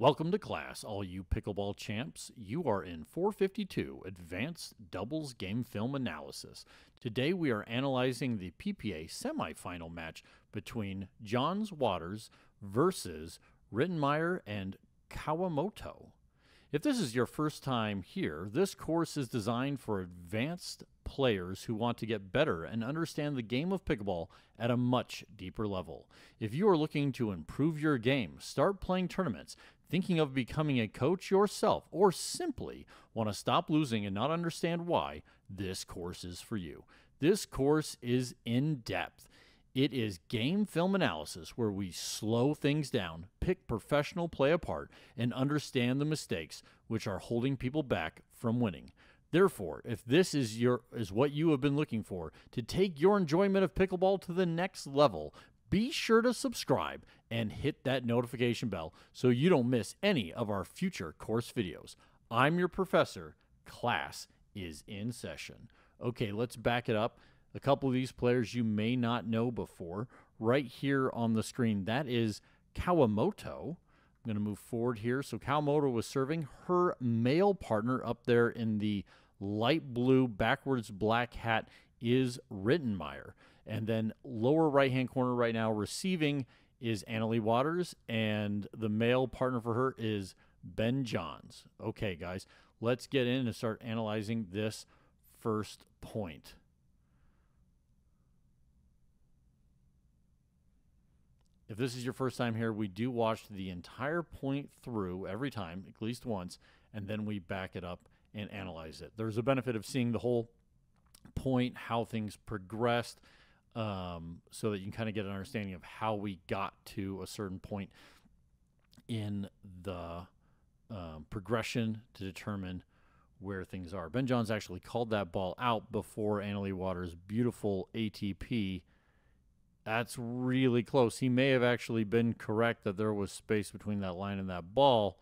Welcome to class, all you pickleball champs. You are in 452 Advanced Doubles Game Film Analysis. Today we are analyzing the PPA semifinal match between Johns Waters versus Rettenmaier and Kawamoto. If this is your first time here, this course is designed for advanced players who want to get better and understand the game of pickleball at a much deeper level. If you are looking to improve your game, start playing tournaments, thinking of becoming a coach yourself, or simply want to stop losing and not understand why, this course is for you. This course is in depth. It is game film analysis where we slow things down, pick professional play apart, and understand the mistakes which are holding people back from winning. Therefore, if this is your is what you have been looking for to take your enjoyment of pickleball to the next level, be sure to subscribe and hit that notification bell so you don't miss any of our future course videos. I'm your professor. Class is in session. Okay, let's back it up. A couple of these players you may not know before. Right here on the screen, that is Kawamoto. I'm going to move forward here. So Kawamoto was serving her male partner up there in the light blue backwards black hat is Rettenmaier. And then lower right hand corner right now receiving is Anna Leigh Waters, and the male partner for her is Ben Johns. Okay, guys, let's get in and start analyzing this first point. If this is your first time here, we do watch the entire point through every time, at least once, and then we back it up and analyze it. There's a benefit of seeing the whole point, how things progressed, um, so that you can kind of get an understanding of how we got to a certain point in the um, progression to determine where things are. Ben Johns actually called that ball out before Anna Leigh Waters' beautiful ATP that's really close. He may have actually been correct that there was space between that line and that ball,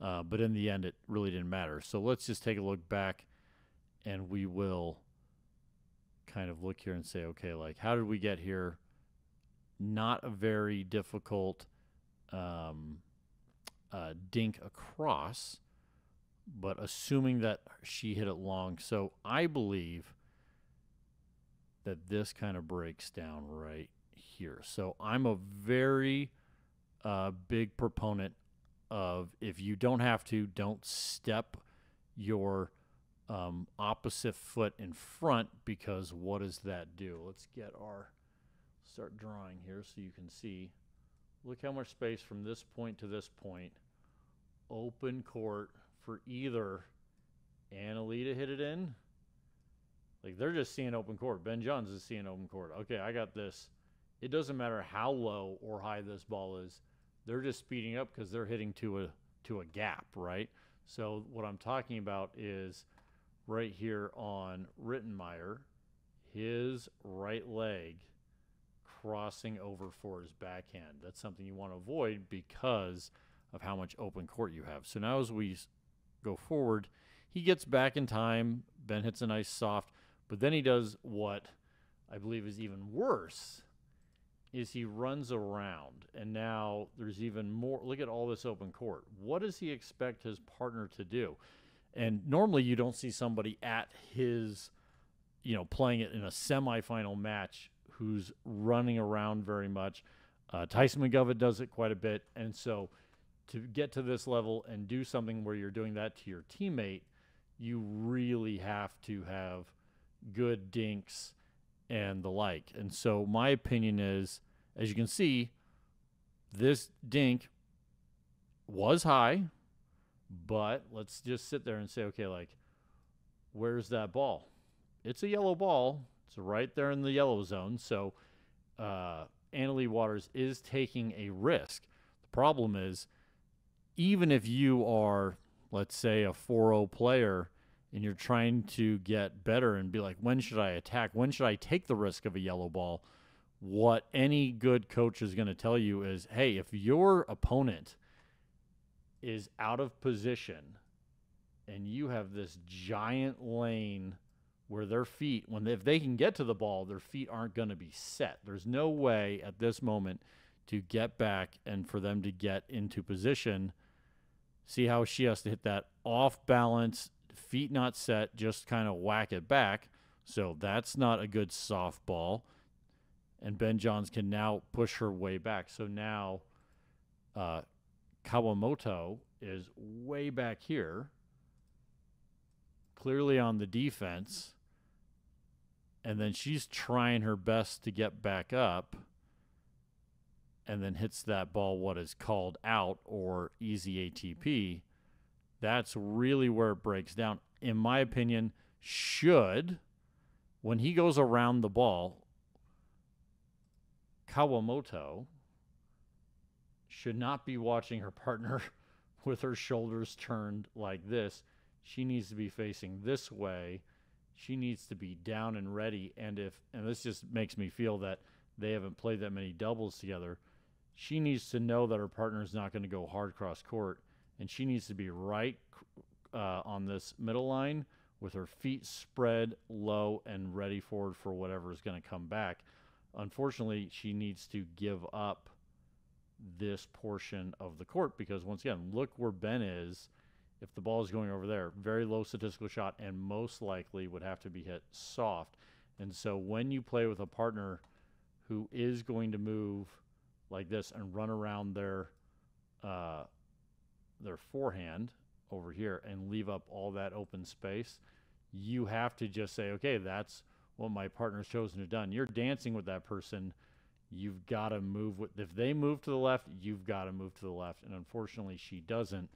uh, but in the end, it really didn't matter. So let's just take a look back and we will kind of look here and say, okay, like, how did we get here? Not a very difficult um, uh, dink across, but assuming that she hit it long. So I believe that this kind of breaks down right here. So I'm a very uh, big proponent of if you don't have to, don't step your um, opposite foot in front because what does that do? Let's get our start drawing here so you can see. Look how much space from this point to this point. Open court for either Anna Leigh to hit it in. Like they're just seeing open court. Ben Johns is seeing open court. Okay, I got this it doesn't matter how low or high this ball is. They're just speeding up because they're hitting to a to a gap, right? So what I'm talking about is right here on Rettenmaier, his right leg crossing over for his backhand. That's something you want to avoid because of how much open court you have. So now as we go forward, he gets back in time. Ben hits a nice soft, but then he does what I believe is even worse is he runs around and now there's even more look at all this open court what does he expect his partner to do and normally you don't see somebody at his you know playing it in a semifinal match who's running around very much. Uh, Tyson McGuffin does it quite a bit. And so to get to this level and do something where you're doing that to your teammate you really have to have good dinks and the like. And so my opinion is, as you can see, this dink was high, but let's just sit there and say, okay, like, where's that ball? It's a yellow ball. It's right there in the yellow zone. So uh, Anna Leigh Waters is taking a risk. The problem is, even if you are, let's say, a 4 0 player and you're trying to get better and be like, when should I attack? When should I take the risk of a yellow ball? What any good coach is going to tell you is, hey, if your opponent is out of position and you have this giant lane where their feet, when they, if they can get to the ball, their feet aren't going to be set. There's no way at this moment to get back and for them to get into position See how she has to hit that off balance, feet not set, just kind of whack it back. So that's not a good softball. And Ben Johns can now push her way back. So now uh, Kawamoto is way back here, clearly on the defense. And then she's trying her best to get back up and then hits that ball what is called out or easy ATP. That's really where it breaks down. In my opinion, should, when he goes around the ball, Kawamoto should not be watching her partner with her shoulders turned like this. She needs to be facing this way. She needs to be down and ready. And if and this just makes me feel that they haven't played that many doubles together. She needs to know that her partner is not going to go hard cross court, and she needs to be right uh, on this middle line with her feet spread low and ready forward for whatever is going to come back. Unfortunately, she needs to give up this portion of the court because once again, look where Ben is. If the ball is going over there, very low statistical shot and most likely would have to be hit soft. And so when you play with a partner who is going to move like this and run around their uh, their forehand over here and leave up all that open space, you have to just say, okay, that's what my partner's chosen to done. You're dancing with that person you've got to move with if they move to the left you've got to move to the left. And unfortunately she doesn't.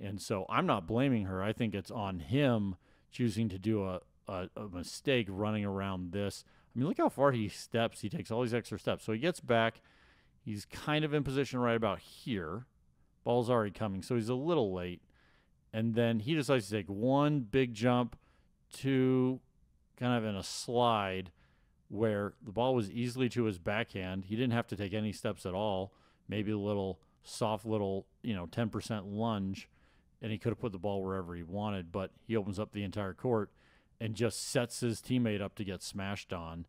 And so i'm not blaming her. I think it's on him choosing to do a, a, a, mistake running around this. I mean look how far he steps. He takes all these extra steps. So he gets back. He's kind of in position right about here. Ball's already coming so he's a little late. And then he decides to take one big jump two kind of in a slide where the ball was easily to his backhand. He didn't have to take any steps at all. Maybe a little soft little, you know, 10% lunge, and he could have put the ball wherever he wanted, but he opens up the entire court and just sets his teammate up to get smashed on.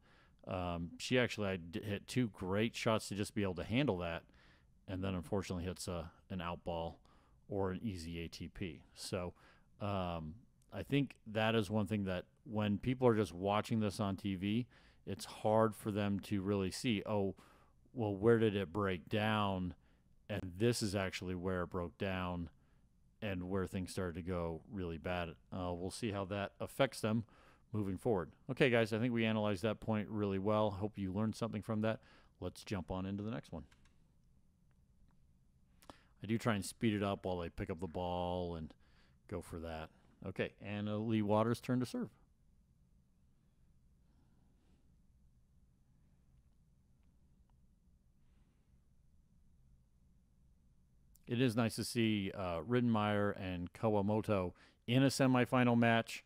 Um, she actually hit two great shots to just be able to handle that, and then unfortunately hits a, an out ball or an easy ATP. So um, I think that is one thing that when people are just watching this on TV – it's hard for them to really see, oh, well, where did it break down? And this is actually where it broke down and where things started to go really bad. Uh, we'll see how that affects them moving forward. Okay, guys, I think we analyzed that point really well. Hope you learned something from that. Let's jump on into the next one. I do try and speed it up while I pick up the ball and go for that. Okay, Anna Leigh Waters' turn to serve. It is nice to see uh, Rettenmaier and Kawamoto in a semifinal match.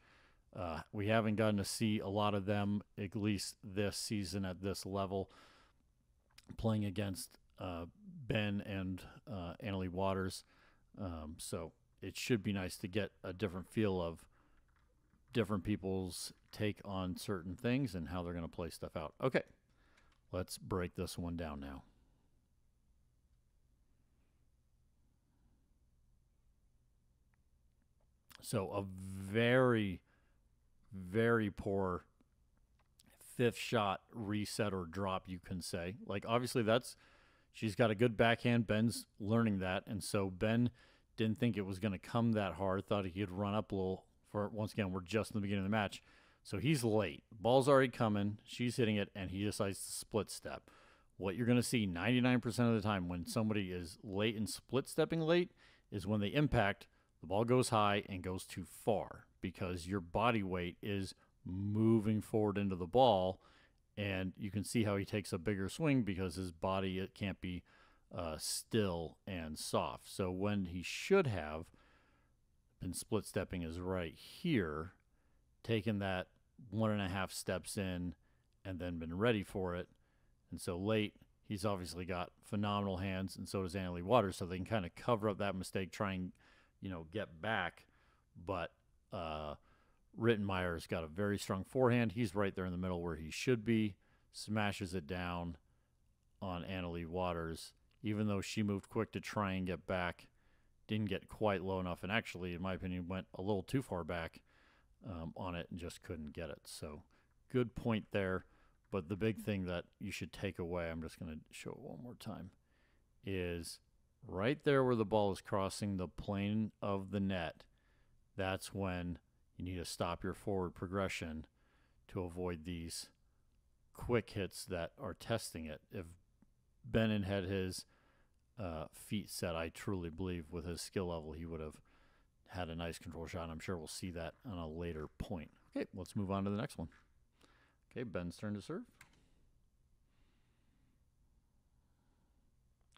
Uh, we haven't gotten to see a lot of them, at least this season at this level, playing against uh, Ben and uh, Anna Leigh Waters. Um, so it should be nice to get a different feel of different people's take on certain things and how they're going to play stuff out. Okay, let's break this one down now. So a very, very poor fifth shot reset or drop, you can say. Like obviously that's she's got a good backhand. Ben's learning that, and so Ben didn't think it was going to come that hard. Thought he could run up a little. For once again, we're just in the beginning of the match, so he's late. Ball's already coming. She's hitting it, and he decides to split step. What you're going to see 99% of the time when somebody is late and split stepping late is when they impact the ball goes high and goes too far because your body weight is moving forward into the ball and you can see how he takes a bigger swing because his body it can't be uh, still and soft. So when he should have been split stepping is right here taking that one and a half steps in and then been ready for it. And so late he's obviously got phenomenal hands and so does Anna Leigh Waters so they can kind of cover up that mistake try and you know, get back. But uh, Rettenmaier's got a very strong forehand. He's right there in the middle where he should be. Smashes it down on Anna Leigh Waters, even though she moved quick to try and get back. didn't get quite low enough, and actually, in my opinion, went a little too far back um, on it and just couldn't get it. So, good point there. But the big thing that you should take away, I'm just going to show it one more time, is right there where the ball is crossing the plane of the net. That's when you need to stop your forward progression to avoid these quick hits that are testing it. If Benin had his uh, feet set, I truly believe with his skill level, he would have had a nice control shot. I'm sure we'll see that on a later point. Okay, let's move on to the next one. Okay, Ben's turn to serve.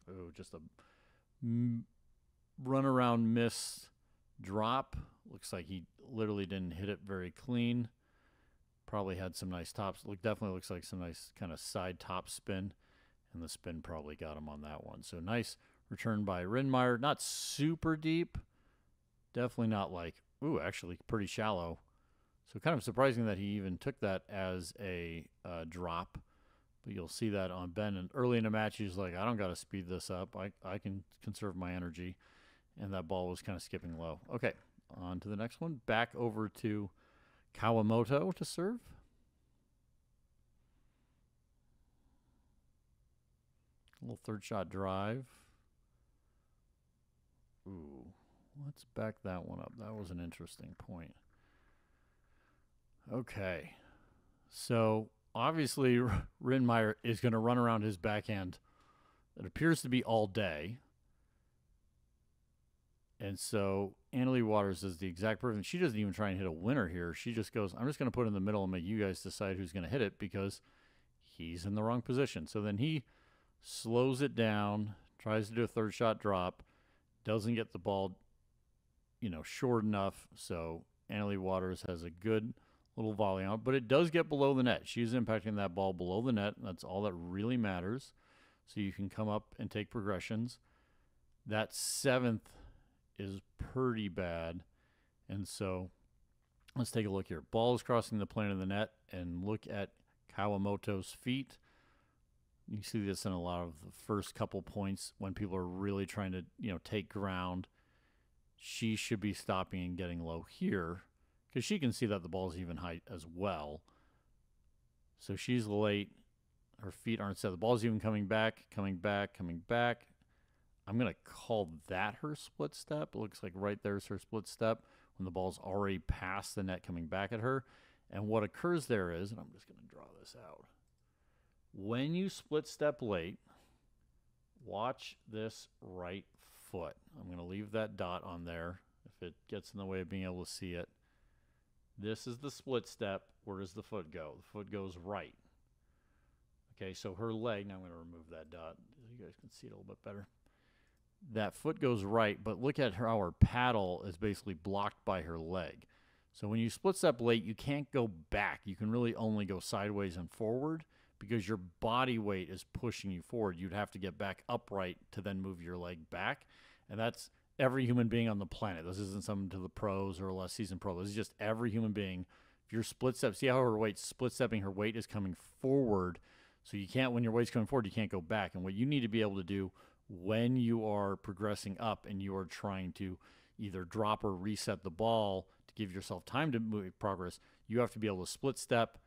Oh, just a run around miss drop. Looks like he literally didn't hit it very clean. Probably had some nice tops. Look, definitely looks like some nice kind of side top spin, and the spin probably got him on that one. So nice return by Rettenmaier. Not super deep. Definitely not like ooh, actually pretty shallow. So kind of surprising that he even took that as a uh, drop. But you'll see that on Ben. And early in the match, he's like, I don't got to speed this up. I, I can conserve my energy. And that ball was kind of skipping low. Okay, on to the next one. Back over to Kawamoto to serve. A little third shot drive. Ooh, let's back that one up. That was an interesting point. Okay. So obviously, Rettenmaier is going to run around his backhand. It appears to be all day. And so Anna Leigh Waters is the exact person. She doesn't even try and hit a winner here. She just goes, I'm just going to put it in the middle and make you guys decide who's going to hit it because he's in the wrong position. So then he slows it down, tries to do a third shot drop, doesn't get the ball, you know, short enough. So Anna Leigh Waters has a good little volley on it, but it does get below the net. She's impacting that ball below the net. that's all that really matters. So you can come up and take progressions. That seventh is pretty bad. And so let's take a look here. Ball is crossing the plane of the net and look at Kawamoto's feet. You see this in a lot of the first couple points when people are really trying to, you know, take ground. She should be stopping and getting low here because she can see that the ball's even height as well. So she's late. Her feet aren't set. The ball's even coming back, coming back, coming back. I'm going to call that her split step. It looks like right there's her split step when the ball's already past the net coming back at her. And what occurs there is, and I'm just going to draw this out. When you split step late, watch this right foot. I'm going to leave that dot on there if it gets in the way of being able to see it. This is the split step. Where does the foot go? The foot goes right. Okay, so her leg, now I'm going to remove that dot you guys can see it a little bit better that foot goes right, but look at how her paddle is basically blocked by her leg. So when you split step late, you can't go back. You can really only go sideways and forward because your body weight is pushing you forward. You'd have to get back upright to then move your leg back. And that's every human being on the planet. This isn't something to the pros or less seasoned pro. This is just every human being. If you're split step, see how her weight split stepping, her weight is coming forward. So you can't, when your weight's coming forward, you can't go back. And what you need to be able to do when you are progressing up and you are trying to either drop or reset the ball to give yourself time to move progress, you have to be able to split step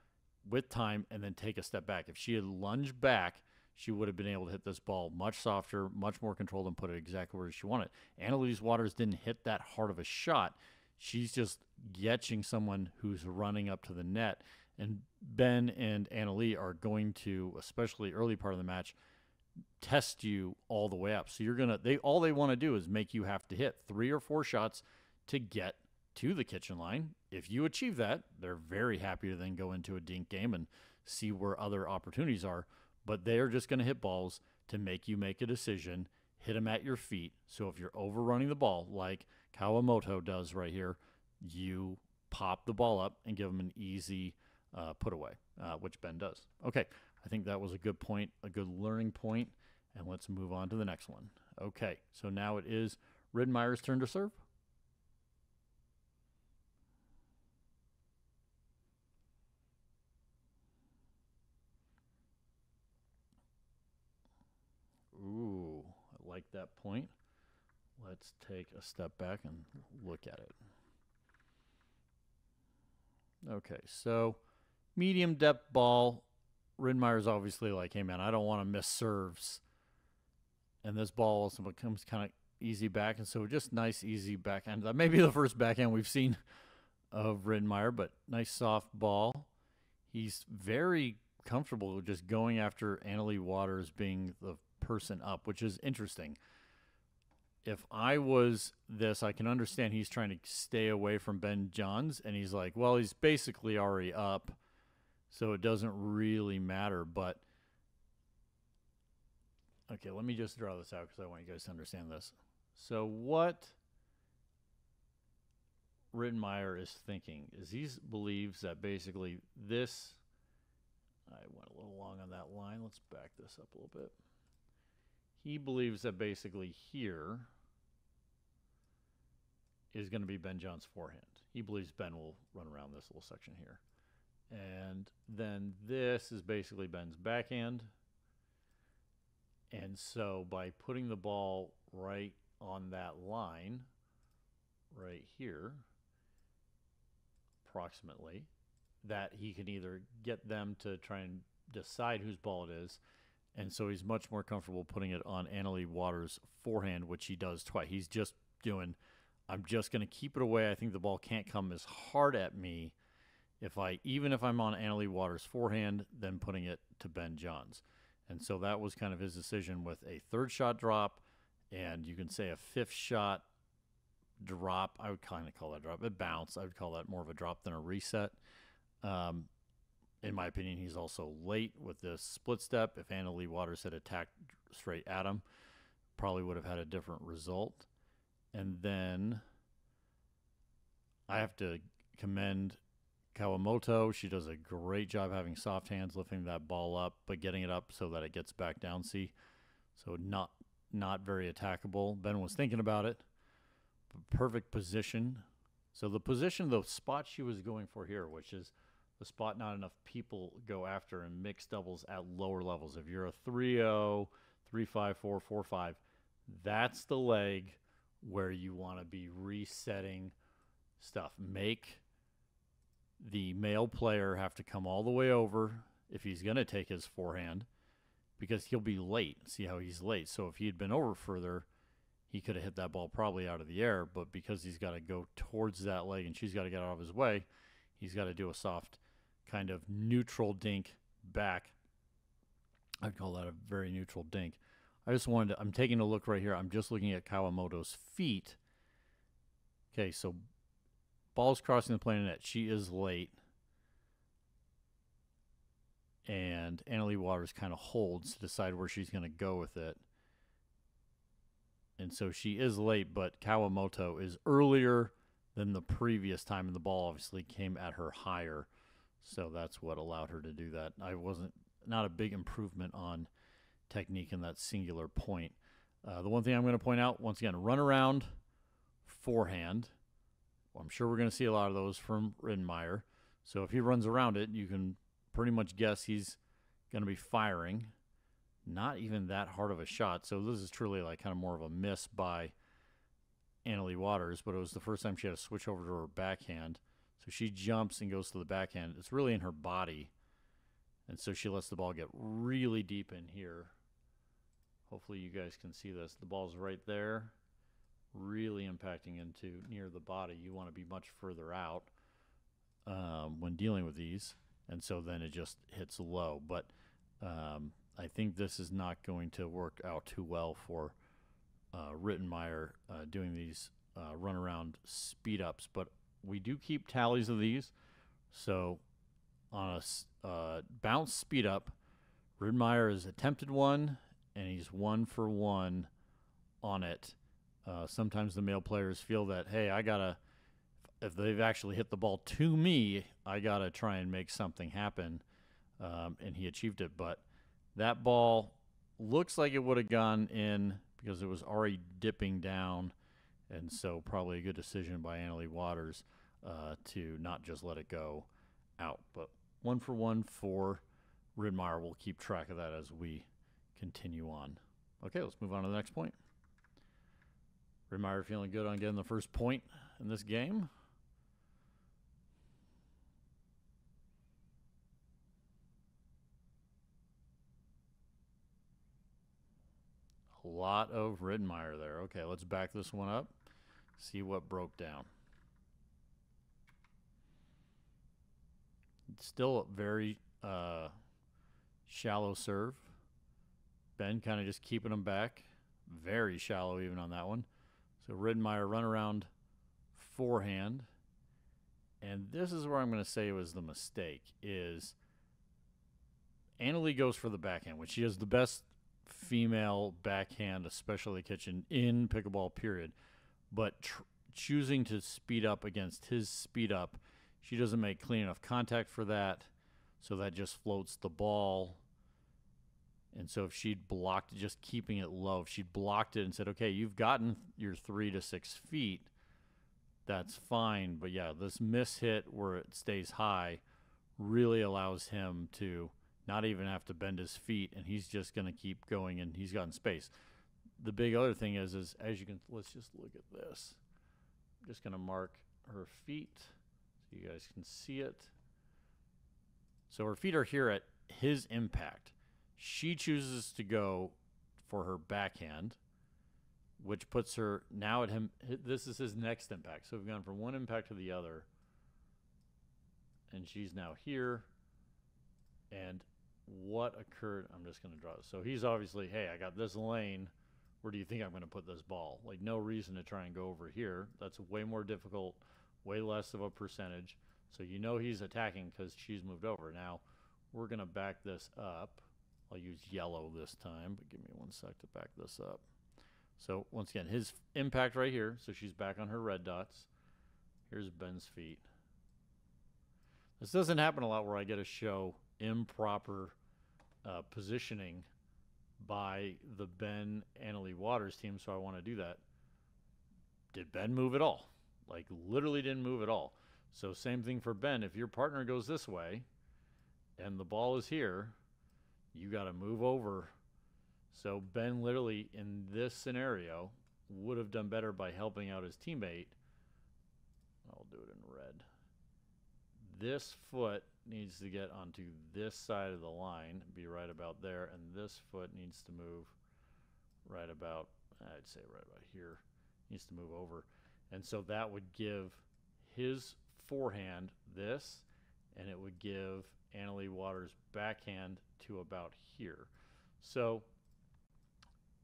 with time and then take a step back. If she had lunged back, she would have been able to hit this ball much softer, much more controlled, and put it exactly where she wanted. Anna Leigh Waters didn't hit that hard of a shot. She's just getching someone who's running up to the net. And Ben and Anna Leigh are going to, especially early part of the match, test you all the way up. So you're gonna they all they want to do is make you have to hit three or four shots to get to the kitchen line. If you achieve that, they're very happy to then go into a dink game and see where other opportunities are. But they are just going to hit balls to make you make a decision, hit them at your feet. So if you're overrunning the ball, like Kawamoto does right here, you pop the ball up and give them an easy uh, put away, uh, which Ben does. Okay, I think that was a good point, a good learning point, and let's move on to the next one. Okay, so now it is Rettenmaier's turn to serve. Like that point. Let's let's take a step back and look at it. Okay, so medium depth ball. Rettenmaier's obviously like, hey man, I don't want to miss serves. And this ball also becomes kind of easy back, and so just nice, easy backhand. That may be the first backhand we've seen of Rettenmaier, but nice soft ball. He's very comfortable just going after Anna Leigh Waters being the person up, which is interesting. If I was this, I can understand he's trying to stay away from Ben Johns, and he's like, well, he's basically already up, so it doesn't really matter. But okay, let me just draw this out because I want you guys to understand this. So what Rettenmaier is thinking is he believes that basically this. I went a little long on that line. Let's back this up a little bit. He believes that basically here is going to be Ben Johns' forehand. He believes Ben will run around this little section here. And then this is basically Ben's backhand. And so by putting the ball right on that line, right here, approximately, that he can either get them to try and decide whose ball it is. And so he's much more comfortable putting it on Anna Leigh Waters' forehand, which he does twice. He's just doing, I'm just going to keep it away. I think the ball can't come as hard at me if I, even if I'm on Anna Leigh Waters' forehand, then putting it to Ben Johns. And so that was kind of his decision with a third shot drop, and you can say a fifth shot drop. I would kind of call that drop. A bounce. I would call that more of a drop than a reset. Um, in my opinion, he's also late with this split step. If Anna Leigh Waters had attacked straight at him, probably would have had a different result. And then I have to commend Kawamoto. She does a great job having soft hands, lifting that ball up, but getting it up so that it gets back down. See, so not not very attackable. Ben was thinking about it. Perfect position. So the position, the spot she was going for here, which is the spot not enough people go after in mixed doubles at lower levels. If you're a 3-0, 3-5, 4, 4-5, that's the leg where you want to be resetting stuff. Make the male player have to come all the way over if he's going to take his forehand because he'll be late. See how he's late. So if he had been over further, he could have hit that ball probably out of the air. But because he's got to go towards that leg and she's got to get out of his way, he's got to do a soft kind of neutral dink back. I'd call that a very neutral dink. I just wanted to, I'm taking a look right here. I'm just looking at Kawamoto's feet. Okay, so ball's crossing the plane net. She is late. And Anna Leigh Waters kind of holds to decide where she's going to go with it. And so she is late, but Kawamoto is earlier than the previous time, and the ball obviously came at her higher. So that's what allowed her to do that. I wasn't not a big improvement on technique in that singular point. Uh, the one thing I'm going to point out once again, run around forehand. Well, I'm sure we're going to see a lot of those from Rettenmaier. So if he runs around it, you can pretty much guess he's going to be firing. Not even that hard of a shot. So this is truly like kind of more of a miss by Anna Leigh Waters, but it was the first time she had to switch over to her backhand. So she jumps and goes to the backhand. It's really in her body. And so she lets the ball get really deep in here. Hopefully you guys can see this. The ball's right there, really impacting into near the body. You want to be much further out um, when dealing with these. And so then it just hits low. But um, I think this is not going to work out too well for uh, Rettenmaier uh, doing these uh, run around speed ups. But we do keep tallies of these. So on a uh, bounce speed up, Rettenmaier has attempted one, and he's one for one on it. Uh, sometimes the male players feel that, hey, I gotta, if they've actually hit the ball to me, I gotta try and make something happen, um, and he achieved it. But that ball looks like it would have gone in because it was already dipping down, and so probably a good decision by Anna Leigh Waters uh, to not just let it go out. But one for one for Rettenmaier. We'll keep track of that as we continue on. Okay, let's move on to the next point. Rettenmaier feeling good on getting the first point in this game. A lot of Rettenmaier there. Okay, let's back this one up. See what broke down. It's still a very uh, shallow serve. Ben kind of just keeping them back. Very shallow even on that one. So Rettenmaier run around forehand. And this is where I'm going to say was the mistake is Anna Leigh goes for the backhand, which she has the best female backhand, especially the kitchen in pickleball period. But tr- choosing to speed up against his speed up, she doesn't make clean enough contact for that. So that just floats the ball. And so if she'd blocked just keeping it low, if she'd blocked it and said, okay, you've gotten your three to six feet, that's fine. But yeah, this miss hit where it stays high really allows him to not even have to bend his feet and he's just going to keep going and he's gotten space. The big other thing is, is as you can, let's just look at this. I'm just going to mark her feet so you guys can see it. So her feet are here at his impact. She chooses to go for her backhand, which puts her now at him. This is his next impact. So we've gone from one impact to the other. And she's now here. And what occurred? I'm just going to draw. So he's obviously, hey, I got this lane. Where do you think I'm going to put this ball? Like, no reason to try and go over here. That's way more difficult, way less of a percentage. So you know he's attacking because she's moved over. Now, we're going to back this up. I'll use yellow this time, but give me one sec to back this up. So once again, his impact right here. So she's back on her red dots. Here's Ben's feet. This doesn't happen a lot where I get to show improper uh, positioning by the Ben Anna Leigh Waters team, so I want to do that. Did Ben move at all? Like literally didn't move at all. So same thing for Ben. If your partner goes this way and the ball is here, you got to move over. So Ben literally in this scenario would have done better by helping out his teammate. I'll do it in red. This foot needs to get onto this side of the line, be right about there, and this foot needs to move right about, I'd say right about here, needs to move over. And so that would give his forehand this, and it would give Anna Leigh Waters' backhand to about here. So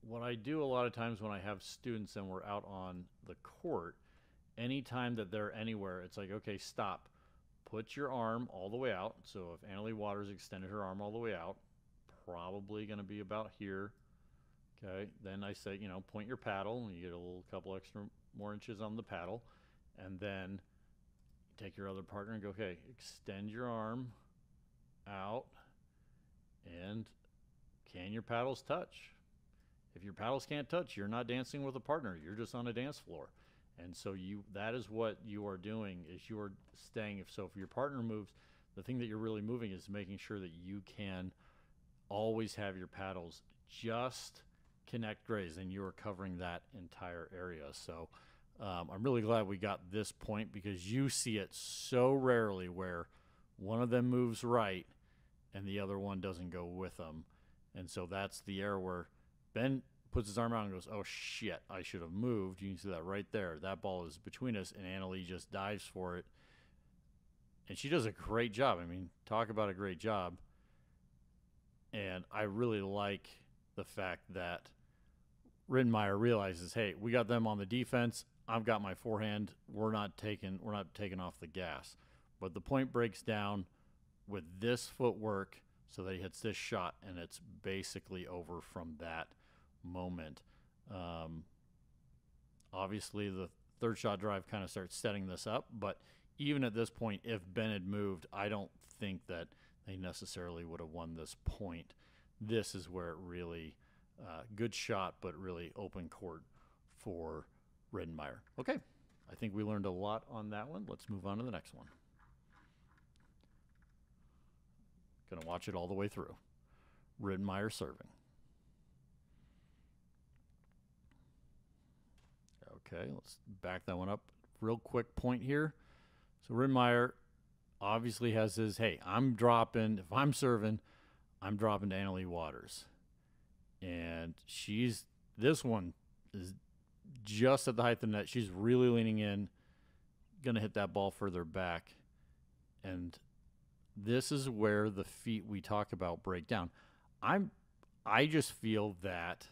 what I do a lot of times when I have students and we're out on the court, anytime that they're anywhere, it's like, okay, stop. Put your arm all the way out. So if Anna Leigh Waters extended her arm all the way out, probably going to be about here. Okay, then I say, you know, point your paddle, and you get a little couple extra more inches on the paddle, and then take your other partner and go, okay, extend your arm out, and can your paddles touch? If your paddles can't touch, you're not dancing with a partner. You're just on a dance floor. And so you that is what you are doing is you're staying if so if your partner moves, the thing that you're really moving is making sure that you can always have your paddles just connect graze and you're covering that entire area. So um, I'm really glad we got this point because you see it so rarely where one of them moves right and the other one doesn't go with them. And so that's the error where Ben puts his arm out and goes, "Oh shit, I should have moved." You can see that right there. That ball is between us, and Anna Leigh just dives for it, and she does a great job. I mean, talk about a great job. And I really like the fact that Rettenmaier realizes, "Hey, we got them on the defense. I've got my forehand. We're not taking we're not taking off the gas." But the point breaks down with this footwork so that he hits this shot, and it's basically over from that moment. Um, obviously, the third shot drive kind of starts setting this up, but even at this point, if Ben had moved, I don't think that they necessarily would have won this point. This is where it really uh, good shot, but really open court for Rettenmaier. Okay, I think we learned a lot on that one. Let's move on to the next one. Gonna watch it all the way through. Rettenmaier serving. Okay, let's back that one up. Real quick point here. So Rettenmaier obviously has his, hey, I'm dropping, if I'm serving, I'm dropping to Anna Leigh Waters. And she's, this one is just at the height of the net. She's really leaning in, going to hit that ball further back. And this is where the feet we talk about break down. I'm, I just feel that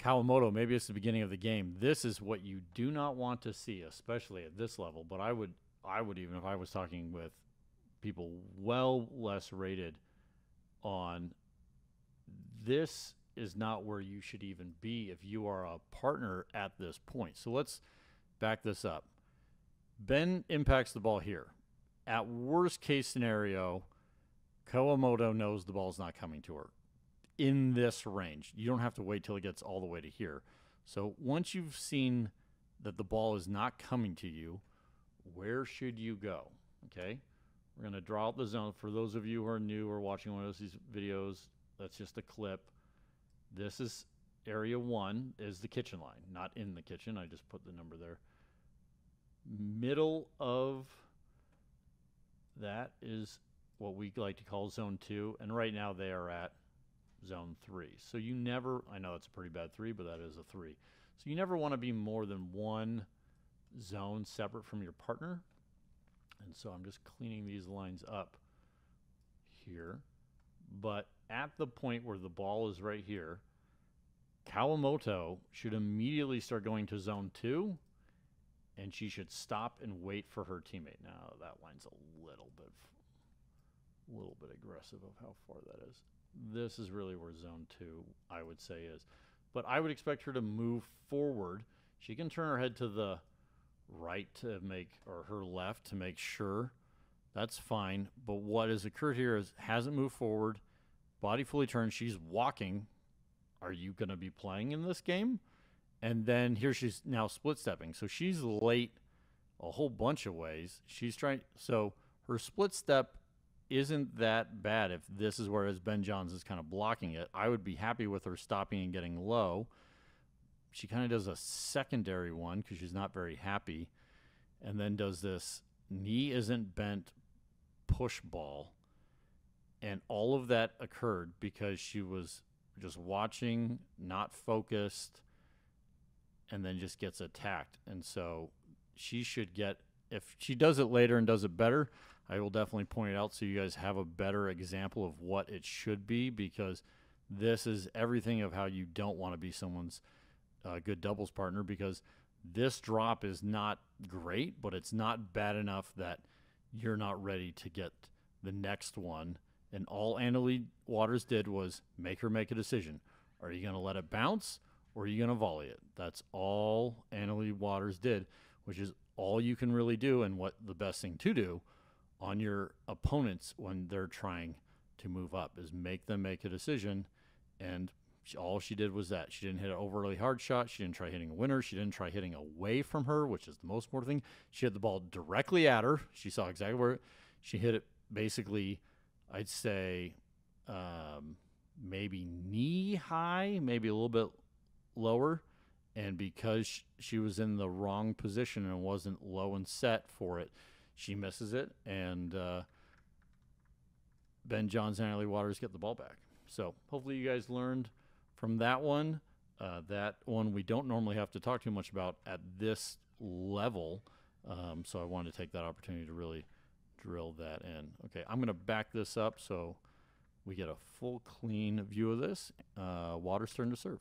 Kawamoto, maybe it's the beginning of the game. This is what you do not want to see, especially at this level. But I would, I would even if I was talking with people well less rated on this is not where you should even be if you are a partner at this point. So let's back this up. Ben impacts the ball here. At worst case scenario, Kawamoto knows the ball's not coming to her in this range. You don't have to wait till it gets all the way to here. So once you've seen that the ball is not coming to you, where should you go? Okay. We're going to draw out the zone. For those of you who are new or watching one of these videos, that's just a clip. This is area one is the kitchen line, not in the kitchen. I just put the number there. Middle of that is what we like to call zone two. And right now they are at zone three. So you never, I know that's a pretty bad three, but that is a three. So you never want to be more than one zone separate from your partner. And so I'm just cleaning these lines up here. But at the point where the ball is right here, Kawamoto should immediately start going to zone two and she should stop and wait for her teammate. Now that line's a little bit, a little bit aggressive of how far that is this is really where zone two, I would say, is. But I would expect her to move forward. She can turn her head to the right to make, or her left to make sure. That's fine. But what has occurred here is hasn't moved forward, body fully turned. She's walking. Are you going to be playing in this game? And then here she's now split stepping. So she's late a whole bunch of ways. She's trying, so her split step isn't that bad if this is where as Ben Johns is kind of blocking it. I would be happy with her stopping and getting low. She kind of does a secondary one because she's not very happy, and then does this knee isn't bent push ball, and all of that occurred because she was just watching, not focused, and then just gets attacked. And so she should get if she does it later and does it better I will definitely point it out so you guys have a better example of what it should be because this is everything of how you don't want to be someone's uh, good doubles partner because this drop is not great, but it's not bad enough that you're not ready to get the next one. And all Anna Leigh Waters did was make her make a decision. Are you going to let it bounce or are you going to volley it? That's all Anna Leigh Waters did, which is all you can really do and what the best thing to do on your opponents when they're trying to move up is make them make a decision. And she, all she did was that. She didn't hit an overly hard shot. She didn't try hitting a winner. She didn't try hitting away from her which is the most important thing. She hit the ball directly at her. She saw exactly where she hit it basically i'd say um, maybe knee high maybe a little bit lower. And because she was in the wrong position and wasn't low and set for it she misses it, and uh, Ben Johns and Anna Leigh Waters get the ball back. So hopefully you guys learned from that one. Uh, that one we don't normally have to talk too much about at this level. Um, so I wanted to take that opportunity to really drill that in. Okay, I'm going to back this up so we get a full clean view of this. Uh, Waters turn to serve.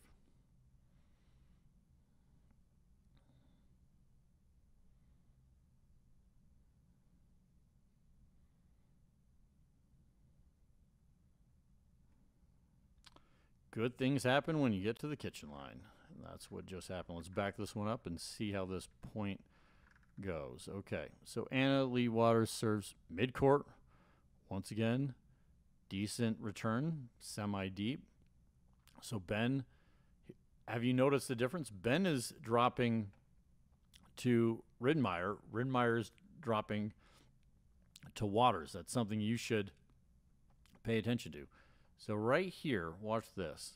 Good things happen when you get to the kitchen line. And that's what just happened. Let's back this one up and see how this point goes. Okay, so Anna Leigh Waters serves mid-court. Once again, decent return, semi-deep. So Ben, have you noticed the difference? Ben is dropping to Rettenmaier. Rettenmaier is dropping to Waters. That's something you should pay attention to. So right here, watch this.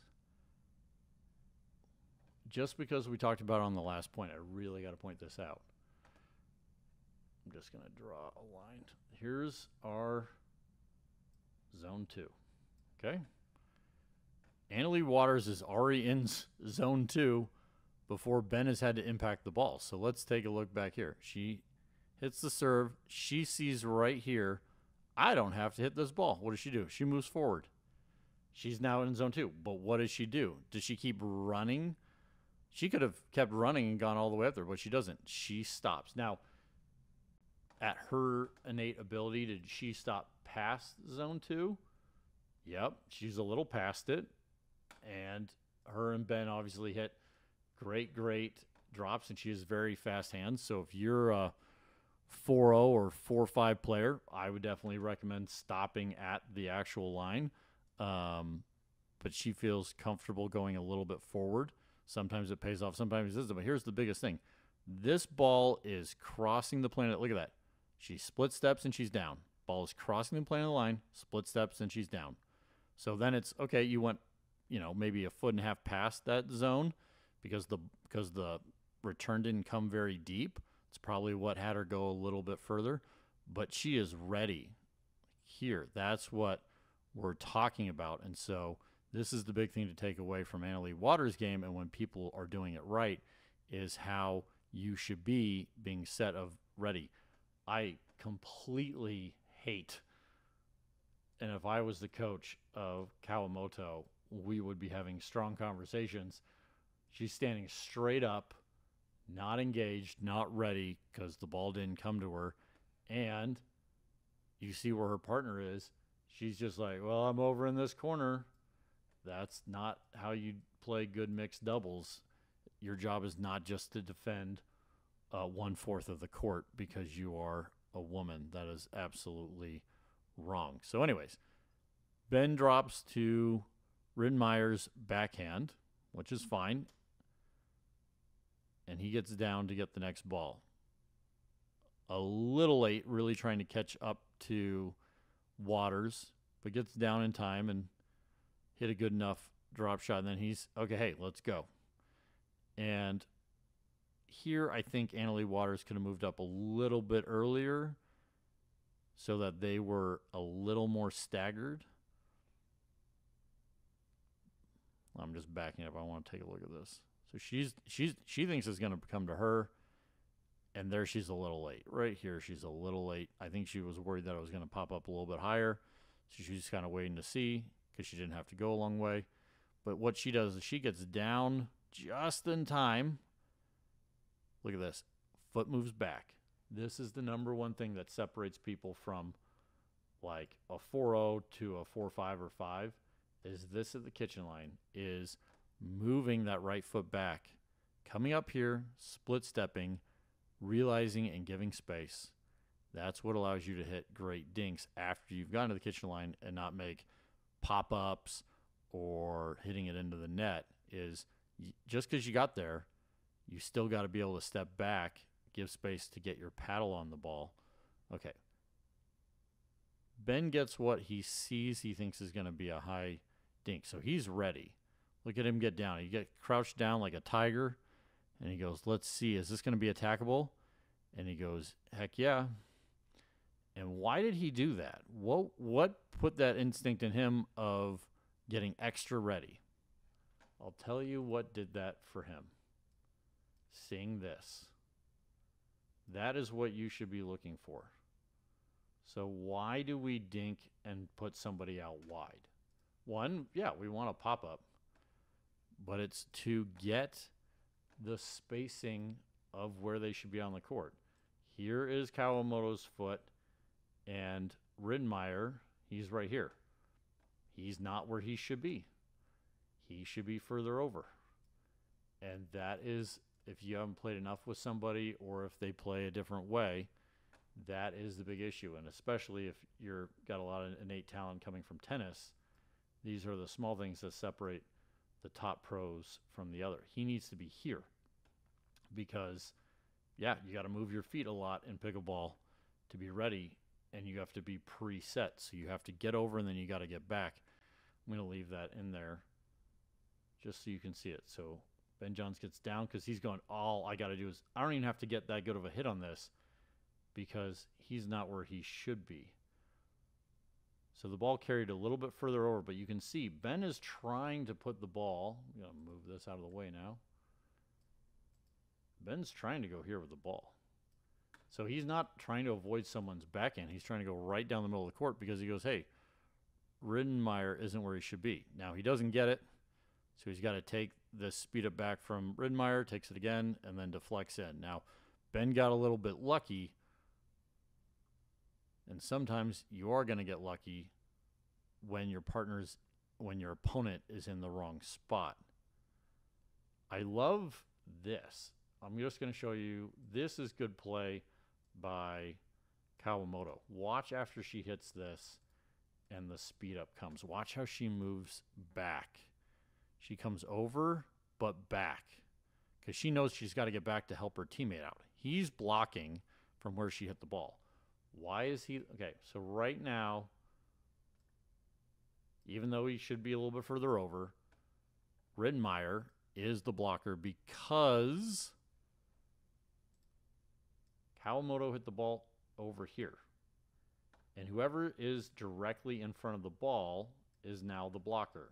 just because we talked about on the last point, I really got to point this out. I'm just going to draw a line. Here's our zone two. Okay. Anna Leigh Waters is already in zone two before Ben has had to impact the ball. So let's take a look back here. She hits the serve. She sees right here, I don't have to hit this ball. What does she do? She moves forward. She's now in zone two. But what does she do? Does she keep running? She could have kept running and gone all the way up there, but she doesn't. She stops. Now, at her innate ability, did she stop past zone two? Yep, she's a little past it. And her and Ben obviously hit great, great drops, and she has very fast hands. So if you're a 4 0 or 4 5 player, I would definitely recommend stopping at the actual line. Um, but she feels comfortable going a little bit forward. Sometimes it pays off, sometimes it doesn't. But here's the biggest thing this ball is crossing the planet. Look at that. She split steps and she's down. Ball is crossing the plane of the line, split steps and she's down. So then it's okay. You went, you know, maybe a foot and a half past that zone because the because the return didn't come very deep. It's probably what had her go a little bit further, but she is ready here. That's what we're talking about, and so this is the big thing to take away from Anna Leigh Waters' game. And when people are doing it right, is how you should be being set of ready. I completely hate. And if I was the coach of Kawamoto, we would be having strong conversations. She's standing straight up, not engaged, not ready because the ball didn't come to her. And you see where her partner is. She's just like, well, I'm over in this corner. That's not how you play good mixed doubles. Your job is not just to defend uh, one fourth of the court because you are a woman. That is absolutely wrong. So, anyways, Ben drops to Rettenmaier's backhand, which is fine. And he gets down to get the next ball. A little late, really trying to catch up to Waters, but gets down in time and hit a good enough drop shot. And then he's okay, hey, let's go. And here, I think Anna Leigh Waters could have moved up a little bit earlier so that they were a little more staggered. I'm just backing up. I want to take a look at this. So she's she's she thinks it's going to come to her, and there she's a little late. Right here, she's a little late. I think she was worried that it was going to pop up a little bit higher, so she's kind of waiting to see because she didn't have to go a long way. But what she does is she gets down just in time Look at this. Foot moves back. This is the number one thing that separates people from like a 4-0 to a 4-5 or 5 is this at the kitchen line is moving that right foot back, coming up here, split stepping, realizing and giving space. That's what allows you to hit great dinks after you've gotten to the kitchen line and not make pop-ups or hitting it into the net is just because you got there you still got to be able to step back, give space to get your paddle on the ball. Okay. Ben gets what he sees he thinks is going to be a high dink. So he's ready. Look at him get down. He get crouched down like a tiger and he goes, "Let's see, is this going to be attackable?" And he goes, "Heck yeah." And why did he do that? What what put that instinct in him of getting extra ready? I'll tell you what did that for him Seeing this. That is what you should be looking for. So, why do we dink and put somebody out wide? One, yeah, we want a pop up, but it's to get the spacing of where they should be on the court. Here is Kawamoto's foot, and Rettenmaier, he's right here. He's not where he should be. He should be further over. And that is if you haven't played enough with somebody or if they play a different way, that is the big issue. And especially if you're got a lot of innate talent coming from tennis, these are the small things that separate the top pros from the other. He needs to be here because, yeah, you got to move your feet a lot in pickleball to be ready, and you have to be preset. So you have to get over and then you got to get back. I'm going to leave that in there just so you can see it. So Ben Johns gets down because he's going, all I got to do is, I don't even have to get that good of a hit on this because he's not where he should be. So the ball carried a little bit further over, but you can see Ben is trying to put the ball. I'm going to move this out of the way now. Ben's trying to go here with the ball. So he's not trying to avoid someone's backhand. He's trying to go right down the middle of the court because he goes, hey, Rettenmaier isn't where he should be. Now he doesn't get it. So he's got to take this speed up back from Rettenmaier, takes it again, and then deflects in. Now, Ben got a little bit lucky and sometimes you are going to get lucky when your partner's when your opponent is in the wrong spot. I love this. I'm just going to show you this is good play by Kawamoto. Watch after she hits this and the speed up comes. Watch how she moves back. She comes over but back because she knows she's got to get back to help her teammate out. He's blocking from where she hit the ball. Why is he okay? So right now, even though he should be a little bit further over, Rettenmaier is the blocker because Kawamoto hit the ball over here. And whoever is directly in front of the ball is now the blocker.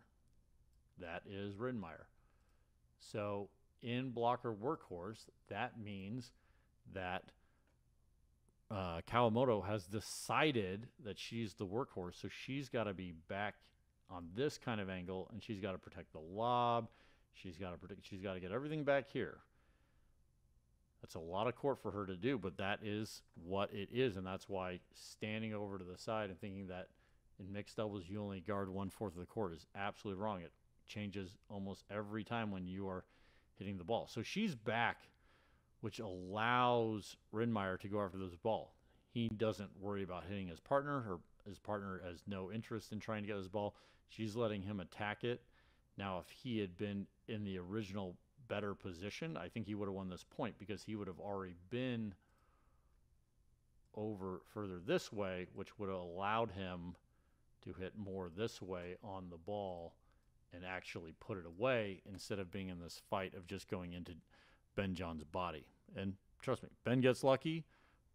That is Rettenmaier. So in blocker workhorse, that means that uh, Kawamoto has decided that she's the workhorse, so she's got to be back on this kind of angle, and she's got to protect the lob. She's got to protect. She's got to get everything back here. That's a lot of court for her to do, but that is what it is, and that's why standing over to the side and thinking that in mixed doubles you only guard one fourth of the court is absolutely wrong. It changes almost every time when you are hitting the ball. So she's back which allows Rettenmaier to go after this ball. He doesn't worry about hitting his partner. Her his partner has no interest in trying to get his ball. She's letting him attack it. Now, if he had been in the original better position, I think he would have won this point because he would have already been over further this way, which would have allowed him to hit more this way on the ball and actually put it away instead of being in this fight of just going into Ben Johns' body. And trust me, Ben gets lucky,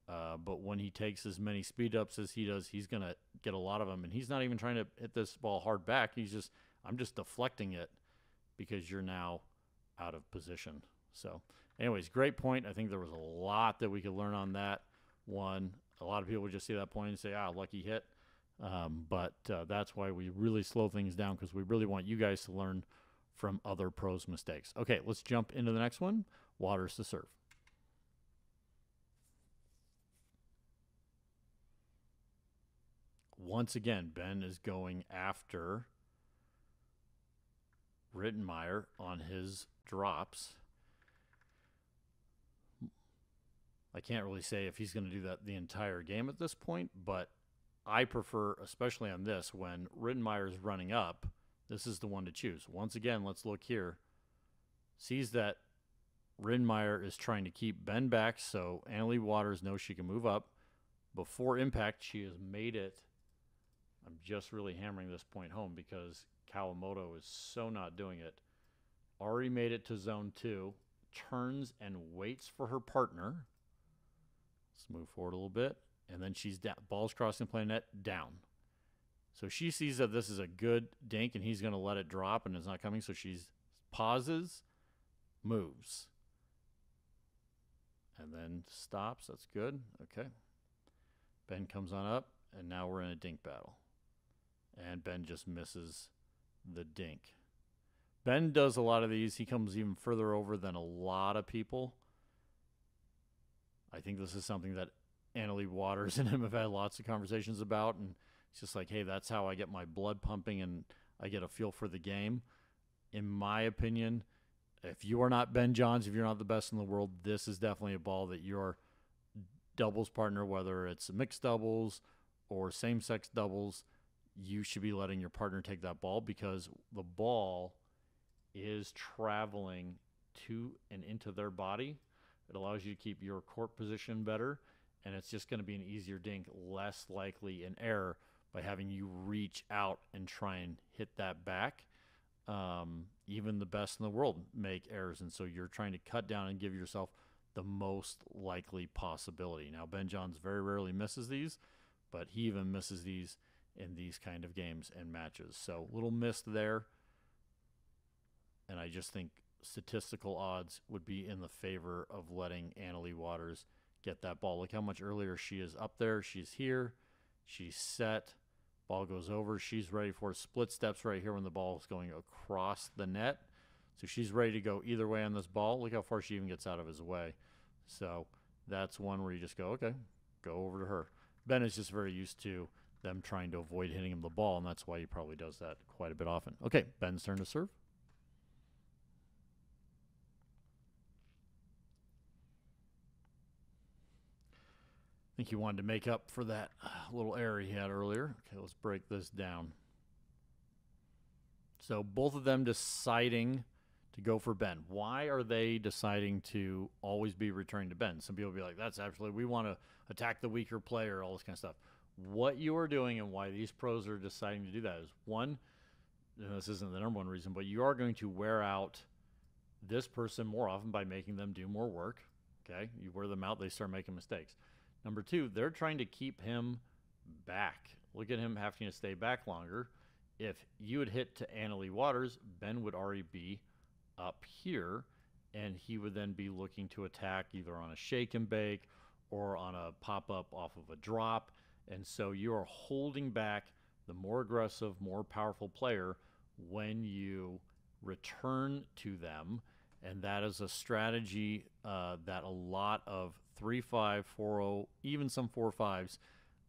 uh, but when he takes as many speed ups as he does, he's going to get a lot of them. And he's not even trying to hit this ball hard back. He's just, I'm just deflecting it because you're now out of position. So, anyways, great point. I think there was a lot that we could learn on that one. A lot of people would just see that point and say, ah, lucky hit. Um, but uh, that's why we really slow things down because we really want you guys to learn from other pros' mistakes. Okay, let's jump into the next one waters to serve. Once again, Ben is going after Rettenmaier on his drops. I can't really say if he's going to do that the entire game at this point, but I prefer, especially on this, when Rettenmaier is running up, this is the one to choose. Once again, let's look here. Sees that Rettenmaier is trying to keep Ben back so Anna Leigh Waters knows she can move up. Before impact, she has made it. I'm just really hammering this point home because Kawamoto is so not doing it. Already made it to zone two, turns and waits for her partner. Let's move forward a little bit. And then she's down. Ball's crossing play net down. So she sees that this is a good dink and he's going to let it drop and it's not coming. So she pauses, moves and then stops. That's good. Okay. Ben comes on up, and now we're in a dink battle. And Ben just misses the dink. Ben does a lot of these. He comes even further over than a lot of people. I think this is something that Anna Leigh Waters and him have had lots of conversations about. And it's just like, hey, that's how I get my blood pumping and I get a feel for the game. In my opinion, if you are not Ben Johns, if you're not the best in the world, this is definitely a ball that your doubles partner, whether it's mixed doubles or same sex doubles, you should be letting your partner take that ball because the ball is traveling to and into their body. It allows you to keep your court position better, and it's just going to be an easier dink, less likely an error by having you reach out and try and hit that back. Um, even the best in the world make errors. And so you're trying to cut down and give yourself the most likely possibility. Now, Ben Johns very rarely misses these, but he even misses these in these kind of games and matches. So, little missed there. And I just think statistical odds would be in the favor of letting Anna Leigh Waters get that ball. Look how much earlier she is up there. She's here. She's set. Ball goes over. She's ready for split steps right here when the ball is going across the net. So she's ready to go either way on this ball. Look how far she even gets out of his way. So that's one where you just go, okay, go over to her. Ben is just very used to them trying to avoid hitting him the ball, and that's why he probably does that quite a bit often. Okay, Ben's turn to serve. I think he wanted to make up for that little error he had earlier. Okay, let's break this down. So both of them deciding to go for Ben. Why are they deciding to always be returning to Ben? Some people be like, that's actually, we want to attack the weaker player, all this kind of stuff. What you are doing and why these pros are deciding to do that is one, this isn't the number one reason, but you are going to wear out this person more often by making them do more work. Okay. You wear them out, they start making mistakes. Number two, they're trying to keep him back. Look at him having to stay back longer. If you had hit to Anna Leigh Waters, Ben would already be up here, and he would then be looking to attack either on a shake and bake or on a pop up off of a drop. And so you are holding back the more aggressive, more powerful player when you return to them. And that is a strategy uh, that a lot of three five four zero, oh, even some four fives,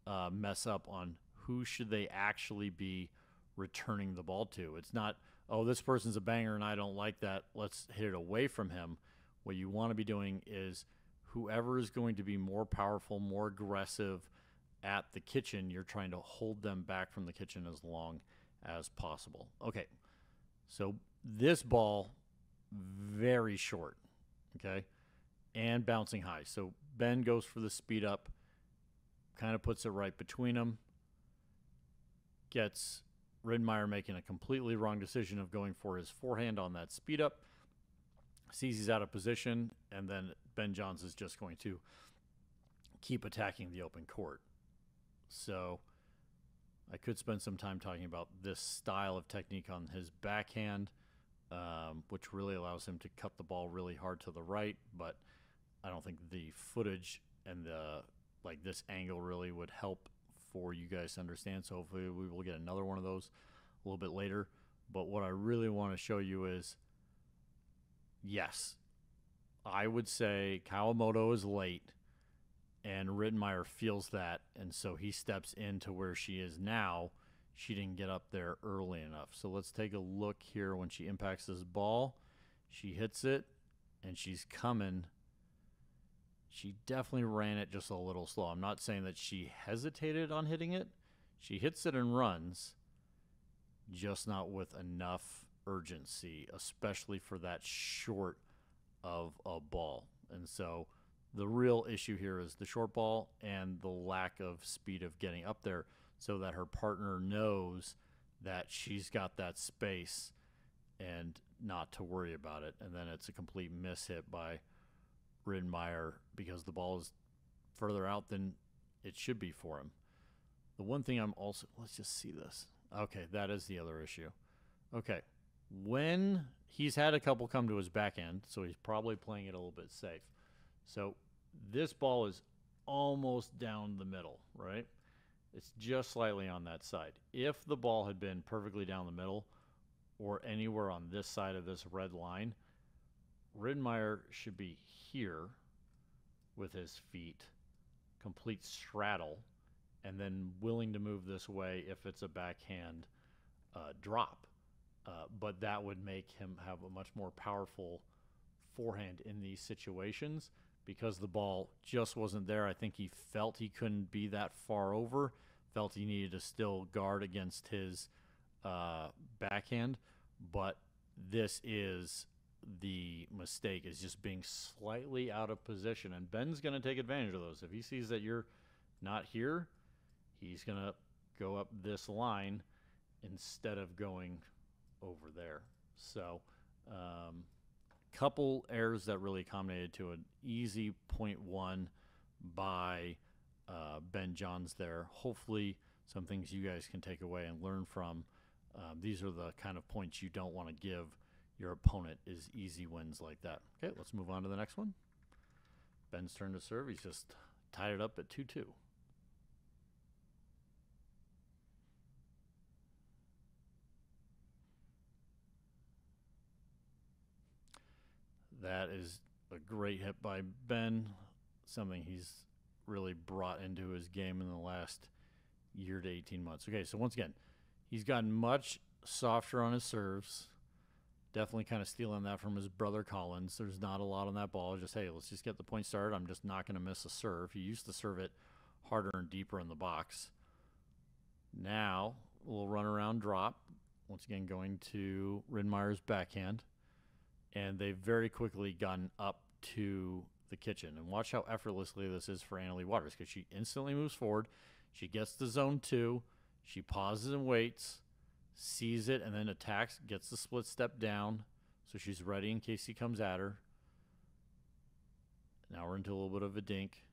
uh, mess up on who should they actually be returning the ball to. It's not oh this person's a banger and I don't like that. Let's hit it away from him. What you want to be doing is whoever is going to be more powerful, more aggressive at the kitchen, you're trying to hold them back from the kitchen as long as possible. Okay. So this ball very short. Okay and bouncing high. So Ben goes for the speed up, kind of puts it right between them, gets Rettenmaier making a completely wrong decision of going for his forehand on that speed up, sees he's out of position, and then Ben Johns is just going to keep attacking the open court. So I could spend some time talking about this style of technique on his backhand, um, which really allows him to cut the ball really hard to the right, but – I don't think the footage and the like this angle really would help for you guys to understand. So hopefully we will get another one of those a little bit later. But what I really want to show you is yes, I would say Kawamoto is late and Rettenmaier feels that and so he steps into where she is now. She didn't get up there early enough. So let's take a look here when she impacts this ball. She hits it and she's coming she definitely ran it just a little slow. I'm not saying that she hesitated on hitting it. She hits it and runs, just not with enough urgency, especially for that short of a ball. And so the real issue here is the short ball and the lack of speed of getting up there so that her partner knows that she's got that space and not to worry about it. And then it's a complete miss hit by Rettenmaier because the ball is further out than it should be for him. The one thing I'm also, let's just see this. Okay, that is the other issue. Okay, when he's had a couple come to his back end, so he's probably playing it a little bit safe. So this ball is almost down the middle, right? It's just slightly on that side. If the ball had been perfectly down the middle or anywhere on this side of this red line, Rettenmaier should be here with his feet, complete straddle, and then willing to move this way if it's a backhand uh, drop. Uh, but that would make him have a much more powerful forehand in these situations because the ball just wasn't there. I think he felt he couldn't be that far over, felt he needed to still guard against his uh, backhand. But this is the mistake is just being slightly out of position. And Ben's going to take advantage of those. If he sees that you're not here, he's going to go up this line instead of going over there. So, um, couple errors that really accommodated to an easy point one by uh, Ben Johns there. Hopefully, some things you guys can take away and learn from. Um, these are the kind of points you don't want to give your opponent is easy wins like that. Okay, let's move on to the next one. Ben's turn to serve. He's just tied it up at 2 2. That is a great hit by Ben, something he's really brought into his game in the last year to 18 months. Okay, so once again, he's gotten much softer on his serves. Definitely kind of stealing that from his brother Collins. There's not a lot on that ball. Just, hey, let's just get the point started. I'm just not going to miss a serve. He used to serve it harder and deeper in the box. Now, a little run around drop. Once again, going to Rettenmaier's backhand and they've very quickly gotten up to the kitchen. And watch how effortlessly this is for Anna Leigh Waters because she instantly moves forward. She gets the zone two. She pauses and waits, sees it, and then attacks, gets the split step down. So she's ready in case he comes at her. Now we're into a little bit of a dink.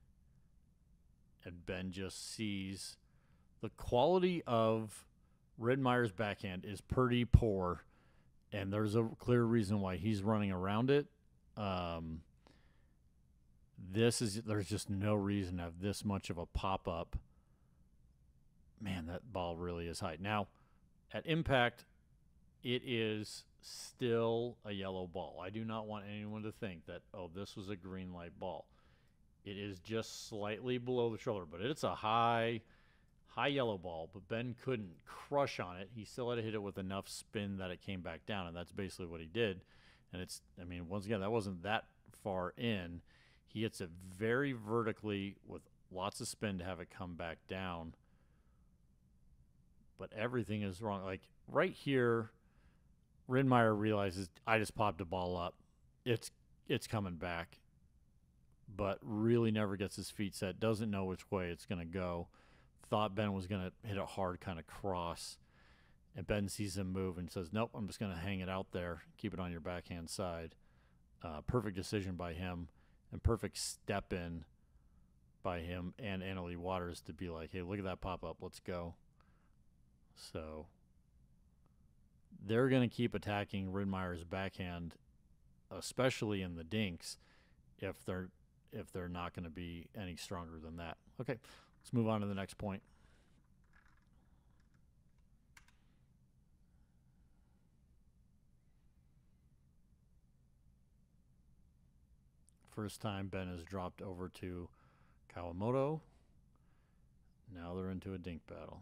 And Ben just sees the quality of Rettenmaier's backhand is pretty poor and there's a clear reason why he's running around it. Um, this is there's just no reason to have this much of a pop up. Man, that ball really is high. Now, at impact, it is still a yellow ball. I do not want anyone to think that oh, this was a green light ball. It is just slightly below the shoulder, but it's a high high yellow ball, but Ben couldn't crush on it. He still had to hit it with enough spin that it came back down, and that's basically what he did. And it's, I mean, once again, that wasn't that far in. He hits it very vertically with lots of spin to have it come back down. But everything is wrong. Like right here, Rettenmaier realizes I just popped a ball up. It's it's coming back, but really never gets his feet set. Doesn't know which way it's going to go thought Ben was going to hit a hard kind of cross. And Ben sees him move and says, Nope, I'm just going to hang it out there, keep it on your backhand side. Uh, perfect decision by him and perfect step in by him and Anna Leigh Waters to be like, Hey, look at that pop up. Let's go. So they're going to keep attacking Rettenmaier's backhand, especially in the dinks, if they're if they're not going to be any stronger than that. Okay, Let's move on to the next point. First time Ben has dropped over to Kawamoto. Now they're into a dink battle.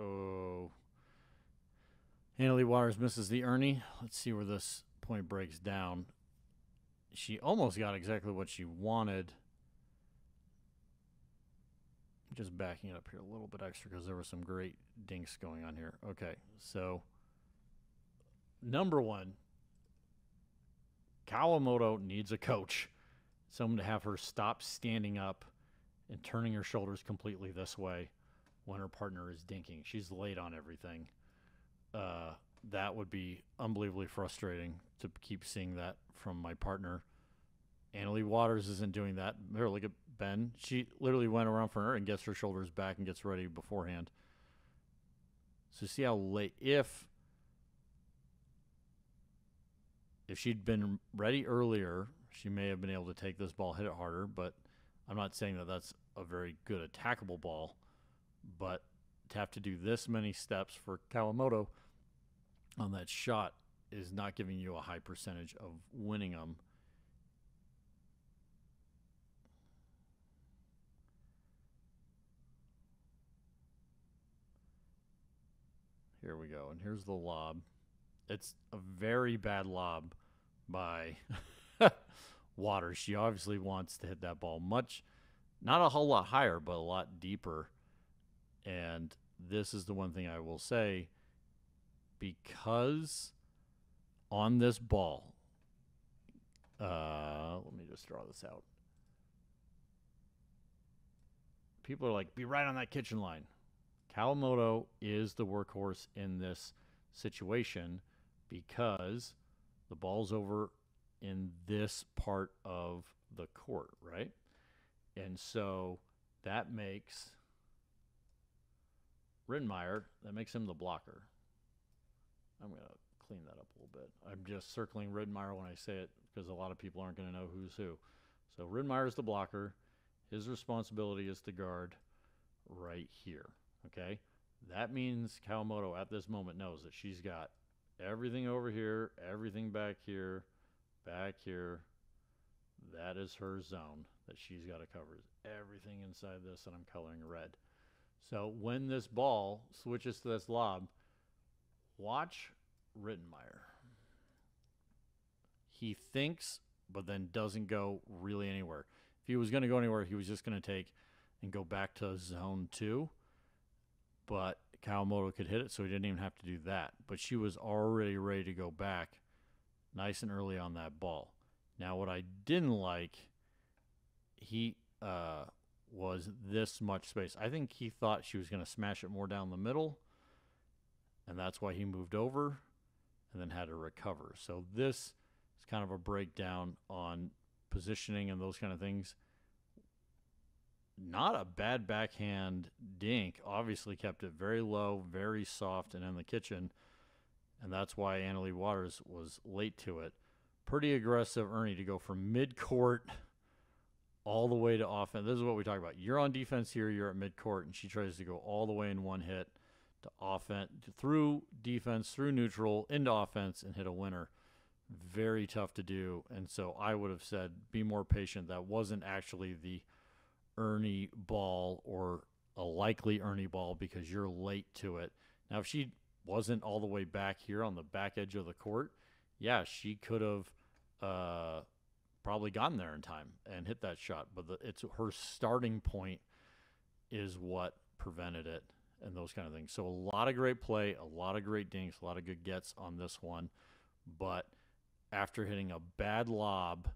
Oh, Anna Leigh Waters misses the Ernie. Let's see where this point breaks down. She almost got exactly what she wanted. Just backing it up here a little bit extra because there were some great dinks going on here. Okay, so number one, Kawamoto needs a coach, someone to have her stop standing up and turning her shoulders completely this way when her partner is dinking. She's late on everything uh, that would be unbelievably frustrating to keep seeing that from my partner. Anna Leigh Waters isn't doing that. Here, look at Ben. She literally went around for her and gets her shoulders back and gets ready beforehand. So see how late if if she'd been ready earlier, she may have been able to take this ball, hit it harder. But I'm not saying that that's a very good attackable ball. But to have to do this many steps for Kawamoto on that shot is not giving you a high percentage of winning them. Here we go. And here's the lob. It's a very bad lob by Waters. She obviously wants to hit that ball much, not a whole lot higher, but a lot deeper. And this is the one thing I will say because on this ball, uh, let me just draw this out. People are like, be right on that kitchen line. Kawamoto is the workhorse in this situation because the ball's over in this part of the court, right? And so that makes Rettenmaier, that makes him the blocker. I'm going to clean that up a little bit. I'm just circling Rettenmaier when I say it because a lot of people aren't going to know who's who. So Rettenmaier is the blocker. His responsibility is to guard right here. Okay? That means Kawamoto at this moment knows that she's got everything over here, everything back here, back here. That is her zone that she's got to cover. Everything inside this that I'm coloring red. So when this ball switches to this lob, watch Rettenmaier. He thinks, but then doesn't go really anywhere. If he was going to go anywhere, he was just going to take and go back to zone two. But Kawamoto could hit it, so he didn't even have to do that. But she was already ready to go back nice and early on that ball. Now, what I didn't like, he uh, was this much space. I think he thought she was going to smash it more down the middle, and that's why he moved over and then had to recover. So this is kind of a breakdown on positioning and those kind of things. Not a bad backhand dink. Obviously kept it very low, very soft, and in the kitchen. And that's why Anna Leigh Waters was late to it. Pretty aggressive, Ernie, to go from mid court all the way to offense. This is what we talk about. You're on defense here, you're at mid court, and she tries to go all the way in one hit to offense, through defense, through neutral, into offense, and hit a winner. Very tough to do. And so I would have said, be more patient. That wasn't actually the Ernie ball or a likely Ernie ball because you're late to it. Now, if she wasn't all the way back here on the back edge of the court, yeah, she could have uh, probably gotten there in time and hit that shot. But the, it's her starting point is what prevented it and those kind of things. So a lot of great play, a lot of great dinks, a lot of good gets on this one. But after hitting a bad lob,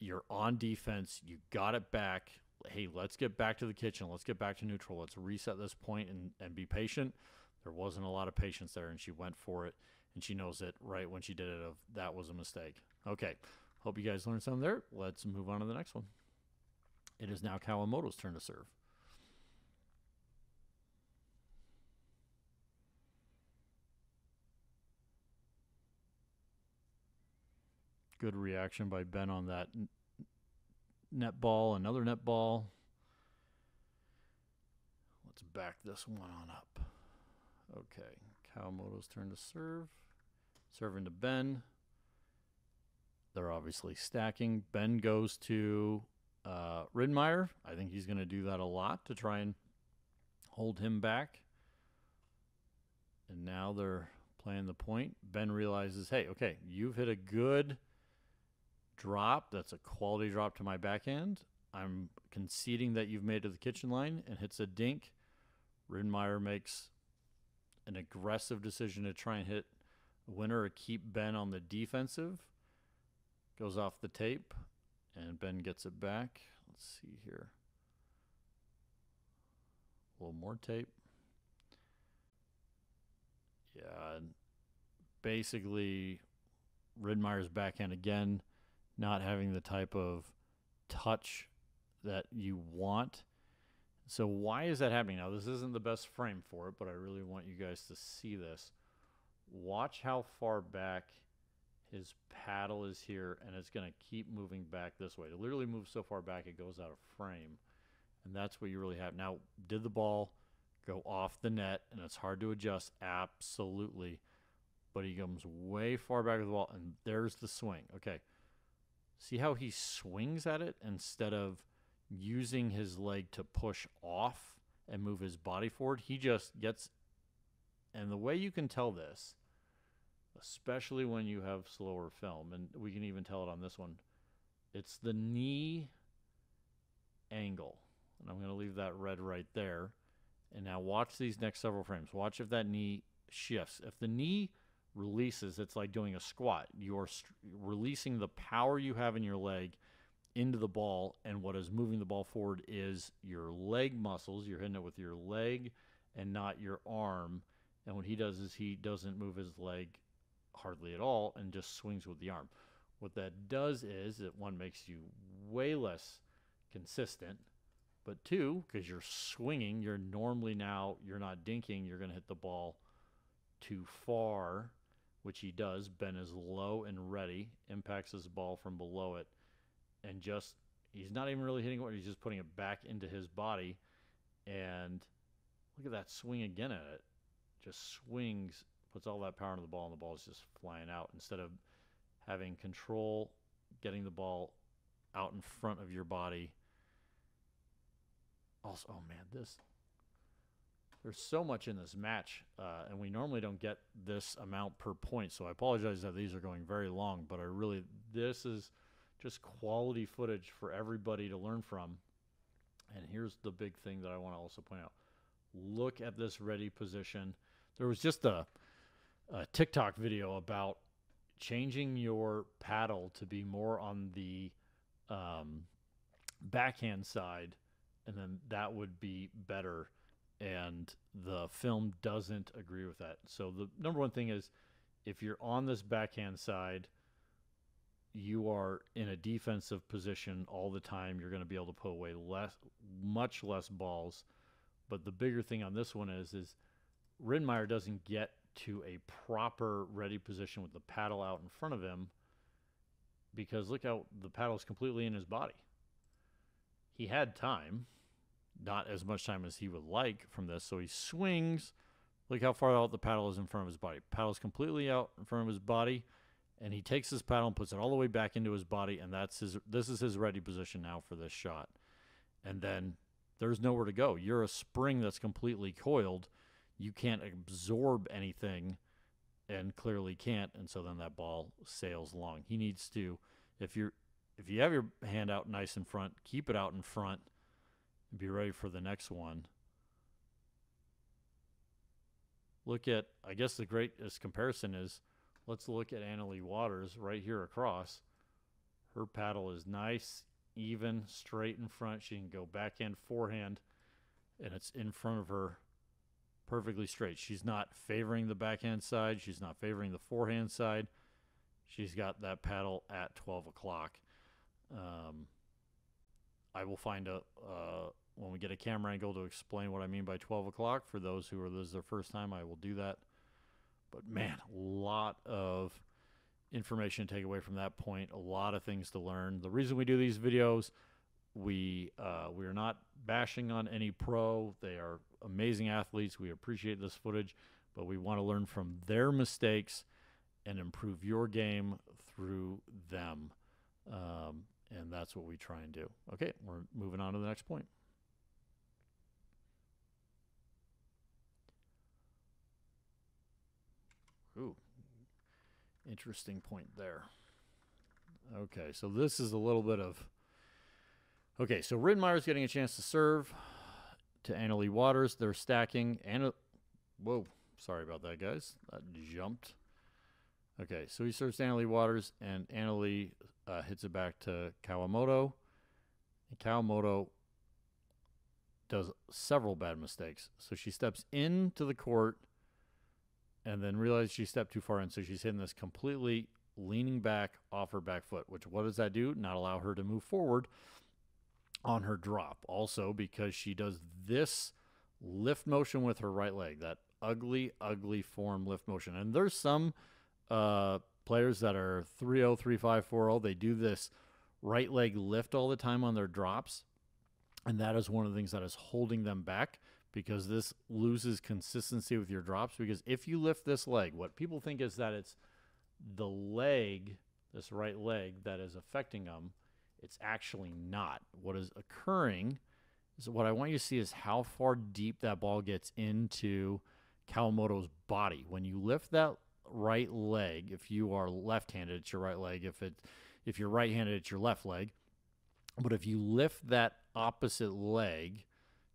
you're on defense. You got it back. Hey, let's get back to the kitchen. Let's get back to neutral. Let's reset this point and, and be patient. There wasn't a lot of patience there, and she went for it. And she knows it right when she did it. Of that was a mistake. Okay, hope you guys learned something there. Let's move on to the next one. It is now Kawamoto's turn to serve. Good reaction by Ben on that net ball, another net ball. Let's back this one on up. Okay, Kawamoto's turn to serve. Serving to Ben. They're obviously stacking. Ben goes to uh, Rettenmaier. I think he's going to do that a lot to try and hold him back. And now they're playing the point. Ben realizes, hey, okay, you've hit a good drop. That's a quality drop to my backhand. I'm conceding that you've made to the kitchen line and hits a dink. Rettenmaier makes an aggressive decision to try and hit a winner or keep Ben on the defensive. Goes off the tape and Ben gets it back. Let's see here. A little more tape. Yeah, basically, Rettenmaier's backhand again not having the type of touch that you want. So why is that happening? Now this isn't the best frame for it, but I really want you guys to see this. Watch how far back his paddle is here, and it's going to keep moving back this way. It literally moves so far back it goes out of frame, and that's what you really have. Now, did the ball go off the net, and it's hard to adjust? Absolutely, but he comes way far back of the ball, and there's the swing. Okay, See how he swings at it instead of using his leg to push off and move his body forward? He just gets. And the way you can tell this, especially when you have slower film, and we can even tell it on this one, it's the knee angle. And I'm going to leave that red right there. And now watch these next several frames. Watch if that knee shifts. If the knee releases, it's like doing a squat. You're st- releasing the power you have in your leg into the ball, and what is moving the ball forward is your leg muscles. You're hitting it with your leg and not your arm. And what he does is he doesn't move his leg hardly at all and just swings with the arm. What that does is it one makes you way less consistent, but two, because you're swinging, you're normally now you're not dinking, you're going to hit the ball too far, which he does. Ben is low and ready, impacts his ball from below it, and just he's not even really hitting it, he's just putting it back into his body. And look at that swing again at it. Just swings, puts all that power into the ball, and the ball is just flying out instead of having control, getting the ball out in front of your body. Also, oh man, this there's so much in this match, uh, and we normally don't get this amount per point. So I apologize that these are going very long, but I really this is just quality footage for everybody to learn from. And here's the big thing that I want to also point out: look at this ready position. There was just a, a TikTok video about changing your paddle to be more on the um, backhand side, and then that would be better. And the film doesn't agree with that. So the number one thing is, if you're on this backhand side, you are in a defensive position all the time. You're going to be able to put away less, much less balls. But the bigger thing on this one is, is Rettenmaier doesn't get to a proper ready position with the paddle out in front of him because look how the paddle is completely in his body. He had time, not as much time as he would like from this, so he swings. Look how far out the paddle is in front of his body. Paddle's completely out in front of his body, and he takes his paddle and puts it all the way back into his body, and that's his. This is his ready position now for this shot. And then there's nowhere to go. You're a spring that's completely coiled you can't absorb anything and clearly can't and so then that ball sails long. he needs to if you're if you have your hand out nice in front keep it out in front be ready for the next one look at i guess the greatest comparison is let's look at Anna Leigh Waters right here across her paddle is nice even straight in front she can go backhand forehand and it's in front of her perfectly straight. She's not favoring the backhand side. She's not favoring the forehand side. She's got that paddle at 12 o'clock. Um, I will find a uh, when we get a camera angle to explain what I mean by 12 o'clock. For those who are this is their first time, I will do that. But man, a lot of information to take away from that point. A lot of things to learn. The reason we do these videos we uh, we are not bashing on any pro. They are amazing athletes. We appreciate this footage, but we want to learn from their mistakes and improve your game through them. Um, and that's what we try and do. Okay, we're moving on to the next point. Ooh, interesting point there. Okay, so this is a little bit of Okay, so Rettenmaier's getting a chance to serve to Anna Leigh Waters. They're stacking. Anna, whoa, sorry about that, guys. That jumped. Okay, so he serves to Anna Leigh Waters, and Anna Leigh uh, hits it back to Kawamoto. And Kawamoto does several bad mistakes. So she steps into the court and then realizes she stepped too far in. So she's hitting this completely leaning back off her back foot, which what does that do? Not allow her to move forward on her drop. Also, because she does this lift motion with her right leg, that ugly, ugly form lift motion. And there's some uh, players that are 3 0, 3 5, 4 0. They do this right leg lift all the time on their drops. And that is one of the things that is holding them back because this loses consistency with your drops. Because if you lift this leg, what people think is that it's the leg, this right leg, that is affecting them it's actually not. What is occurring is what I want you to see is how far deep that ball gets into Kawamoto's body. When you lift that right leg, if you are left-handed, it's your right leg. If it if you're right-handed, it's your left leg. But if you lift that opposite leg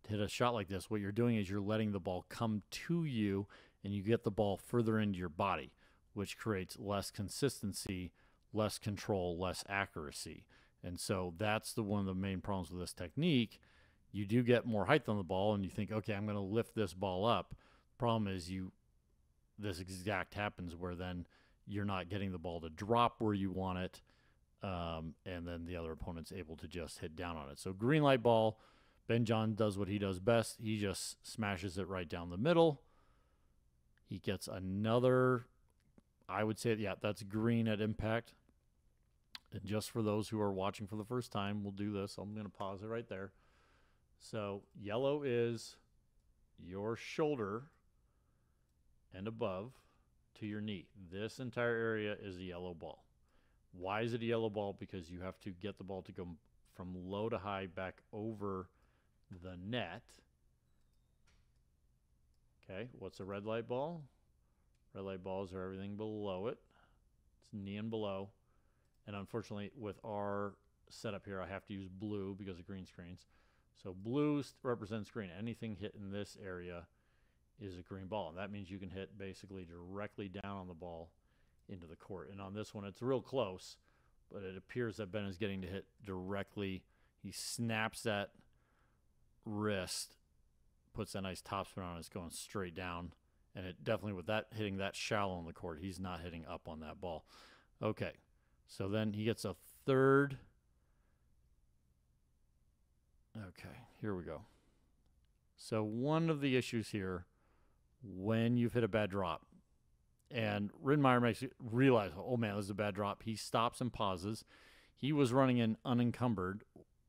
to hit a shot like this, what you're doing is you're letting the ball come to you and you get the ball further into your body, which creates less consistency, less control, less accuracy. And so that's the one of the main problems with this technique. You do get more height on the ball, and you think, okay, I'm going to lift this ball up. The problem is, you this exact happens where then you're not getting the ball to drop where you want it, um, and then the other opponent's able to just hit down on it. So green light ball, Ben Johns does what he does best. He just smashes it right down the middle. He gets another, I would say, yeah, that's green at impact. And just for those who are watching for the first time, we'll do this. I'm going to pause it right there. So yellow is your shoulder and above to your knee. This entire area is a yellow ball. Why is it a yellow ball? Because you have to get the ball to go from low to high back over the net. Okay, what's a red light ball? Red light balls are everything below it. It's knee and below. And unfortunately, with our setup here, I have to use blue because of green screens. So blue represents green. Anything hit in this area is a green ball. And that means you can hit basically directly down on the ball into the court. And on this one, it's real close, but it appears that Ben is getting to hit directly. He snaps that wrist, puts that nice topspin on, it's going straight down. And it definitely, with that hitting that shallow on the court, he's not hitting up on that ball. Okay. So then he gets a third. Okay, here we go. So one of the issues here when you've hit a bad drop, and Rettenmaier makes you realize, oh man, this is a bad drop. He stops and pauses. He was running in unencumbered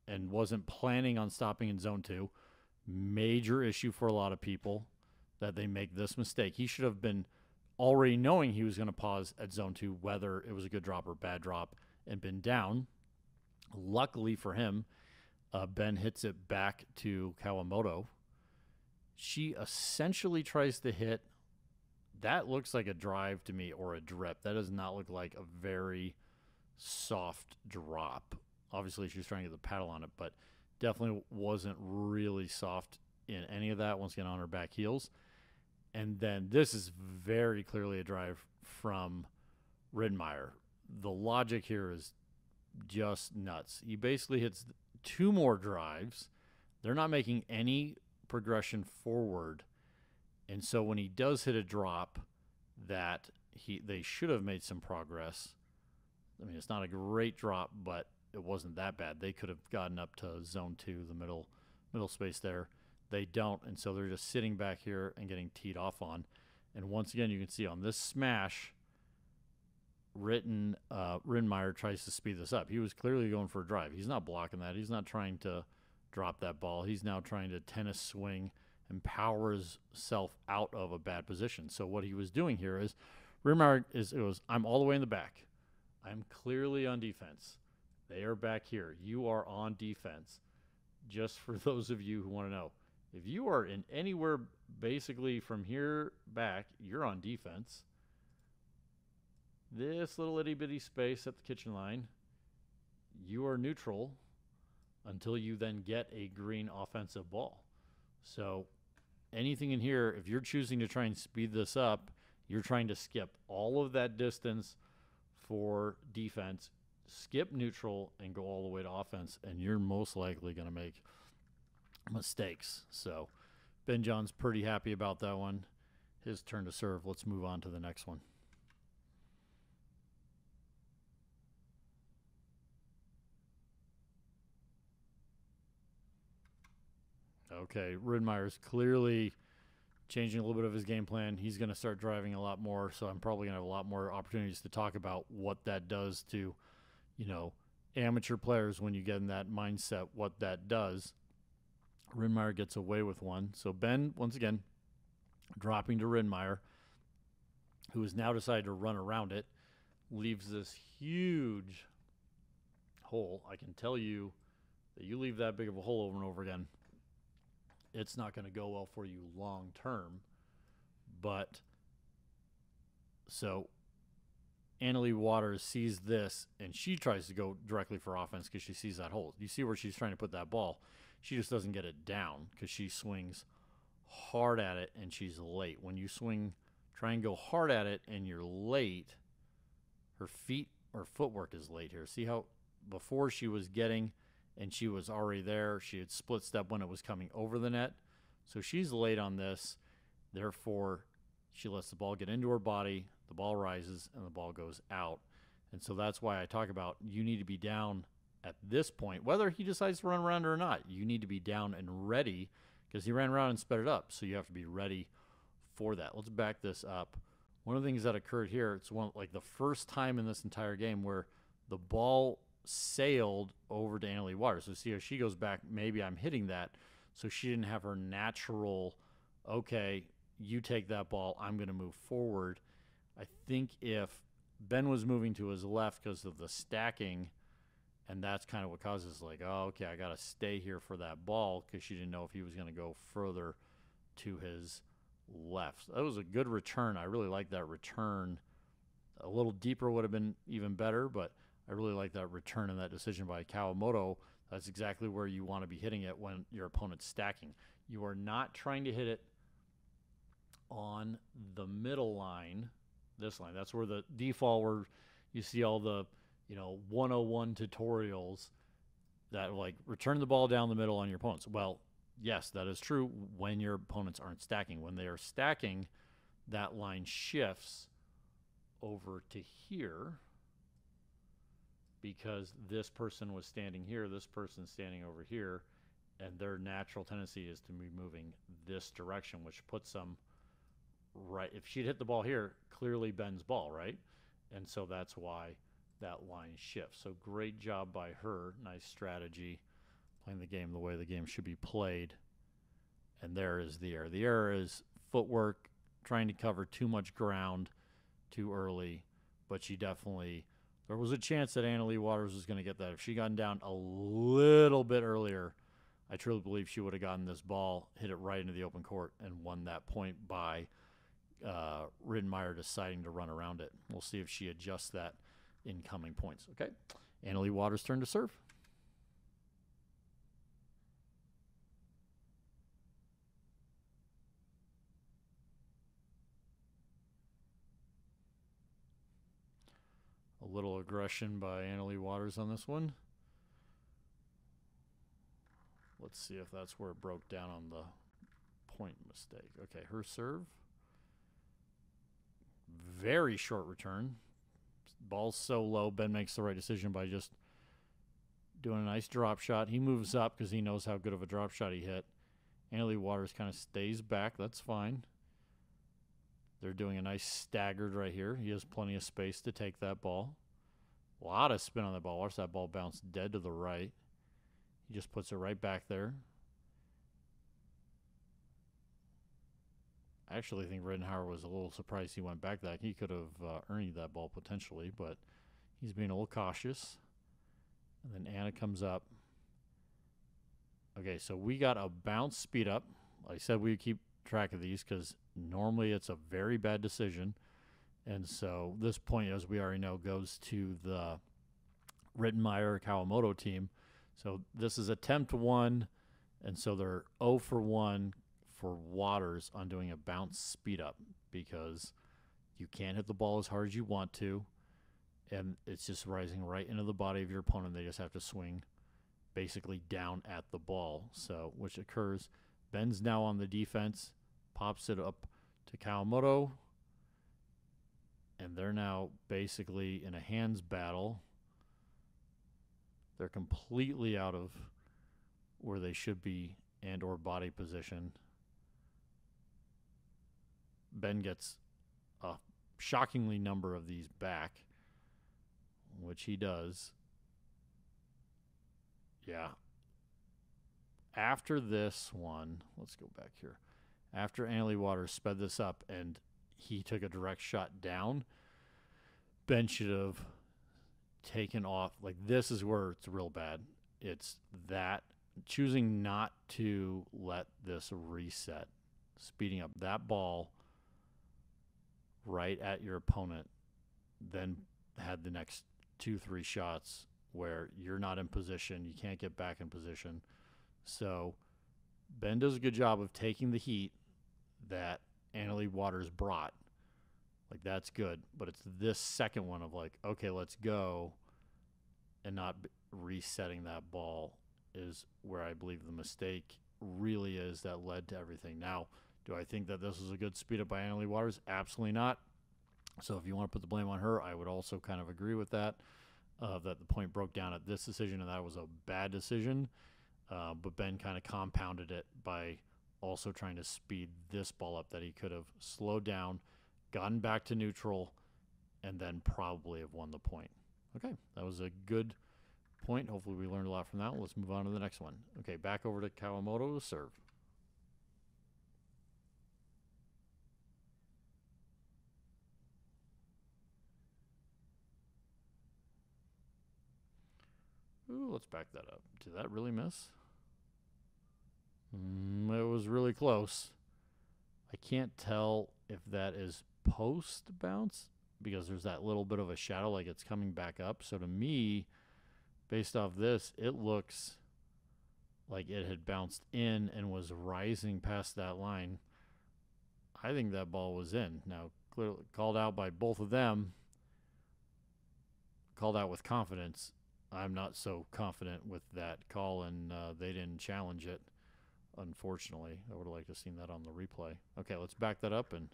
and wasn't planning on stopping in zone two. Major issue for a lot of people that they make this mistake. He should have been already knowing he was going to pause at zone two, whether it was a good drop or bad drop, and been down. Luckily for him, uh, Ben hits it back to Kawamoto. She essentially tries to hit. That looks like a drive to me or a drip. That does not look like a very soft drop. Obviously, she's trying to get the paddle on it, but definitely wasn't really soft in any of that once again on her back heels. And then this is very clearly a drive from Rettenmaier. The logic here is just nuts. He basically hits two more drives. They're not making any progression forward. And so when he does hit a drop that he they should have made some progress. I mean, it's not a great drop, but it wasn't that bad. They could have gotten up to zone 2, the middle middle space there. They don't, and so they're just sitting back here and getting teed off on. And once again, you can see on this smash, Ritten uh, Rettenmaier tries to speed this up. He was clearly going for a drive. He's not blocking that. He's not trying to drop that ball. He's now trying to tennis swing and power himself out of a bad position. So what he was doing here is, Rettenmaier is it was I'm all the way in the back. I'm clearly on defense. They are back here. You are on defense. Just for those of you who want to know, if you are in anywhere basically from here back, you're on defense. This little itty bitty space at the kitchen line, you are neutral until you then get a green offensive ball. So anything in here, if you're choosing to try and speed this up, you're trying to skip all of that distance for defense, skip neutral, and go all the way to offense, and you're most likely going to make – mistakes. So Ben John's pretty happy about that one. His turn to serve. Let's move on to the next one. Okay, Rettenmaier's clearly changing a little bit of his game plan. He's going to start driving a lot more, so I'm probably going to have a lot more opportunities to talk about what that does to, you know, amateur players when you get in that mindset, what that does. Rettenmaier gets away with one. So Ben, once again, dropping to Rettenmaier, who has now decided to run around it, leaves this huge hole. I can tell you that you leave that big of a hole over and over again, it's not going to go well for you long term. But so Anna Leigh Waters sees this and she tries to go directly for offense because she sees that hole. You see where she's trying to put that ball. She just doesn't get it down because she swings hard at it and she's late. When you swing, try and go hard at it and you're late, her feet or footwork is late here. See how before she was getting and she was already there. She had split step when it was coming over the net. So she's late on this. Therefore, she lets the ball get into her body, the ball rises, and the ball goes out. And so that's why I talk about you need to be down at this point, whether he decides to run around or not. You need to be down and ready because he ran around and sped it up. So you have to be ready for that. Let's back this up. One of the things that occurred here, it's one like the first time in this entire game where the ball sailed over to Anna Leigh Waters. So see how she goes back, maybe I'm hitting that. So she didn't have her natural, okay, you take that ball, I'm going to move forward. I think if Ben was moving to his left because of the stacking, and that's kind of what causes like, oh, okay, I got to stay here for that ball because she didn't know if he was going to go further to his left. That was a good return. I really like that return. A little deeper would have been even better, but I really like that return and that decision by Kawamoto. That's exactly where you want to be hitting it when your opponent's stacking. You are not trying to hit it on the middle line, this line. That's where the default where you see all the, you know, 101 tutorials that like return the ball down the middle on your opponents. Well, yes, that is true when your opponents aren't stacking. When they are stacking, that line shifts over to here because this person was standing here, this person's standing over here, and their natural tendency is to be moving this direction, which puts them right. If she'd hit the ball here, clearly Ben's ball, right? And so that's why that line shifts. So great job by her. Nice strategy, playing the game the way the game should be played. And there is the error. The error is footwork, trying to cover too much ground too early, but she definitely there was a chance that Anna Leigh Waters was going to get that. If she gotten down a little bit earlier, I truly believe she would have gotten this ball, hit it right into the open court, and won that point by uh, Rettenmaier deciding to run around it. We'll see if she adjusts that in coming points. Okay. Anna Leigh Waters' turn to serve. A little aggression by Anna Leigh Waters on this one. Let's see if that's where it broke down on the point mistake. Okay, her serve. Very short return. Ball's so low. Ben makes the right decision by just doing a nice drop shot. He moves up because he knows how good of a drop shot he hit. Anna Leigh Waters kind of stays back. That's fine. They're doing a nice staggered right here. He has plenty of space to take that ball. A lot of spin on that ball. Watch that ball bounce dead to the right. He just puts it right back there. I actually think Rettenmaier was a little surprised he went back that. He could have uh, earned that ball potentially, but he's being a little cautious. And then Anna comes up. Okay, so we got a bounce speed up. Like I said, we keep track of these because normally it's a very bad decision. And so this point, as we already know, goes to the Rettenmaier Kawamoto team. So this is attempt one, and so they're 0 for 1 for Waters on doing a bounce speed up because you can't hit the ball as hard as you want to, and it's just rising right into the body of your opponent. They just have to swing basically down at the ball. So which occurs. Ben's now on the defense, pops it up to Kawamoto, and they're now basically in a hands battle. They're completely out of where they should be and or body position. Ben gets a shockingly number of these back, which he does. Yeah. After this one, let's go back here. After Anna Leigh Waters sped this up and he took a direct shot down, Ben should have taken off. Like this is where it's real bad. It's that choosing not to let this reset, speeding up that ball right at your opponent, then had the next two, three shots where you're not in position, you can't get back in position. So Ben does a good job of taking the heat that Anna Leigh Waters brought. Like that's good, but it's this second one of like, okay, let's go. and not resetting that ball is where I believe the mistake really is that led to everything. Now, do I think that this was a good speed up by Anna Leigh Waters? Absolutely not. So if you want to put the blame on her, I would also kind of agree with that. Uh, that the point broke down at this decision and that was a bad decision. Uh, but Ben kind of compounded it by also trying to speed this ball up that he could have slowed down, gotten back to neutral, and then probably have won the point. Okay, that was a good point. Hopefully, we learned a lot from that. Let's move on to the next one. Okay, back over to Kawamoto to serve. Ooh, let's back that up. Did that really miss? Mm, it was really close. I can't tell if that is post bounce because there's that little bit of a shadow like it's coming back up. So to me, based off this, it looks like it had bounced in and was rising past that line. I think that ball was in. Now, clearly called out by both of them, called out with confidence. I'm not so confident with that call, and uh, they didn't challenge it. Unfortunately, I would have liked to have seen that on the replay. Okay, let's back that up and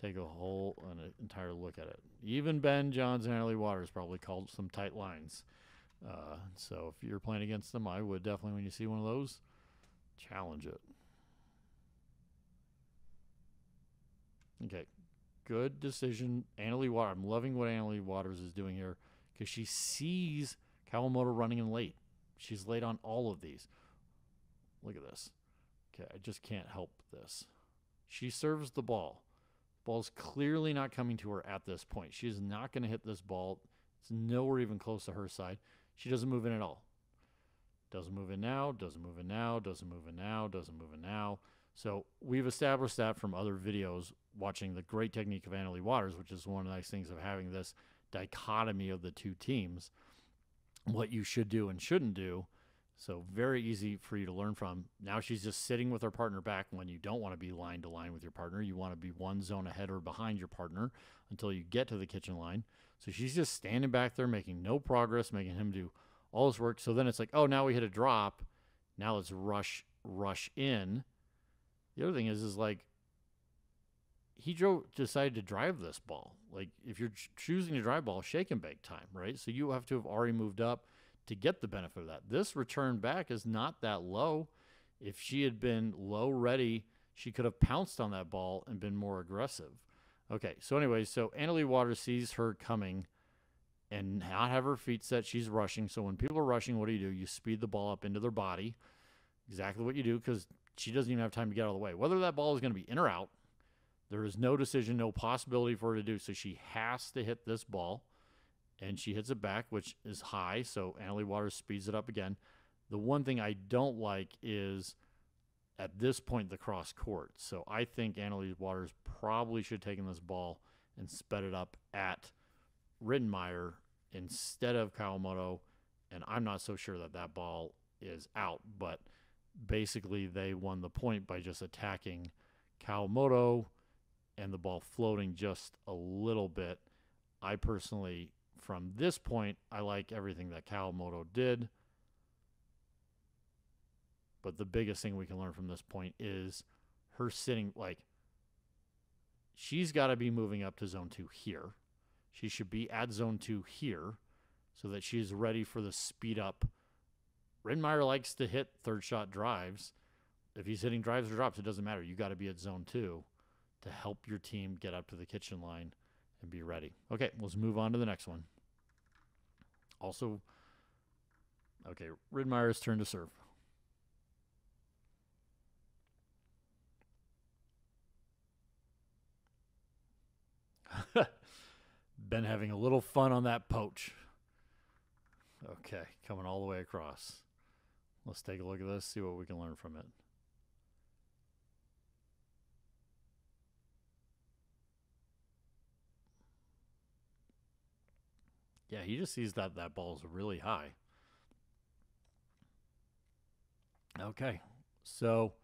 take a whole an entire look at it. Even Ben Johns and Anna Leigh Waters probably called some tight lines. Uh, so if you're playing against them, I would definitely, when you see one of those, challenge it. Okay, good decision, Anna Leigh Waters. I'm loving what Anna Leigh Waters is doing here because she sees Kawamoto running in late. She's late on all of these. Look at this. Okay, I just can't help this. She serves the ball. Ball's clearly not coming to her at this point. She is not going to hit this ball. It's nowhere even close to her side. She doesn't move in at all. Doesn't move in now, doesn't move in now, doesn't move in now, doesn't move in now. So we've established that from other videos watching the great technique of Anna Leigh Waters, which is one of the nice things of having this dichotomy of the two teams, what you should do and shouldn't do. So very easy for you to learn from. Now she's just sitting with her partner back when you don't want to be line to line with your partner. You want to be one zone ahead or behind your partner until you get to the kitchen line. So she's just standing back there making no progress, making him do all his work. So then it's like, oh, now we hit a drop. Now let's rush rush in. The other thing is is like he drove decided to drive this ball. Like if you're choosing to drive ball, shake and bake time, right? So you have to have already moved up to get the benefit of that. This return back is not that low. If she had been low ready, she could have pounced on that ball and been more aggressive. Okay, so anyway, so Anna Leigh Waters sees her coming and not have her feet set. She's rushing. So when people are rushing, what do you do? You speed the ball up into their body. Exactly what you do because she doesn't even have time to get out of the way. Whether that ball is going to be in or out, there is no decision, no possibility for her to do. So she has to hit this ball, and she hits it back, which is high. So Anna Leigh Waters speeds it up again. The one thing I don't like is at this point the cross court. So I think Anna Leigh Waters probably should have taken this ball and sped it up at Rettenmaier instead of Kawamoto. And I'm not so sure that that ball is out, but basically they won the point by just attacking Kawamoto and the ball floating just a little bit. I personally, from this point, I like everything that Kawamoto did. But the biggest thing we can learn from this point is her sitting like she's got to be moving up to zone two here. She should be at zone two here so that she's ready for the speed up. Rettenmaier likes to hit third shot drives. If he's hitting drives or drops, it doesn't matter. You got to be at zone two to help your team get up to the kitchen line and be ready. Okay, let's move on to the next one. Also, okay, Rettenmaier's turn to serve. Been having a little fun on that poach. Okay, coming all the way across. Let's take a look at this, see what we can learn from it. Yeah, he just sees that that ball's really high. Okay, so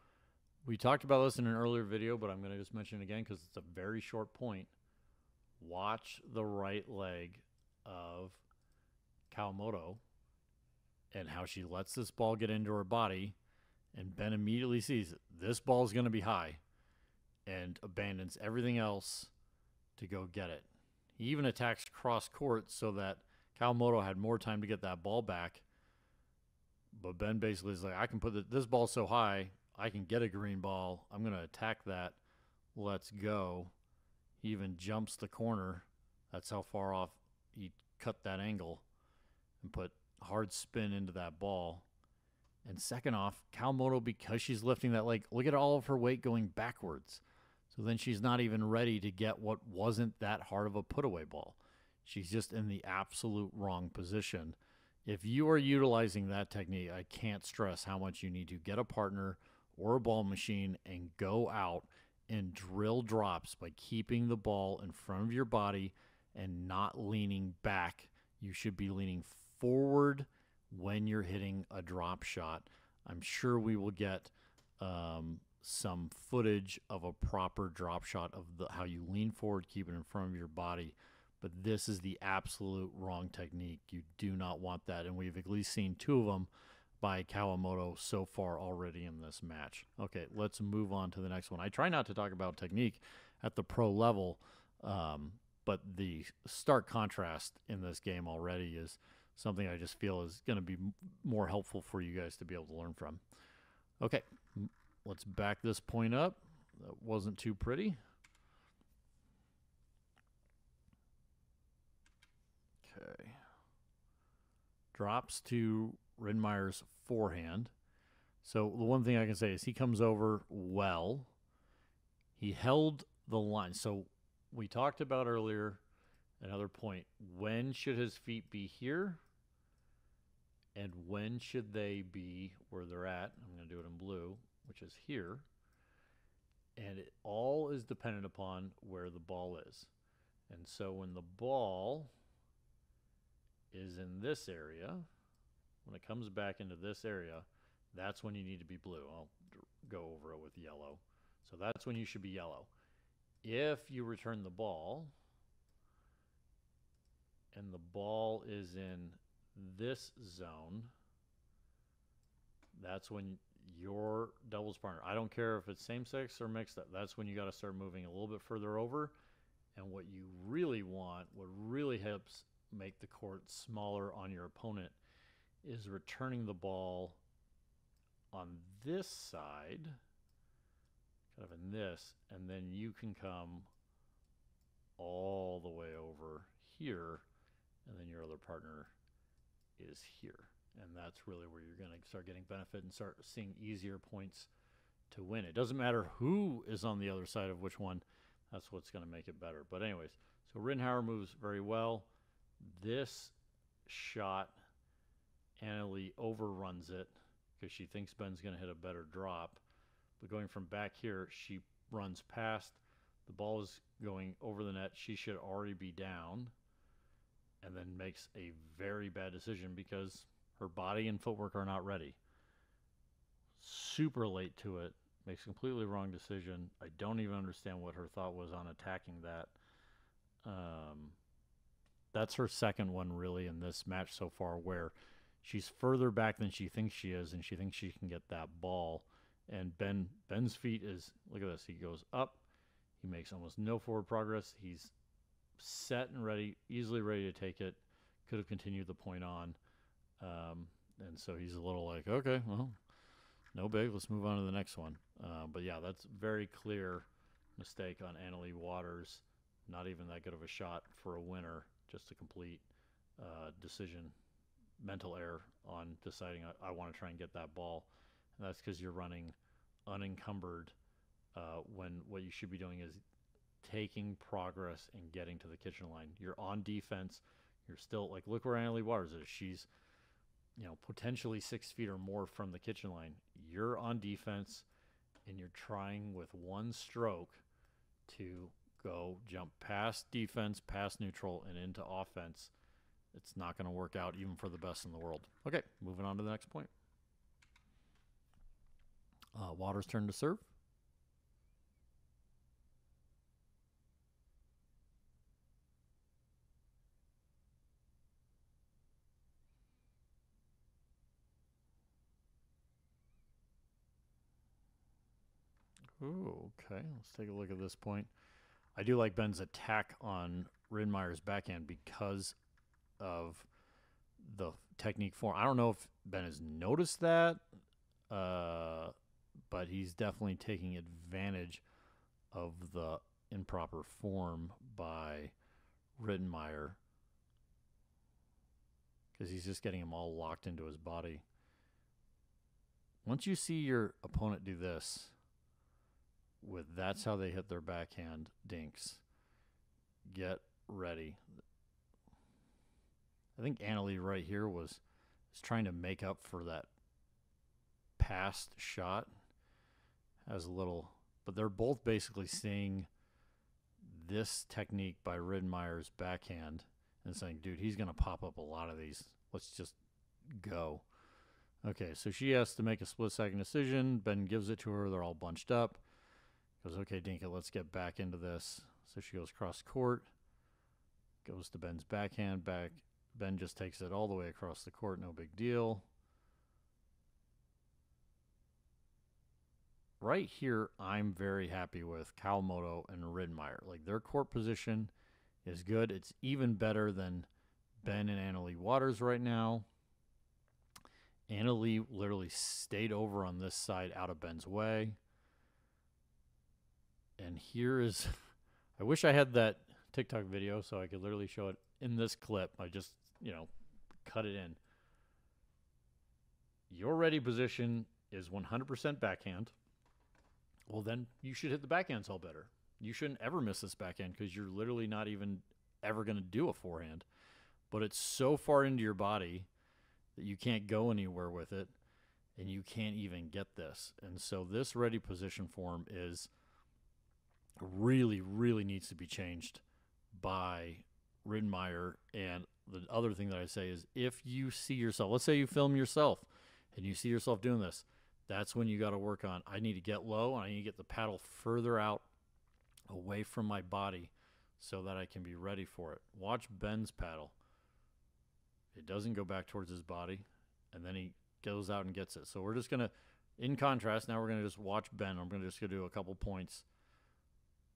we talked about this in an earlier video, but I'm going to just mention it again because it's a very short point. Watch the right leg of Kawamoto and how she lets this ball get into her body. And Ben immediately sees this ball is going to be high and abandons everything else to go get it. He even attacks cross court so that Kawamoto had more time to get that ball back. But Ben basically is like, I can put the, this ball so high, I can get a green ball. I'm going to attack that. Let's go. He even jumps the corner. That's how far off he cut that angle and put hard spin into that ball. And second off, Kawamoto, because she's lifting that leg, look at all of her weight going backwards. So then she's not even ready to get what wasn't that hard of a putaway ball. She's just in the absolute wrong position. If you are utilizing that technique, I can't stress how much you need to get a partner or a ball machine and go out and drill drops by keeping the ball in front of your body and not leaning back. You should be leaning forward when you're hitting a drop shot. I'm sure we will get um, some footage of a proper drop shot of the, how you lean forward, keep it in front of your body. But this is the absolute wrong technique. You do not want that. And we've at least seen two of them by Kawamoto so far already in this match. Okay, let's move on to the next one. I try not to talk about technique at the pro level, um, but the stark contrast in this game already is something I just feel is going to be more helpful for you guys to be able to learn from. Okay, let's back this point up. That wasn't too pretty. Okay. Drops to Rettenmaier's forehand. So the one thing I can say is he comes over well. He held the line. So we talked about earlier another point. When should his feet be here? And when should they be where they're at? I'm going to do it in blue, which is here. And it all is dependent upon where the ball is. And so when the ball is in this area, when it comes back into this area, that's when you need to be blue. I'll go over it with yellow. So that's when you should be yellow. If you return the ball and the ball is in this zone, that's when your doubles partner, I don't care if it's same sex or mixed up, that's when you got to start moving a little bit further over. And what you really want, what really helps make the court smaller on your opponent, is returning the ball on this side, kind of in this, and then you can come all the way over here, and then your other partner is here. And that's really where you're going to start getting benefit and start seeing easier points to win. It doesn't matter who is on the other side of which one, that's what's going to make it better. But, anyways, so Rettenmaier moves very well. This shot Anna Leigh overruns it because she thinks Ben's going to hit a better drop. But going from back here, she runs past. The ball is going over the net. She should already be down. And then makes a very bad decision because her body and footwork are not ready. Super late to it. Makes a completely wrong decision. I don't even understand what her thought was on attacking that. Um, that's her second one, really, in this match so far, where she's further back than she thinks she is, and she thinks she can get that ball. And Ben Ben's feet is look at this. He goes up. He makes almost no forward progress. He's set and ready, easily ready to take it. Could have continued the point on. Um, and so he's a little like, okay, well, no big. Let's move on to the next one. Uh, but yeah, that's very clear mistake on Anna Leigh Waters. Not even that good of a shot for a winner, just a complete uh, decision mental error on deciding I, I want to try and get that ball. And that's because you're running unencumbered uh, when what you should be doing is taking progress and getting to the kitchen line. You're on defense. You're still like, look where Anna Leigh Waters is. She's, you know, potentially six feet or more from the kitchen line. You're on defense and you're trying with one stroke to go jump past defense, past neutral, and into offense it's not going to work out even for the best in the world. Okay, moving on to the next point. Uh, Waters' turn to serve. Ooh, okay. Let's take a look at this point. I do like Ben's attack on Rettenmaier's backhand because of the technique form. I don't know if Ben has noticed that, uh, but he's definitely taking advantage of the improper form by Rettenmaier because he's just getting him all locked into his body. Once you see your opponent do this, with that's how they hit their backhand dinks, get ready. I think Anna Leigh right here was is trying to make up for that past shot. as a little, but they're both basically seeing this technique by Rettenmaier's backhand and saying, dude, he's going to pop up a lot of these. Let's just go. Okay, so she has to make a split second decision. Ben gives it to her. They're all bunched up. Goes, okay, Dinka, let's get back into this. So she goes cross court, goes to Ben's backhand. Back. Ben just takes it all the way across the court. No big deal. Right here, I'm very happy with Kawamoto and Rettenmaier. Like their court position is good. It's even better than Ben and Anna Leigh Waters right now. Anna Leigh literally stayed over on this side out of Ben's way. And here is, I wish I had that TikTok video so I could literally show it in this clip. I just, you know, cut it in. Your ready position is 100% backhand. Well, then you should hit the backhand all better. You shouldn't ever miss this backhand because you're literally not even ever going to do a forehand. But it's so far into your body that you can't go anywhere with it and you can't even get this. And so this ready position form is really, really needs to be changed by Rettenmaier. And the other thing that I say is if you see yourself, let's say you film yourself and you see yourself doing this, that's when you got to work on I need to get low and I need to get the paddle further out away from my body so that I can be ready for it. Watch Ben's paddle. It doesn't go back towards his body and then he goes out and gets it. So we're just going to in contrast, now we're going to just watch Ben. I'm going to just go do a couple points.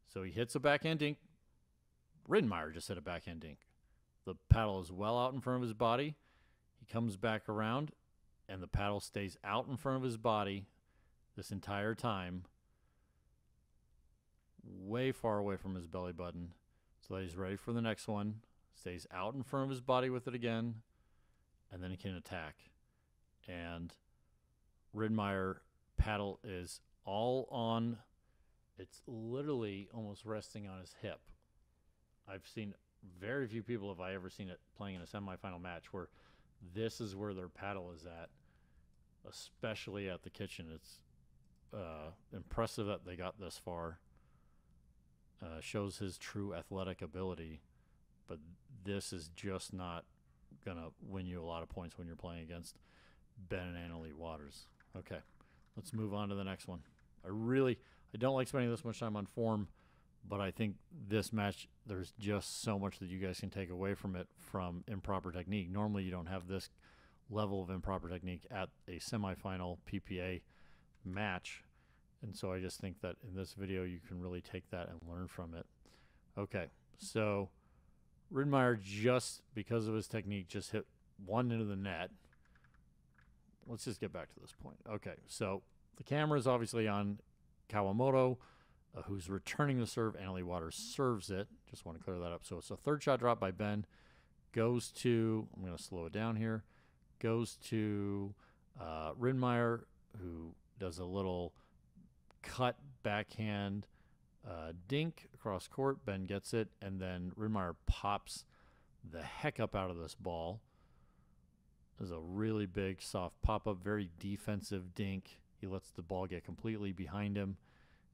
So he hits a backhand dink. Rettenmaier just hit a backhand dink. The paddle is well out in front of his body. He comes back around and the paddle stays out in front of his body this entire time, way far away from his belly button, so that he's ready for the next one. Stays out in front of his body with it again, and then he can attack. And Rettenmaier paddle is all on. It's literally almost resting on his hip. I've seen very few people, if I ever seen it playing in a semifinal match, where this is where their paddle is at, especially at the kitchen. It's uh, impressive that they got this far. Uh, shows his true athletic ability, but this is just not gonna win you a lot of points when you're playing against Ben and Anna Leigh Waters. Okay, let's move on to the next one. I really, I don't like spending this much time on form, but I think this match, there's just so much that you guys can take away from it from improper technique. Normally, you don't have this level of improper technique at a semifinal PPA match. And so I just think that in this video, you can really take that and learn from it. Okay, so Rettenmaier just, because of his technique, just hit one into the net. Let's just get back to this point. Okay, so the camera is obviously on Kawamoto, uh, who's returning the serve. Anna Leigh Waters serves it. Just want to clear that up. So it's a third shot drop by Ben. Goes to, I'm going to slow it down here goes to uh, Rettenmaier, who does a little cut backhand uh, dink across court. Ben gets it, and then Rettenmaier pops the heck up out of this ball. There's a really big, soft pop up, very defensive dink. He lets the ball get completely behind him.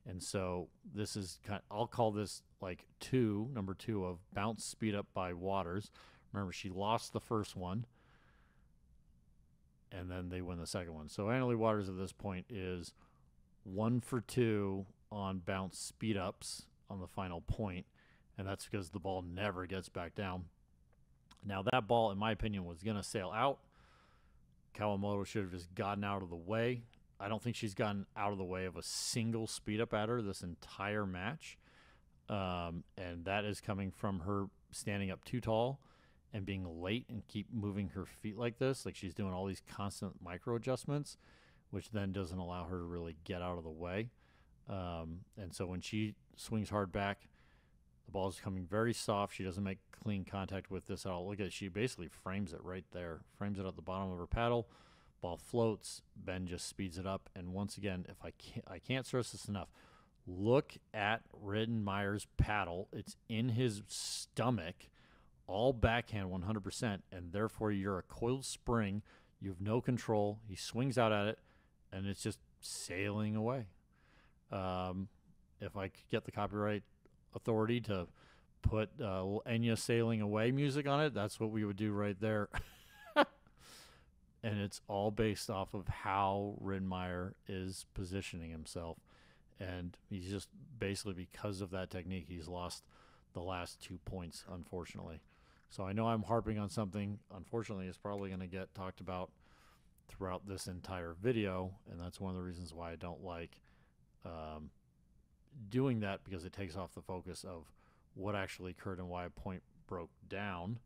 And so this is kind of, I'll call this like two, number two of bounce speed up by Waters. Remember, she lost the first one and then they win the second one. So Anna Leigh Waters at this point is one for two on bounce speed ups on the final point, and that's because the ball never gets back down. Now that ball, in my opinion, was going to sail out. Kawamoto should have just gotten out of the way I don't think she's gotten out of the way of a single speed up at her this entire match. Um, and that is coming from her standing up too tall and being late and keep moving her feet like this. Like she's doing all these constant micro adjustments, which then doesn't allow her to really get out of the way. Um, and so when she swings hard back, the ball is coming very soft. She doesn't make clean contact with this at all. Look at it. She basically frames it right there, frames it at the bottom of her paddle. Ball floats. Ben just speeds it up. And once again, if I can't, I can't stress this enough. Look at Rettenmaier's paddle. It's in his stomach, all backhand 100%. And therefore, you're a coiled spring. You have no control. He swings out at it, and it's just sailing away. Um, if I could get the copyright authority to put uh, Enya sailing away music on it, that's what we would do right there. and it's all based off of how Rettenmaier is positioning himself. And he's just basically because of that technique, he's lost the last two points, unfortunately. So I know I'm harping on something. Unfortunately, it's probably going to get talked about throughout this entire video, and that's one of the reasons why I don't like um, doing that because it takes off the focus of what actually occurred and why a point broke down.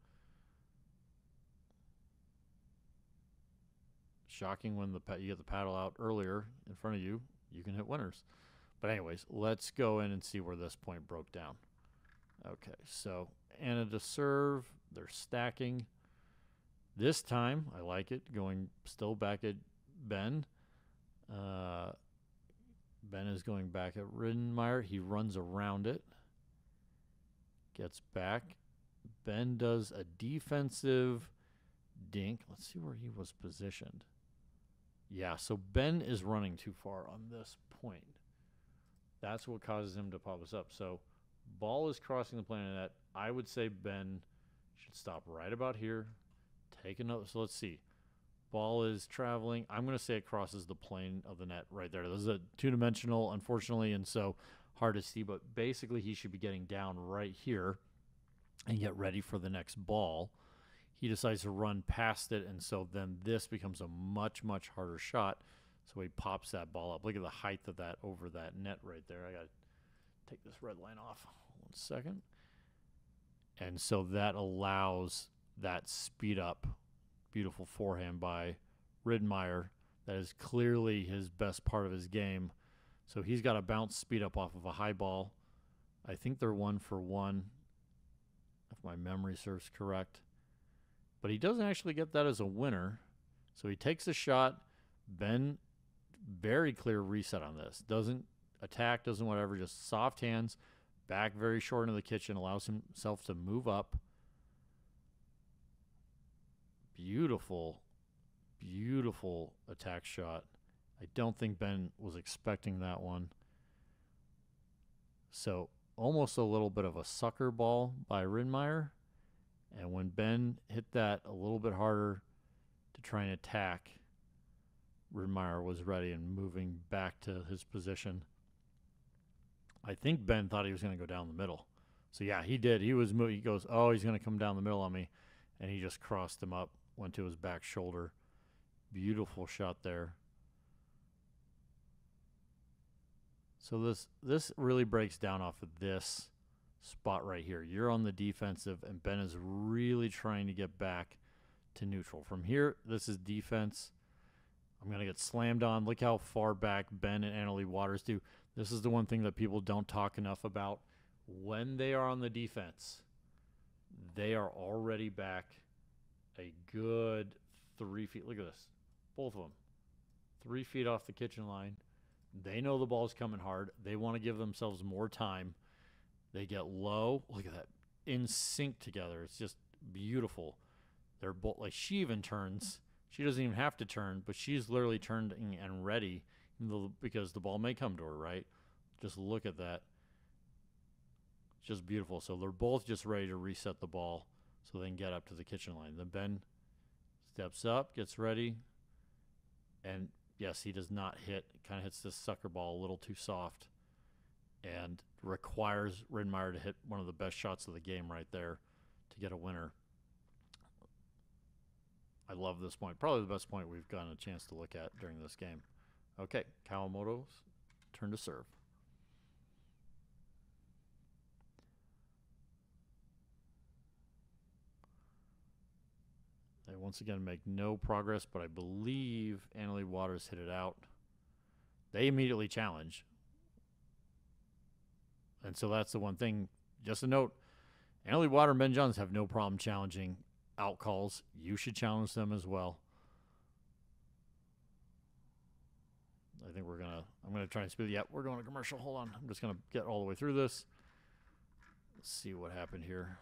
Shocking when the you get the paddle out earlier in front of you, you can hit winners. But anyways, let's go in and see where this point broke down. Okay, so Anna to serve, they're stacking. This time, I like it, going still back at Ben. Uh, Ben is going back at Rettenmaier. He runs around it, gets back. Ben does a defensive dink. Let's see where he was positioned. Yeah, so Ben is running too far on this point. That's what causes him to pop us up. So ball is crossing the plane of the net. I would say Ben should stop right about here. Take another. So let's see. Ball is traveling. I'm going to say it crosses the plane of the net right there. This is a two dimensional, unfortunately, and so hard to see. But basically, he should be getting down right here and get ready for the next ball. He decides to run past it, and so then this becomes a much, much harder shot. So he pops that ball up. Look at the height of that over that net right there. I got to take this red line off. One second. And so that allows that speed up. Beautiful forehand by Rettenmaier. That is clearly his best part of his game. So he's got a bounce speed up off of a high ball. I think they're one for one, if my memory serves correct. But he doesn't actually get that as a winner. So he takes a shot. Ben, very clear reset on this. Doesn't attack, doesn't whatever, just soft hands, back very short into the kitchen, allows himself to move up. Beautiful, beautiful attack shot. I don't think Ben was expecting that one. So almost a little bit of a sucker ball by Rettenmaier. And when Ben hit that a little bit harder to try and attack, Rettenmaier was ready and moving back to his position. I think Ben thought he was going to go down the middle. So yeah, he did. He was moving. He goes, "Oh, he's going to come down the middle on me," and he just crossed him up, went to his back shoulder. Beautiful shot there. So this this really breaks down off of this spot right here. You're on the defensive, and Ben is really trying to get back to neutral. From here, this is defense. I'm going to get slammed on. Look how far back Ben and Anna Leigh Waters do. This is the one thing that people don't talk enough about. When they are on the defense, they are already back a good three feet. Look at this. Both of them. Three feet off the kitchen line. They know the ball's coming hard. They want to give themselves more time. They get low. Look at that. In sync together. It's just beautiful. They're both like she even turns. She doesn't even have to turn, but she's literally turning and ready because the ball may come to her, right? Just look at that. It's just beautiful. So they're both just ready to reset the ball so they can get up to the kitchen line. Then Ben steps up, gets ready, and yes, he does not hit. Kind of hits this sucker ball a little too soft and requires Rettenmaier to hit one of the best shots of the game right there to get a winner. I love this point. Probably the best point we've gotten a chance to look at during this game. Okay, Kawamoto's turn to serve. They once again make no progress, but I believe Anna Leigh Waters hit it out. They immediately challenge. And so that's the one thing. Just a note Anna Leigh Water and Ben Johns have no problem challenging out calls. You should challenge them as well. I think we're gonna. I'm gonna try and speed. Yep, we're going to commercial. Hold on. I'm just gonna get all the way through this. Let's see what happened here.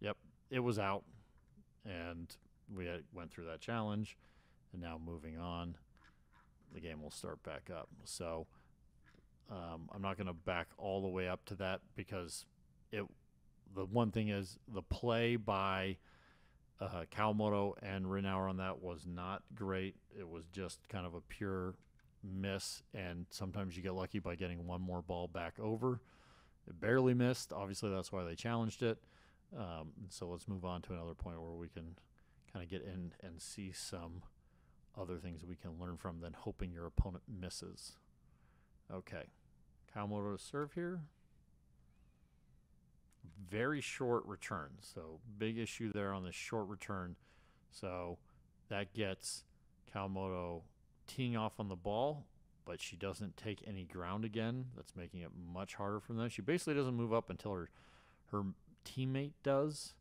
Yep, it was out, and we had, went through that challenge, and now moving on, the game will start back up. So um, I'm not gonna back all the way up to that because it. The one thing is the play by uh, Kawamoto and Rettenmaier on that was not great. It was just kind of a pure miss, and sometimes you get lucky by getting one more ball back over. It barely missed. Obviously, that's why they challenged it. Um, so let's move on to another point where we can kind of get in and see some other things we can learn from than hoping your opponent misses. Okay. Kawamoto to serve here very short return. So big issue there on the short return. So that gets Kawamoto teeing off on the ball, but she doesn't take any ground again. That's making it much harder for them. She basically doesn't move up until her her teammate does,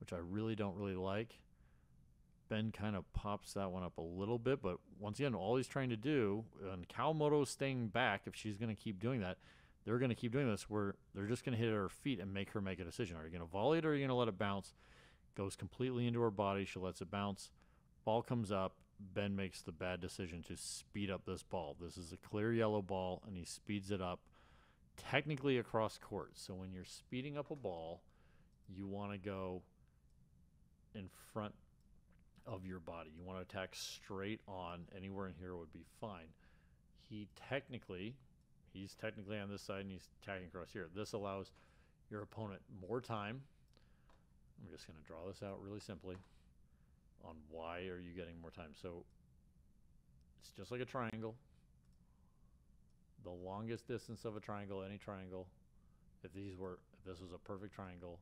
which I really don't really like. Ben kind of pops that one up a little bit, but once again, all he's trying to do, and Kawamoto staying back, if she's going to keep doing that, they're going to keep doing this where they're just going to hit her feet and make her make a decision. Are you going to volley it or are you going to let it bounce? Goes completely into her body. She lets it bounce. Ball comes up. Ben makes the bad decision to speed up this ball. This is a clear yellow ball, and he speeds it up technically across court. So when you're speeding up a ball, you want to go in front of your body. You want to attack straight on. Anywhere in here would be fine. He technically He's technically on this side and he's tagging across here. This allows your opponent more time. I'm just going to draw this out really simply on why are you getting more time. So it's just like a triangle. The longest distance of a triangle, any triangle, if these were, if this was a perfect triangle,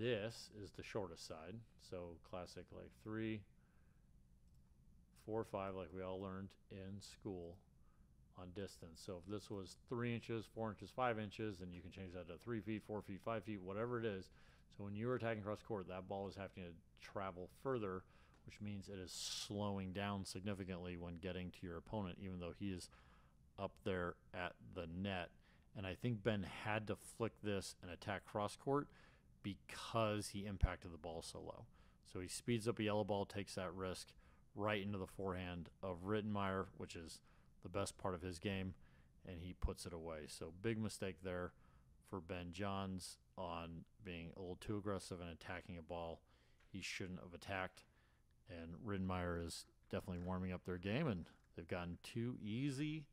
this is the shortest side. So classic like three, four, five, like we all learned in school on distance. So if this was three inches, four inches, five inches, then you can change that to three feet, four feet, five feet, whatever it is. So when you're attacking cross court, that ball is having to travel further, which means it is slowing down significantly when getting to your opponent, even though he is up there at the net. And I think Ben had to flick this and attack cross court because he impacted the ball so low. So he speeds up a yellow ball, takes that risk right into the forehand of Rettenmaier, which is the best part of his game, and he puts it away. So big mistake there for Ben Johns on being a little too aggressive and attacking a ball he shouldn't have attacked. And Rettenmaier is definitely warming up their game, and they've gotten two easy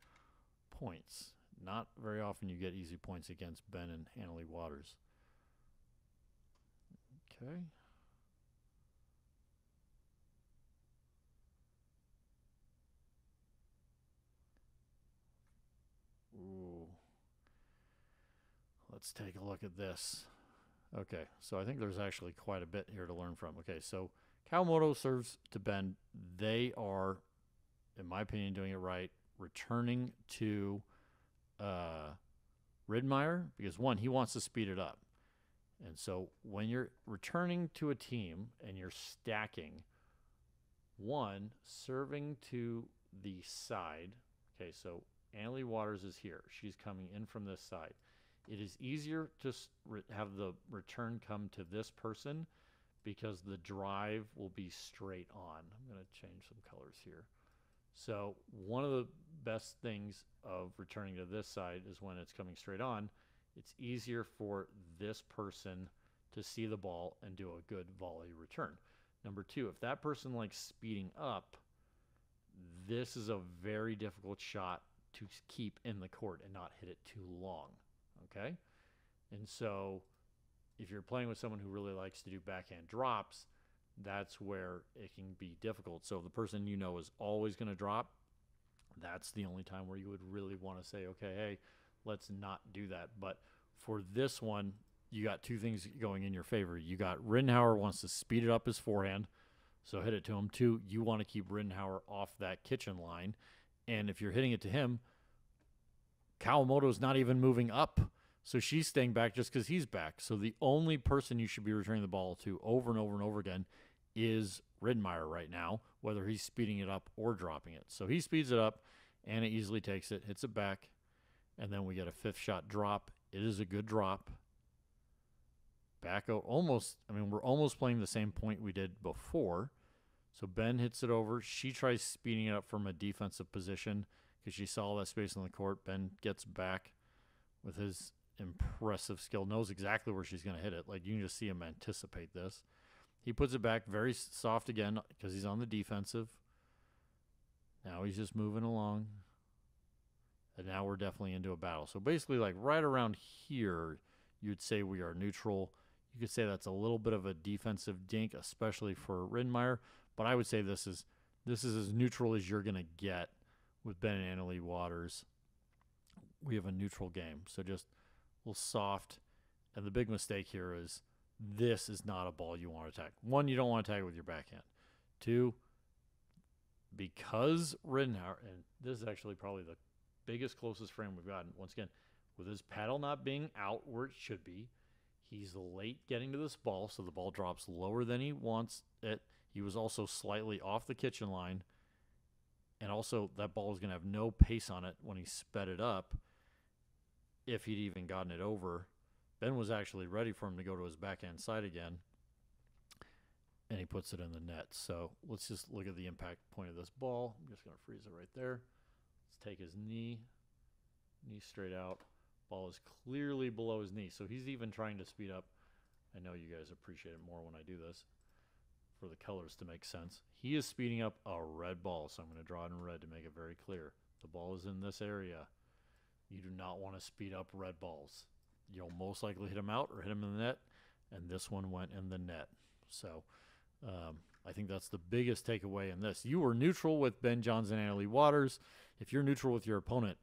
points. Not very often you get easy points against Ben and Anna Leigh Waters. Okay. Ooh. Let's take a look at this. Okay, so I think there's actually quite a bit here to learn from. Okay, so Kawamoto serves to Ben. They are, in my opinion, doing it right. Returning to uh, Rettenmaier because one, he wants to speed it up. And so when you're returning to a team and you're stacking, one, serving to the side. Okay, so Anna Leigh Waters is here. She's coming in from this side. It is easier to have the return come to this person because the drive will be straight on. I'm going to change some colors here. So one of the best things of returning to this side is when it's coming straight on. It's easier for this person to see the ball and do a good volley return. Number two, if that person likes speeding up, this is a very difficult shot to keep in the court and not hit it too long. Okay? And so if you're playing with someone who really likes to do backhand drops, that's where it can be difficult. So if the person you know is always going to drop, that's the only time where you would really want to say, okay, hey, let's not do that. But for this one, you got two things going in your favor. You got Rettenmaier wants to speed it up his forehand, so hit it to him. Two, you want to keep Rettenmaier off that kitchen line. And if you're hitting it to him, Kawamoto's not even moving up. So she's staying back just because he's back. So the only person you should be returning the ball to over and over and over again is Rettenmaier right now, whether he's speeding it up or dropping it. So he speeds it up. and it easily takes it, hits it back, and then we get a fifth shot drop. It is a good drop. Back out almost, I mean, we're almost playing the same point we did before. So Ben hits it over. She tries speeding it up from a defensive position because she saw that space on the court. Ben gets back with his impressive skill, knows exactly where she's going to hit it. Like you can just see him anticipate this. He puts it back very soft again because he's on the defensive. Now he's just moving along. And now we're definitely into a battle. So basically, like right around here, you'd say we are neutral. You could say that's a little bit of a defensive dink, especially for Rettenmaier. But I would say this is this is as neutral as you're gonna get with Ben and Anna Leigh Waters. We have a neutral game, so just a little soft. And the big mistake here is this is not a ball you want to attack. One, you don't want to attack it with your backhand. Two, because Rettenmaier, and this is actually probably the biggest, closest frame we've gotten, once again, with his paddle not being out where it should be, he's late getting to this ball, so the ball drops lower than he wants it. He was also slightly off the kitchen line, and also that ball is going to have no pace on it when he sped it up if he'd even gotten it over. Ben was actually ready for him to go to his backhand side again, and he puts it in the net. So let's just look at the impact point of this ball. I'm just going to freeze it right there. Let's take his knee, knee straight out. Ball is clearly below his knee, so he's even trying to speed up. I know you guys appreciate it more when I do this for the colors to make sense. He is speeding up a red ball, so I'm going to draw it in red to make it very clear. The ball is in this area. You do not want to speed up red balls. You'll most likely hit him out or hit him in the net, and this one went in the net. So um, I think that's the biggest takeaway in this. You were neutral with Ben Johns and Anna Leigh Waters. If you're neutral with your opponent,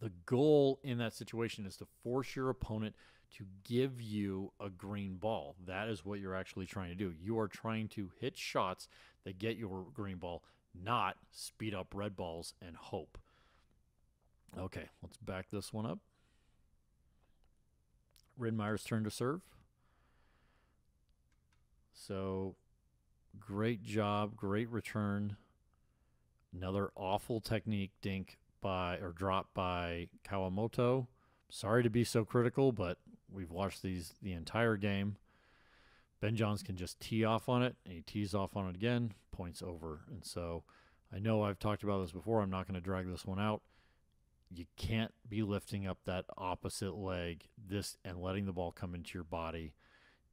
the goal in that situation is to force your opponent to give you a green ball. That is what you're actually trying to do. You are trying to hit shots that get your green ball, not speed up red balls and hope. Okay, let's back this one up. Rettenmaier's turn to serve. So great job, great return. Another awful technique dink by or drop by Kawamoto. Sorry to be so critical, but we've watched these the entire game. Ben Johns can just tee off on it, and he tees off on it again, points over. And so I know I've talked about this before. I'm not going to drag this one out. You can't be lifting up that opposite leg this and letting the ball come into your body.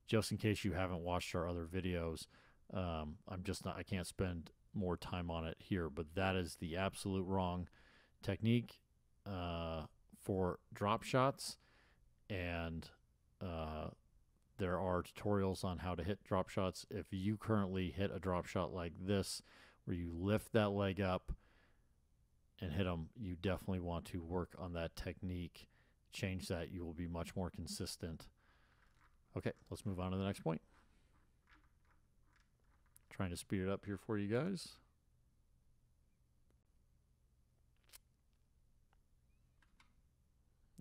Just in case you haven't watched our other videos, um, I'm just not. I can't spend more time on it here, but that is the absolute wrong technique uh, for drop shots, and uh, there are tutorials on how to hit drop shots. If you currently hit a drop shot like this, where you lift that leg up and hit them, you definitely want to work on that technique. Change that, you will be much more consistent. Okay, let's move on to the next point. Trying to speed it up here for you guys.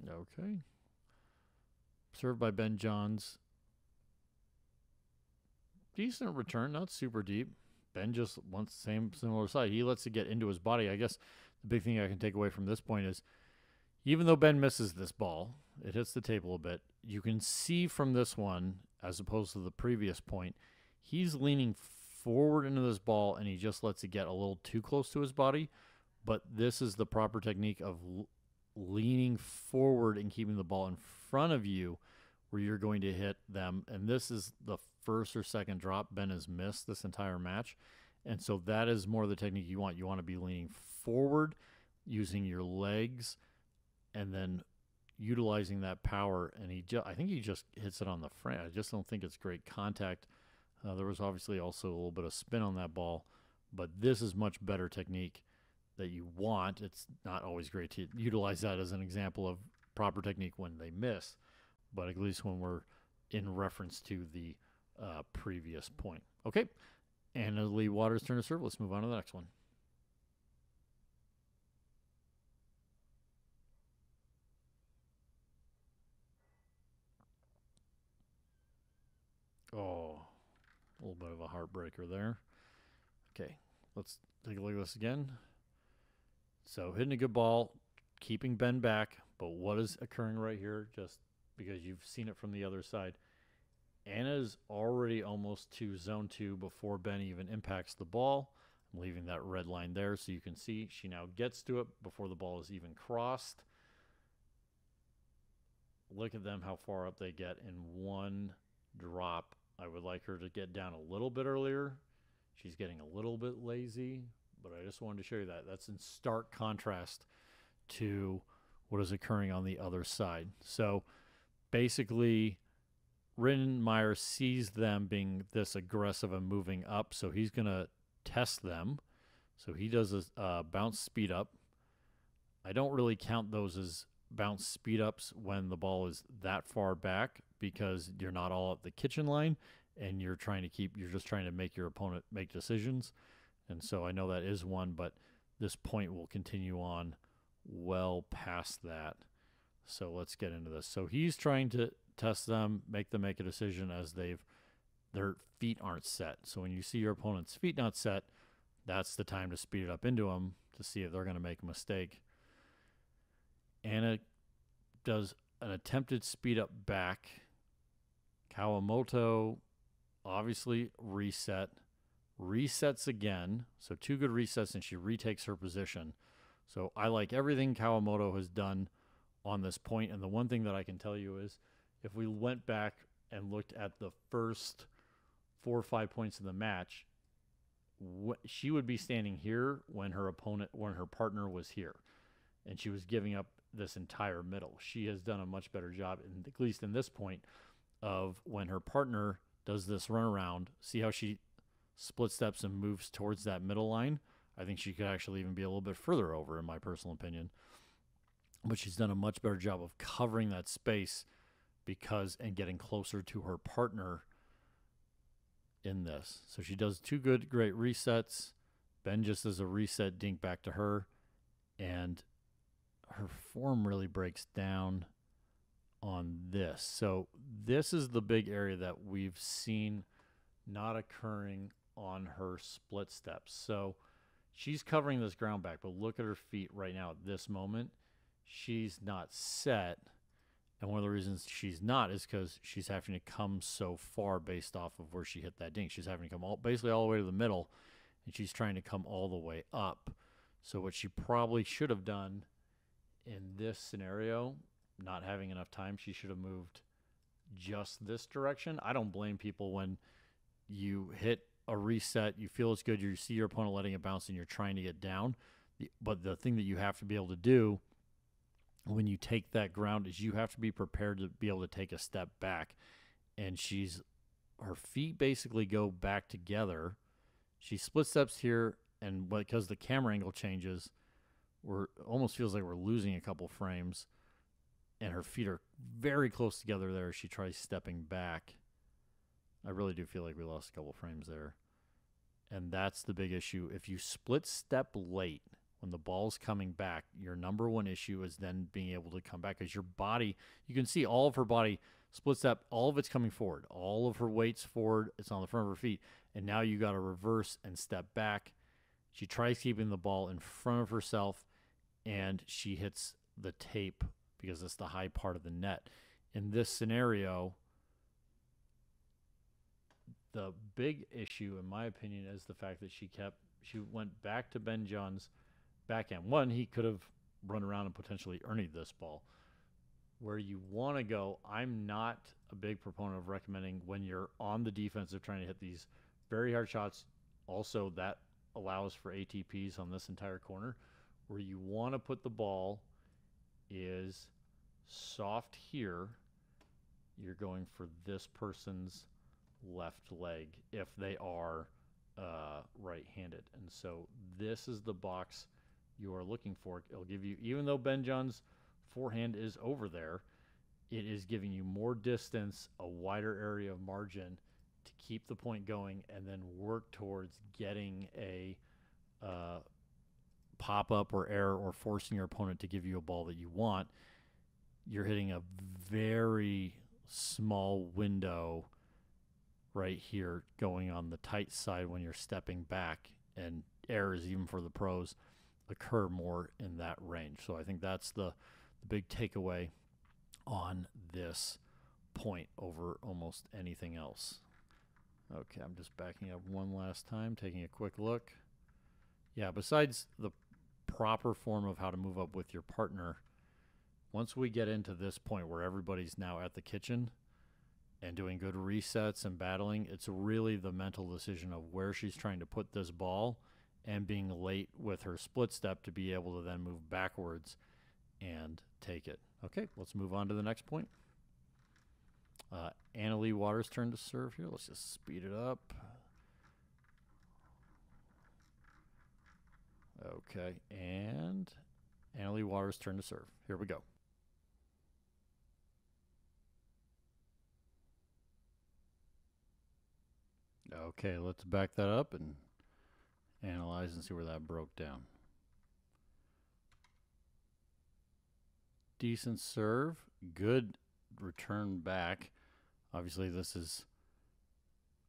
Okay. Served by Ben Johns. Decent return, not super deep. Ben just wants the same similar side. He lets it get into his body. I guess the big thing I can take away from this point is even though Ben misses this ball, it hits the table a bit. You can see from this one, as opposed to the previous point, he's leaning forward into this ball and he just lets it get a little too close to his body. But this is the proper technique of leaning forward and keeping the ball in front of you where you're going to hit them. And this is the first or second drop Ben has missed this entire match. And so that is more the technique you want. You want to be leaning forward, using your legs, and then utilizing that power. And he, ju- I think he just hits it on the frame. I just don't think it's great contact. Uh, there was obviously also a little bit of spin on that ball, but this is much better technique that you want. It's not always great to utilize that as an example of proper technique when they miss, but at least when we're in reference to the uh, previous point. Okay, Anna Leigh Waters turn to serve. Let's move on to the next one. Oh, a little bit of a heartbreaker there. Okay, let's take a look at this again. So hitting a good ball, keeping Ben back, but what is occurring right here? Just because you've seen it from the other side. Anna's already almost to zone two before Ben even impacts the ball. I'm leaving that red line there so you can see she now gets to it before the ball is even crossed. Look at them how far up they get in one drop. I would like her to get down a little bit earlier. She's getting a little bit lazy, but I just wanted to show you that. That's in stark contrast to what is occurring on the other side. So basically, Rettenmaier sees them being this aggressive and moving up, so he's going to test them. So he does a uh, bounce speed up. I don't really count those as bounce speed ups when the ball is that far back because you're not all at the kitchen line and you're trying to keep, you're just trying to make your opponent make decisions. And so I know that is one, but this point will continue on well past that. So let's get into this. So he's trying to test them, make them make a decision as they've their feet aren't set. So when you see your opponent's feet not set, that's the time to speed it up into them to see if they're going to make a mistake. Anna does an attempted speed up back. Kawamoto obviously reset, resets again. So two good resets, and she retakes her position. So I like everything Kawamoto has done on this point. And the one thing that I can tell you is if we went back and looked at the first four or five points of the match, she would be standing here when her opponent, when her partner was here, and she was giving up this entire middle. She has done a much better job, in, at least in this point, of when her partner does this run around. See how she split steps and moves towards that middle line. I think she could actually even be a little bit further over, in my personal opinion. But she's done a much better job of covering that space because and getting closer to her partner in this. So she does two good, great resets. Ben just does a reset dink back to her, and her form really breaks down on this. So this is the big area that we've seen not occurring on her split steps. So she's covering this ground back, but look at her feet right now at this moment. She's not set and one of the reasons she's not is because she's having to come so far based off of where she hit that dink. She's having to come all basically all the way to the middle, and she's trying to come all the way up. So what she probably should have done in this scenario, not having enough time, she should have moved just this direction. I don't blame people when you hit a reset, you feel it's good, you see your opponent letting it bounce, and you're trying to get down. But the thing that you have to be able to do when you take that ground is you have to be prepared to be able to take a step back and she's her feet basically go back together she split steps here and because the camera angle changes we're almost feels like we're losing a couple frames and her feet are very close together there she tries stepping back. I really do feel like we lost a couple frames there. And that's the big issue. If you split step late when the ball's coming back, your number one issue is then being able to come back because your body, you can see all of her body split step, all of it's coming forward, all of her weight's forward, it's on the front of her feet, and now you got to reverse and step back. She tries keeping the ball in front of herself, and she hits the tape because it's the high part of the net. In this scenario, the big issue, in my opinion, is the fact that she kept she went back to Ben Johns' backhand. One, he could have run around and potentially earned this ball. Where you want to go, I'm not a big proponent of recommending when you're on the defensive trying to hit these very hard shots. Also, that allows for ATPs on this entire corner. Where you want to put the ball is soft here. You're going for this person's left leg if they are uh, right-handed. And so this is the box you are looking for. It'll give you, even though Ben Johns' forehand is over there, it is giving you more distance, a wider area of margin to keep the point going, and then work towards getting a uh, pop up or error or forcing your opponent to give you a ball that you want. You're hitting a very small window right here going on the tight side when you're stepping back and errors even for the pros occur more in that range. So i think that's the, the big takeaway on this point over almost anything else. Okay i'm just backing up one last time taking a quick look. Yeah besides the proper form of how to move up with your partner once we get into this point where everybody's now at the kitchen and doing good resets and battling, it's really the mental decision of where she's trying to put this ball and being late with her split step to be able to then move backwards and take it. Okay, let's move on to the next point. Uh, Anna Leigh Waters' turn to serve here. Let's just speed it up. Okay, and Anna Leigh Waters' turn to serve. Here we go. Okay, let's back that up and analyze and see where that broke down. Decent serve, good return back. Obviously, this is,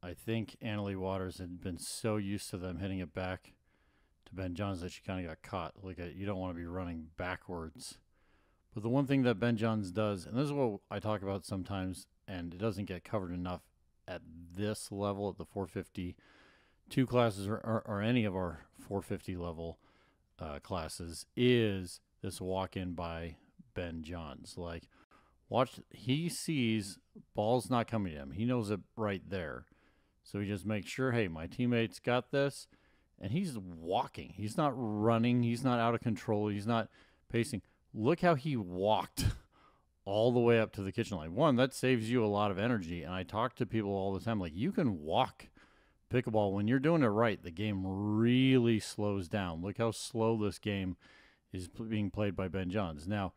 I think Anna Leigh Waters had been so used to them hitting it back to Ben Johns that she kind of got caught. Like, a, you don't want to be running backwards. But the one thing that Ben Johns does, and this is what I talk about sometimes, and it doesn't get covered enough, at this level at the 450 two classes or, or, or any of our 450 level uh, classes is this walk in by Ben Johns. Like, watch, he sees ball's not coming to him. He knows it right there. So he just makes sure, hey, my teammates got this. And he's walking. He's not running. He's not out of control. He's not pacing. Look how he walked all the way up to the kitchen line. One, that saves you a lot of energy. And I talk to people all the time like, you can walk pickleball when you're doing it right. The game really slows down. Look how slow this game is being played by Ben Johns. Now,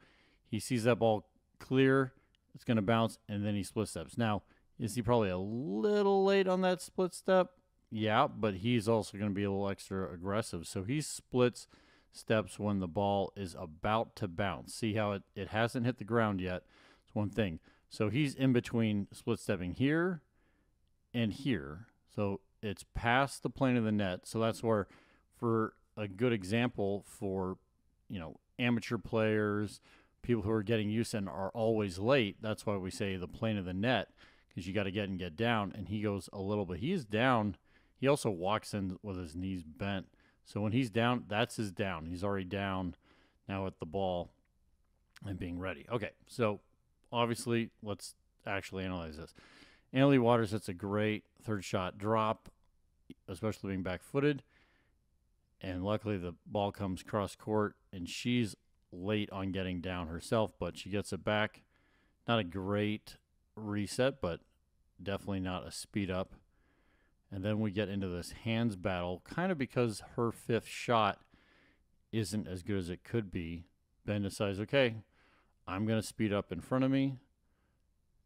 he sees that ball clear, it's going to bounce, and then he split steps. Now, is he probably a little late on that split step? Yeah, but he's also going to be a little extra aggressive. So he splits steps when the ball is about to bounce. See how it, it hasn't hit the ground yet. It's one thing. So he's in between split stepping here and here. So it's past the plane of the net. So that's where, for a good example for, you know, amateur players, people who are getting used and are always late. That's why we say the plane of the net because you got to get and get down. And he goes a little bit. He's down. He also walks in with his knees bent so when he's down, that's his down. He's already down now at the ball and being ready. Okay, so obviously, let's actually analyze this. Anna Waters hits a great third shot drop, especially being back footed. And luckily, the ball comes cross court, and she's late on getting down herself, but she gets it back. Not a great reset, but definitely not a speed up. And then we get into this hands battle, kind of because her fifth shot isn't as good as it could be. Ben decides, okay, I'm going to speed up in front of me.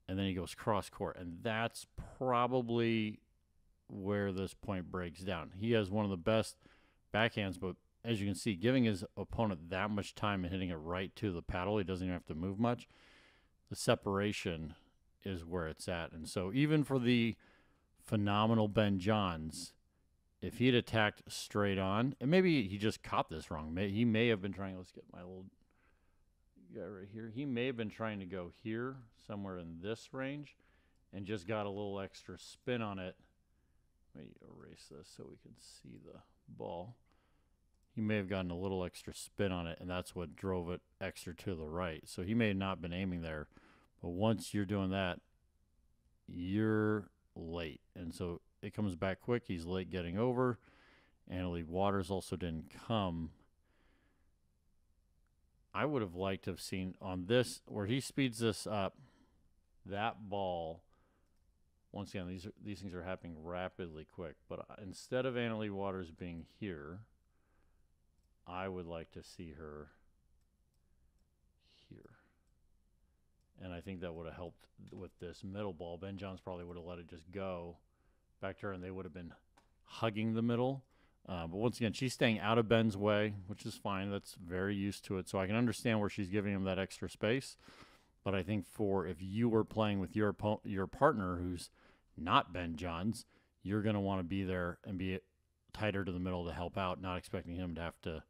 And then he goes cross court. And that's probably where this point breaks down. He has one of the best backhands, but as you can see, giving his opponent that much time and hitting it right to the paddle, he doesn't even have to move much. The separation is where it's at. And so even for the phenomenal Ben Johns, if he had attacked straight on, and maybe he just caught this wrong. May, he may have been trying. Let's get my little guy right here. He may have been trying to go here, somewhere in this range, and just got a little extra spin on it. Let me erase this so we can see the ball. He may have gotten a little extra spin on it, and that's what drove it extra to the right. So he may have not been aiming there. But once you're doing that, you're late. And so it comes back quick. He's late getting over. Anna Leigh Waters also didn't come. I would have liked to have seen on this where he speeds this up, that ball once again, these are, these things are happening rapidly quick. But uh, instead of Anna Leigh Waters being here, I would like to see her And I think that would have helped with this middle ball. Ben Johns probably would have let it just go back to her, and they would have been hugging the middle. Uh, but once again, she's staying out of Ben's way, which is fine. That's very used to it. So I can understand where she's giving him that extra space. But I think for if you were playing with your your partner who's not Ben Johns, you're going to want to be there and be tighter to the middle to help out, not expecting him to have to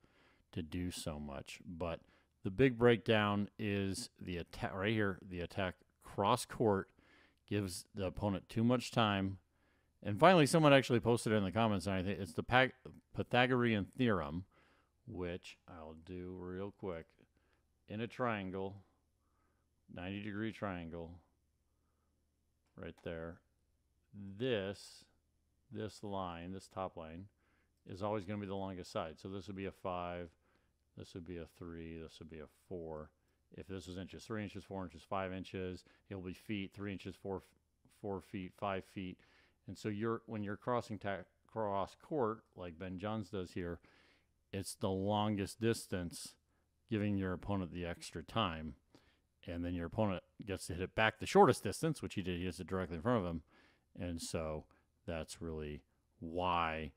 to do so much. But the big breakdown is the attack right here. The attack cross court gives the opponent too much time. And finally, someone actually posted it in the comments, and I think it's the Pythagorean theorem, which I'll do real quick. In a triangle, 90 degree triangle, right there, this, this line, this top line, is always going to be the longest side. So this would be a 5, this would be a 3, this would be a 4. If this was inches, 3 inches, 4 inches, 5 inches, it'll be feet, 3 inches, 4, 4 feet, 5 feet. And so you're when you're crossing ta- cross court, like Ben Johns does here, it's the longest distance, giving your opponent the extra time. And then your opponent gets to hit it back the shortest distance, which he did. He hits it directly in front of him. And so that's really why,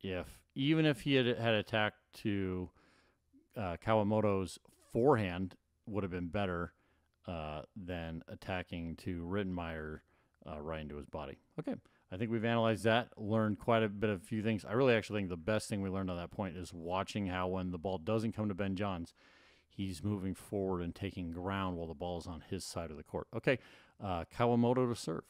if even if he had had attacked to uh, Kawamoto's forehand, would have been better uh, than attacking to Rettenmaier uh, right into his body. Okay, I think we've analyzed that, learned quite a bit of a few things. I really actually think the best thing we learned on that point is watching how when the ball doesn't come to Ben Johns, he's moving forward and taking ground while the ball is on his side of the court. Okay, uh, Kawamoto to serve.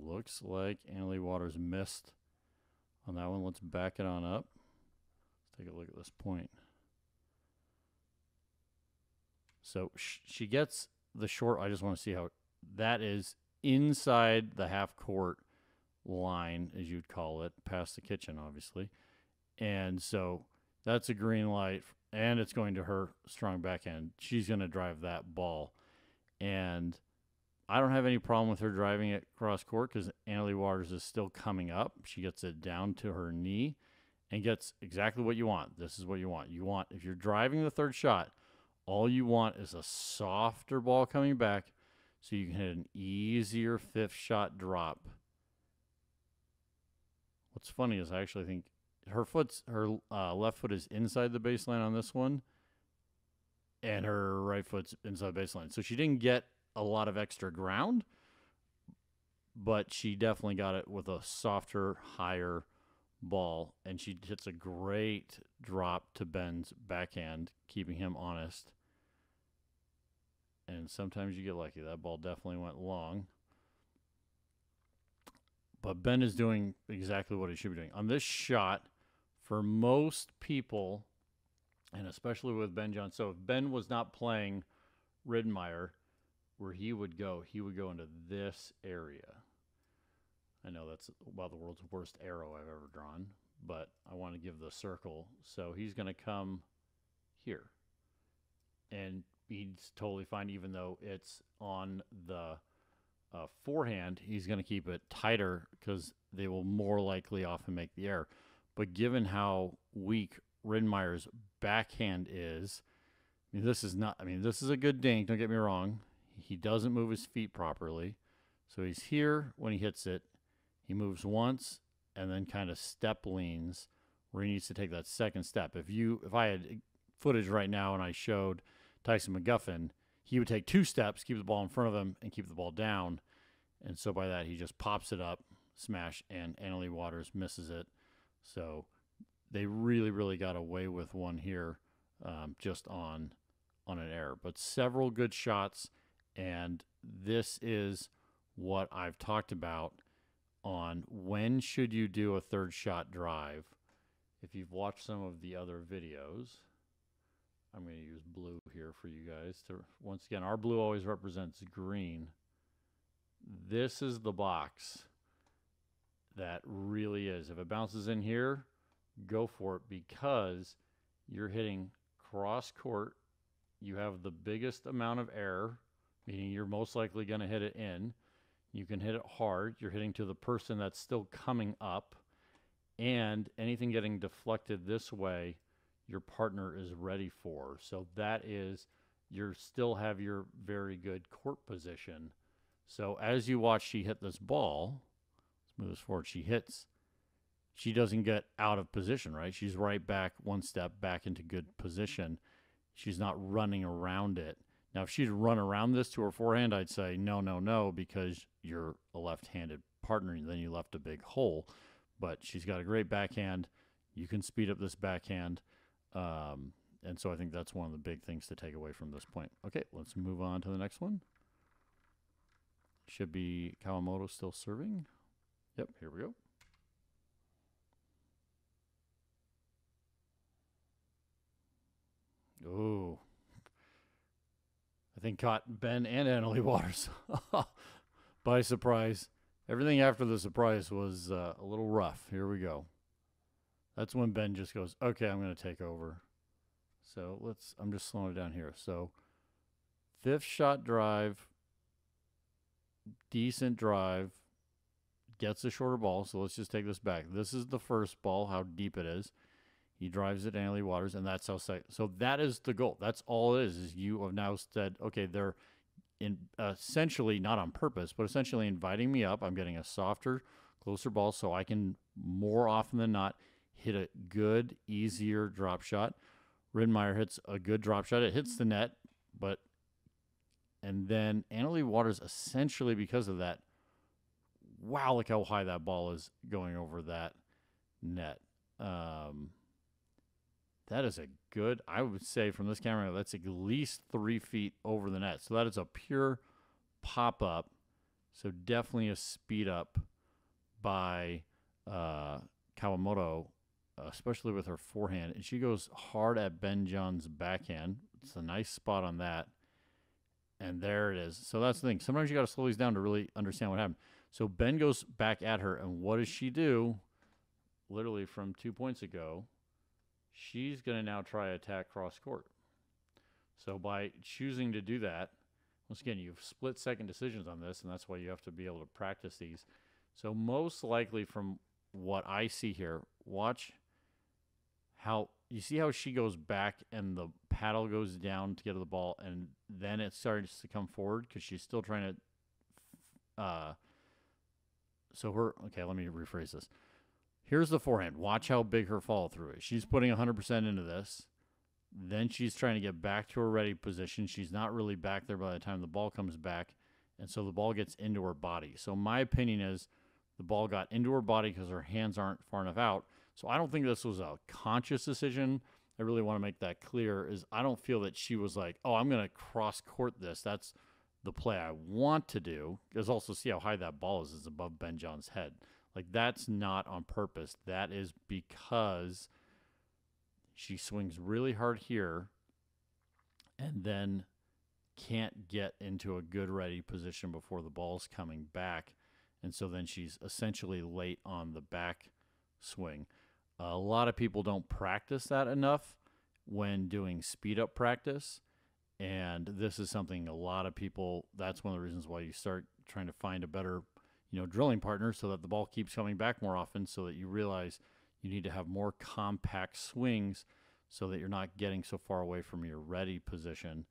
Looks like Anna Leigh Waters missed on that one. Let's back it on up. Let's take a look at this point. So sh she gets the short. I just want to see how that is inside the half court line, as you'd call it, past the kitchen, obviously. And so that's a green light, and it's going to her strong backhand. She's going to drive that ball. And I don't have any problem with her driving it cross court because Anna Leigh Waters is still coming up. She gets it down to her knee and gets exactly what you want. This is what you want. You want, if you're driving the third shot, all you want is a softer ball coming back so you can hit an easier fifth shot drop. What's funny is I actually think her foot's her uh, left foot is inside the baseline on this one, and her right foot's inside the baseline. So she didn't get a lot of extra ground, but she definitely got it with a softer, higher ball, and she hits a great drop to Ben's backhand, keeping him honest. And sometimes you get lucky. That ball definitely went long. But Ben is doing exactly what he should be doing. On this shot, for most people, and especially with Ben John, so if Ben was not playing Rettenmaier, where he would go, he would go into this area. I know that's about the world's worst arrow I've ever drawn, but I want to give the circle. So he's going to come here. And he's totally fine, even though it's on the uh, forehand. He's going to keep it tighter because they will more likely often make the error. But given how weak Rettenmaier's backhand is, I mean, this is not, I mean, this is a good dink, don't get me wrong. He doesn't move his feet properly. So he's here when he hits it. He moves once and then kind of step leans where he needs to take that second step. If you if I had footage right now and I showed Tyson McGuffin, he would take two steps, keep the ball in front of him, and keep the ball down. And so by that he just pops it up, smash, and Anna Leigh Waters misses it. So they really, really got away with one here, um, just on on an error. But several good shots, and this is what I've talked about on when should you do a third shot drive. If you've watched some of the other videos, I'm going to use blue here for you guys to once again our blue always represents green. This is the box that really is. If it bounces in here, go for it because you're hitting cross court. You have the biggest amount of error, meaning you're most likely going to hit it in. You can hit it hard. You're hitting to the person that's still coming up. And anything getting deflected this way, your partner is ready for. So that is, you still have your very good court position. So as you watch she hit this ball, let's move this forward. She hits she doesn't get out of position, right? She's right back one step back into good position. She's not running around it. Now, if she'd run around this to her forehand, I'd say no, no, no, because you're a left handed partner, and then you left a big hole. But she's got a great backhand. You can speed up this backhand. Um, and so I think that's one of the big things to take away from this point. Okay, let's move on to the next one. Should be Kawamoto still serving. Yep, here we go. Ooh. Think caught Ben and Anna Leigh Waters by surprise. Everything after the surprise was uh, a little rough. Here we go. That's when Ben just goes, okay, I'm going to take over. So let's, I'm just slowing it down here. So fifth shot drive, decent drive, gets a shorter ball. So let's just take this back. This is the first ball, how deep it is. He drives it Anna Leigh Waters, and that's how. So that is the goal. That's all it is. Is you have now said, okay, they're in essentially not on purpose, but essentially inviting me up. I'm getting a softer, closer ball, so I can more often than not hit a good, easier drop shot. Rettenmaier hits a good drop shot. It hits the net, but and then Anna Leigh Waters essentially because of that. Wow, look how high that ball is going over that net. Um, that is a good, I would say from this camera, that's at least three feet over the net. So that is a pure pop up. So definitely a speed up by uh, Kawamoto, especially with her forehand. And she goes hard at Ben Johns' backhand. It's a nice spot on that. And there it is. So that's the thing. Sometimes you got to slow these down to really understand what happened. So Ben goes back at her, and what does she do? Literally from two points ago, she's going to now try attack cross court. So by choosing to do that, once again, you've split second decisions on this, and that's why you have to be able to practice these. So most likely from what I see here, watch how you see how she goes back and the paddle goes down to get to the ball, and then it starts to come forward because she's still trying to. Uh, so her okay, let me rephrase this. Here's the forehand. Watch how big her follow through is. She's putting 100% into this. Then she's trying to get back to her ready position. She's not really back there by the time the ball comes back. And so the ball gets into her body. So my opinion is the ball got into her body because her hands aren't far enough out. So I don't think this was a conscious decision. I really want to make that clear is I don't feel that she was like, "Oh, I'm going to cross court this." That's the play I want to do. Because also see how high that ball is is above Ben Johns' head. Like that's not on purpose. That is because she swings really hard here and then can't get into a good ready position before the ball's coming back. And so then she's essentially late on the back swing. a lot of people don't practice that enough when doing speed up practice. And this is something a lot of people, that's one of the reasons why you start trying to find a better you know, drilling partner so that the ball keeps coming back more often so that you realize you need to have more compact swings so that you're not getting so far away from your ready position.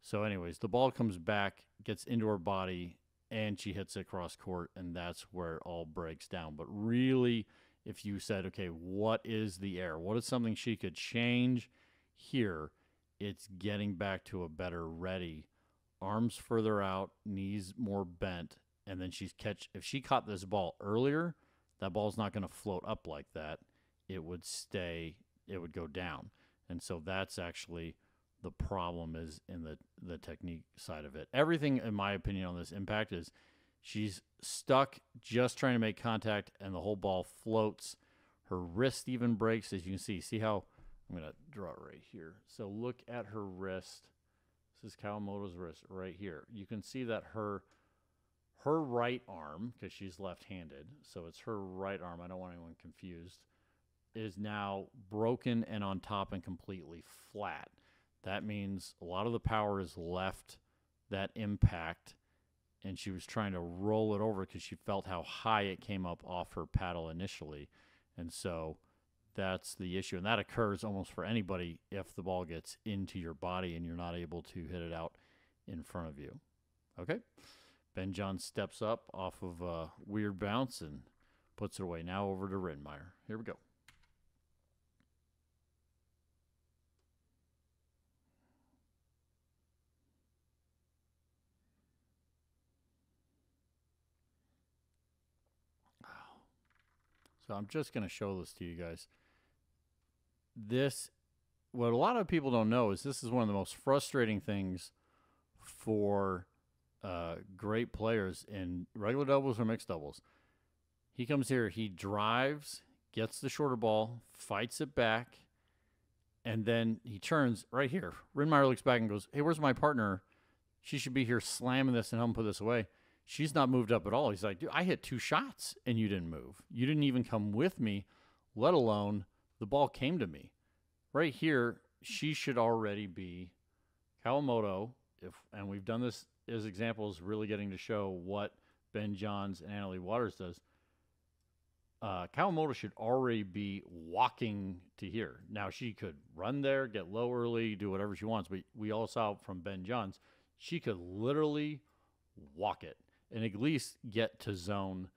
So, anyways, the ball comes back, gets into her body, and she hits it cross court, and that's where it all breaks down. But really, if you said, okay, what is the error? What is something she could change here? It's getting back to a better ready. Arms further out, knees more bent, and then she's catch if she caught this ball earlier, that ball's not going to float up like that. It would stay, it would go down. And so that's actually the problem is in the the technique side of it. Everything in my opinion on this impact is she's stuck just trying to make contact and the whole ball floats. Her wrist even breaks as you can see. See how I'm going to draw it right here. So look at her wrist. This is Kawamoto's wrist right here. You can see that her her right arm, because she's left handed, so it's her right arm. I don't want anyone confused. is now broken and on top and completely flat. That means a lot of the power is left that impact, and she was trying to roll it over because she felt how high it came up off her paddle initially. And so that's the issue. And that occurs almost for anybody if the ball gets into your body and you're not able to hit it out in front of you. Okay. Ben Johns steps up off of a weird bounce and puts it away. Now over to Rettenmaier. Here we go. So I'm just going to show this to you guys. This, what a lot of people don't know is this is one of the most frustrating things for uh, great players in regular doubles or mixed doubles. He comes here, he drives, gets the shorter ball, fights it back, and then he turns right here. Rettenmaier looks back and goes, Hey, where's my partner? She should be here slamming this and helping put this away. She's not moved up at all. He's like, Dude, I hit two shots and you didn't move. You didn't even come with me, let alone the ball came to me. Right here, she should already be Kawamoto. If and we've done this as examples, really getting to show what Ben Johns and Anna Leigh Waters does uh, Kawamoto should already be walking to here. Now she could run there, get low early, do whatever she wants. But we all saw from Ben Johns, she could literally walk it and at least get to zone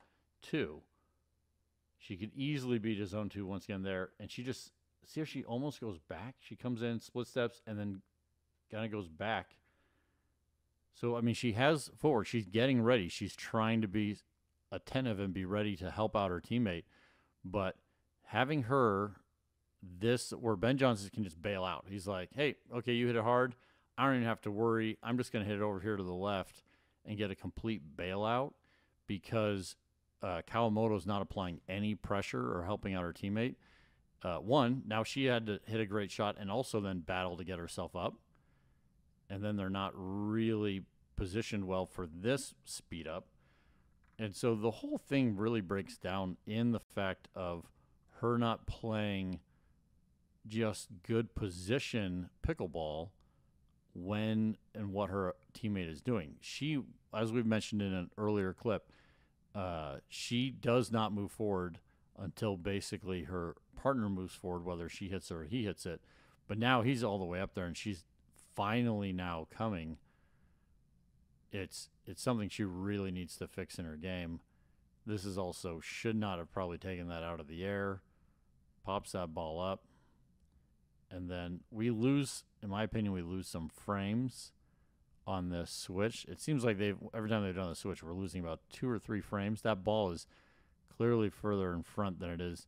two. She could easily be to zone two once again there, and she just see how she almost goes back. She comes in, split steps, and then kind of goes back. So I mean, she has forward. She's getting ready. She's trying to be attentive and be ready to help out her teammate. But having her this where Ben Johnson can just bail out. He's like, hey, okay, you hit it hard. I don't even have to worry. I'm just going to hit it over here to the left and get a complete bailout because uh, Kawamoto's not applying any pressure or helping out her teammate. Uh, one, now she had to hit a great shot and also then battle to get herself up. And then they're not really positioned well for this speed up. And so the whole thing really breaks down in the fact of her not playing just good position pickleball when and what her teammate is doing. She, as we've mentioned in an earlier clip, uh, she does not move forward until basically her partner moves forward, whether she hits it or he hits it. But now he's all the way up there, and she's finally now coming it's it's something she really needs to fix in her game. This is also should not have probably taken that out of the air. Pops that ball up. And then we lose, in my opinion, we lose some frames on this switch. It seems like they've every time they've done the switch, we're losing about two or three frames. That ball is clearly further in front than it is.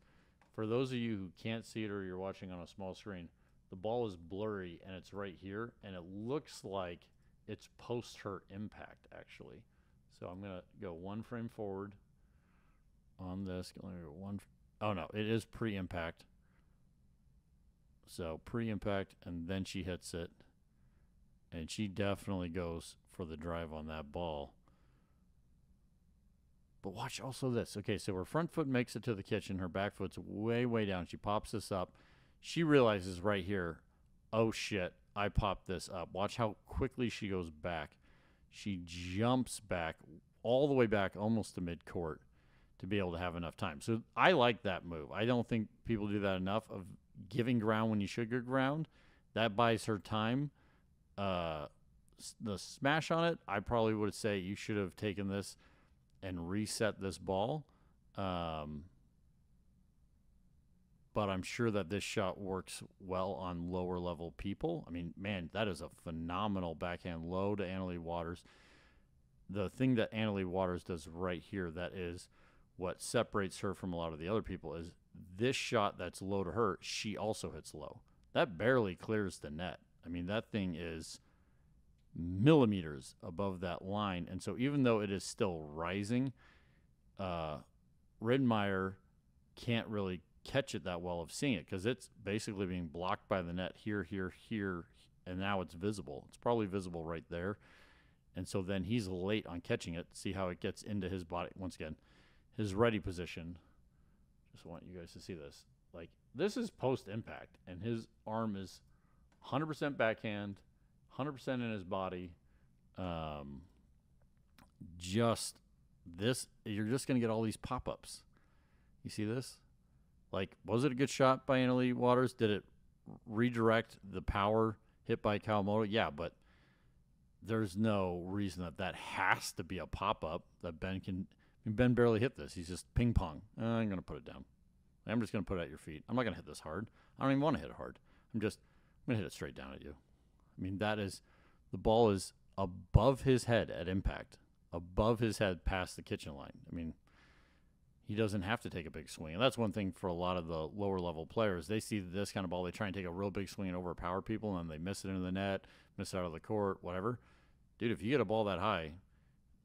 For those of you who can't see it or you're watching on a small screen, the ball is blurry and it's right here, and it looks like it's post her impact actually. So I'm gonna go one frame forward on this. Let me go one. Oh no, it is pre-impact. So pre-impact, and then she hits it, and she definitely goes for the drive on that ball. But watch also this. Okay, so her front foot makes it to the kitchen. Her back foot's way, way down. She pops this up. She realizes right here, oh shit, I popped this up. Watch how quickly she goes back. She jumps back all the way back almost to mid court to be able to have enough time. So I like that move. I don't think people do that enough of giving ground when you should give ground. That buys her time. Uh, the smash on it, I probably would say you should have taken this and reset this ball. Um, but I'm sure that this shot works well on lower level people. I mean, man, that is a phenomenal backhand low to Anna Leigh Waters. The thing that Anna Leigh Waters does right here that is what separates her from a lot of the other people is this shot that's low to her, she also hits low. That barely clears the net. I mean, that thing is millimeters above that line. And so even though it is still rising, uh, Rettenmaier can't really catch it that well of seeing it because it's basically being blocked by the net here, here, here, and now it's visible. It's probably visible right there. And so then he's late on catching it. See how it gets into his body once again. His ready position. Just want you guys to see this. like this is post impact, and his arm is 100% backhand, 100% in his body. Um, just this, you're just going to get all these pop ups. You see this? Like, was it a good shot by Anna Leigh Waters? Did it redirect the power hit by Kawamoto? Yeah, but there's no reason that that has to be a pop up that Ben can. I mean, ben barely hit this. He's just ping pong. Uh, I'm going to put it down. I'm just going to put it at your feet. I'm not going to hit this hard. I don't even want to hit it hard. I'm just I'm going to hit it straight down at you. I mean, that is the ball is above his head at impact, above his head past the kitchen line. I mean, he doesn't have to take a big swing. And that's one thing for a lot of the lower level players. They see this kind of ball, they try and take a real big swing and overpower people, and they miss it into the net, miss out of the court, whatever. Dude, if you get a ball that high,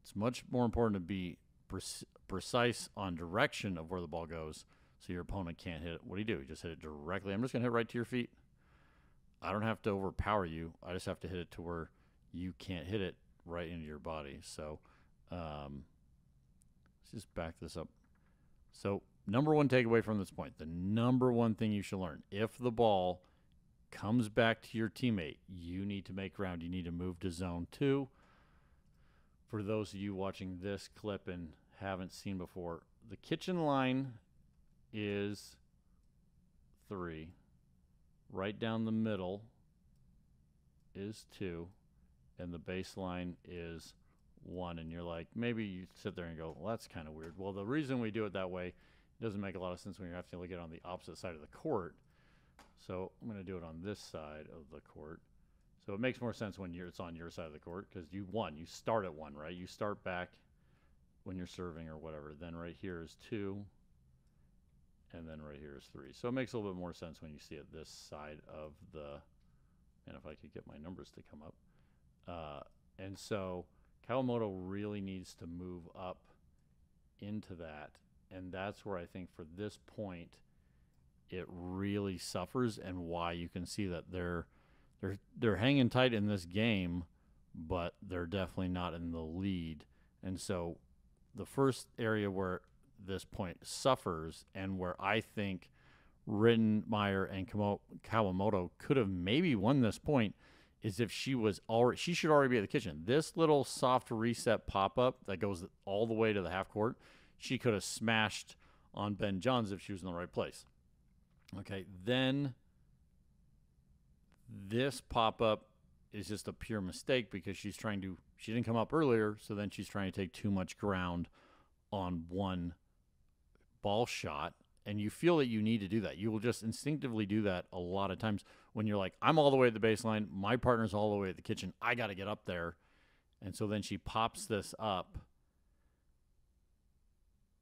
it's much more important to be pre- precise on direction of where the ball goes so your opponent can't hit it. What do you do? You just hit it directly. I'm just going to hit right to your feet. I don't have to overpower you. I just have to hit it to where you can't hit it right into your body. So um, let's just back this up. So, number one takeaway from this point the number one thing you should learn if the ball comes back to your teammate, you need to make ground. You need to move to zone two. For those of you watching this clip and haven't seen before, the kitchen line is three. Right down the middle is two. And the baseline is one. And you're like, maybe you sit there and go, well, that's kind of weird. Well, the reason we do it that way doesn't make a lot of sense when you have to look at it on the opposite side of the court. So I'm going to do it on this side of the court. So it makes more sense when you're, it's on your side of the court because you won. You start at one, right? You start back when you're serving or whatever. Then right here is two, and then right here is three. So it makes a little bit more sense when you see it this side of the, and if I could get my numbers to come up. Uh, and so Kawamoto really needs to move up into that. And that's where I think for this point, it really suffers and why you can see that they're they're they're hanging tight in this game, but they're definitely not in the lead. And so the first area where this point suffers and where I think Rettenmaier and Kawamoto could have maybe won this point is if she was already she should already be at the kitchen. This little soft reset pop up that goes all the way to the half court, she could have smashed on Ben Johns if she was in the right place. Okay, then this pop up is just a pure mistake because she's trying to she didn't come up earlier, so then she's trying to take too much ground on one ball shot and you feel that you need to do that. You will just instinctively do that a lot of times when you're like, I'm all the way at the baseline, my partner's all the way at the kitchen, I got to get up there. And so then she pops this up.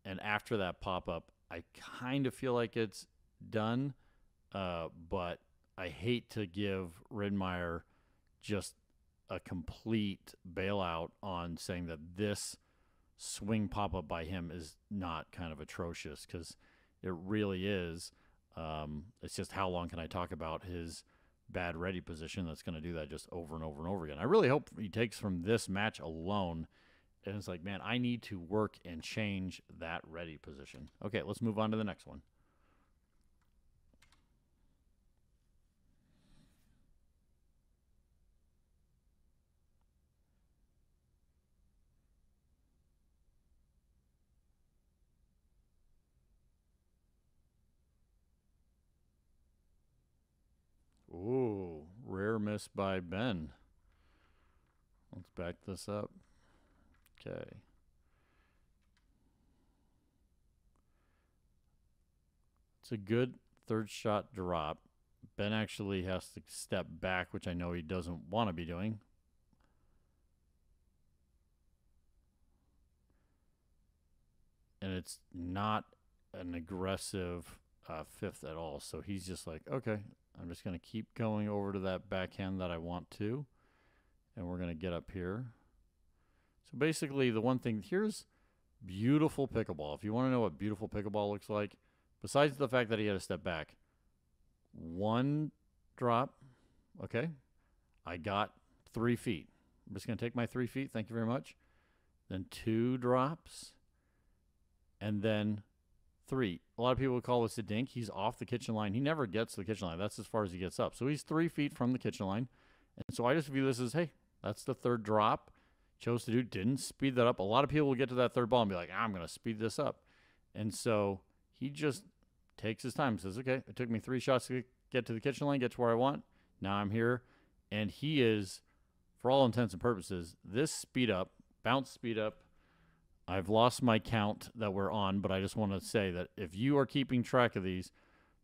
And after that pop up, I kind of feel like it's done. Uh, but I hate to give Rettenmaier just a complete bailout on saying that this swing pop up by him is not kind of atrocious because it really is. Um, it's just how long can I talk about his bad ready position that's going to do that just over and over and over again. I really hope he takes from this match alone. And it's like, man, I need to work and change that ready position. Okay, let's move on to the next one. Ooh, by Ben. Let's back this up. Okay. It's a good third shot drop. Ben actually has to step back, which I know he doesn't want to be doing. And it's not an aggressive uh, fifth at all. So he's just like, okay, I'm just going to keep going over to that backhand that I want to. And we're going to get up here. So basically, the one thing here's beautiful pickleball. If you want to know what beautiful pickleball looks like, besides the fact that he had to step back, one drop, okay, I got three feet. I'm just going to take my three feet. Thank you very much. Then two drops, and then Three. A lot of people call this a dink. He's off the kitchen line. He never gets to the kitchen line. That's as far as he gets up. So he's three feet from the kitchen line. And so I just view this as, hey, that's the third drop. Chose to do, didn't speed that up. A lot of people will get to that third ball and be like, I'm going to speed this up. And so he just takes his time, says, okay, it took me three shots to get to the kitchen line, get to where I want. Now I'm here. And he is, for all intents and purposes, this speed up, bounce speed up. I've lost my count that we're on, but I just want to say that if you are keeping track of these,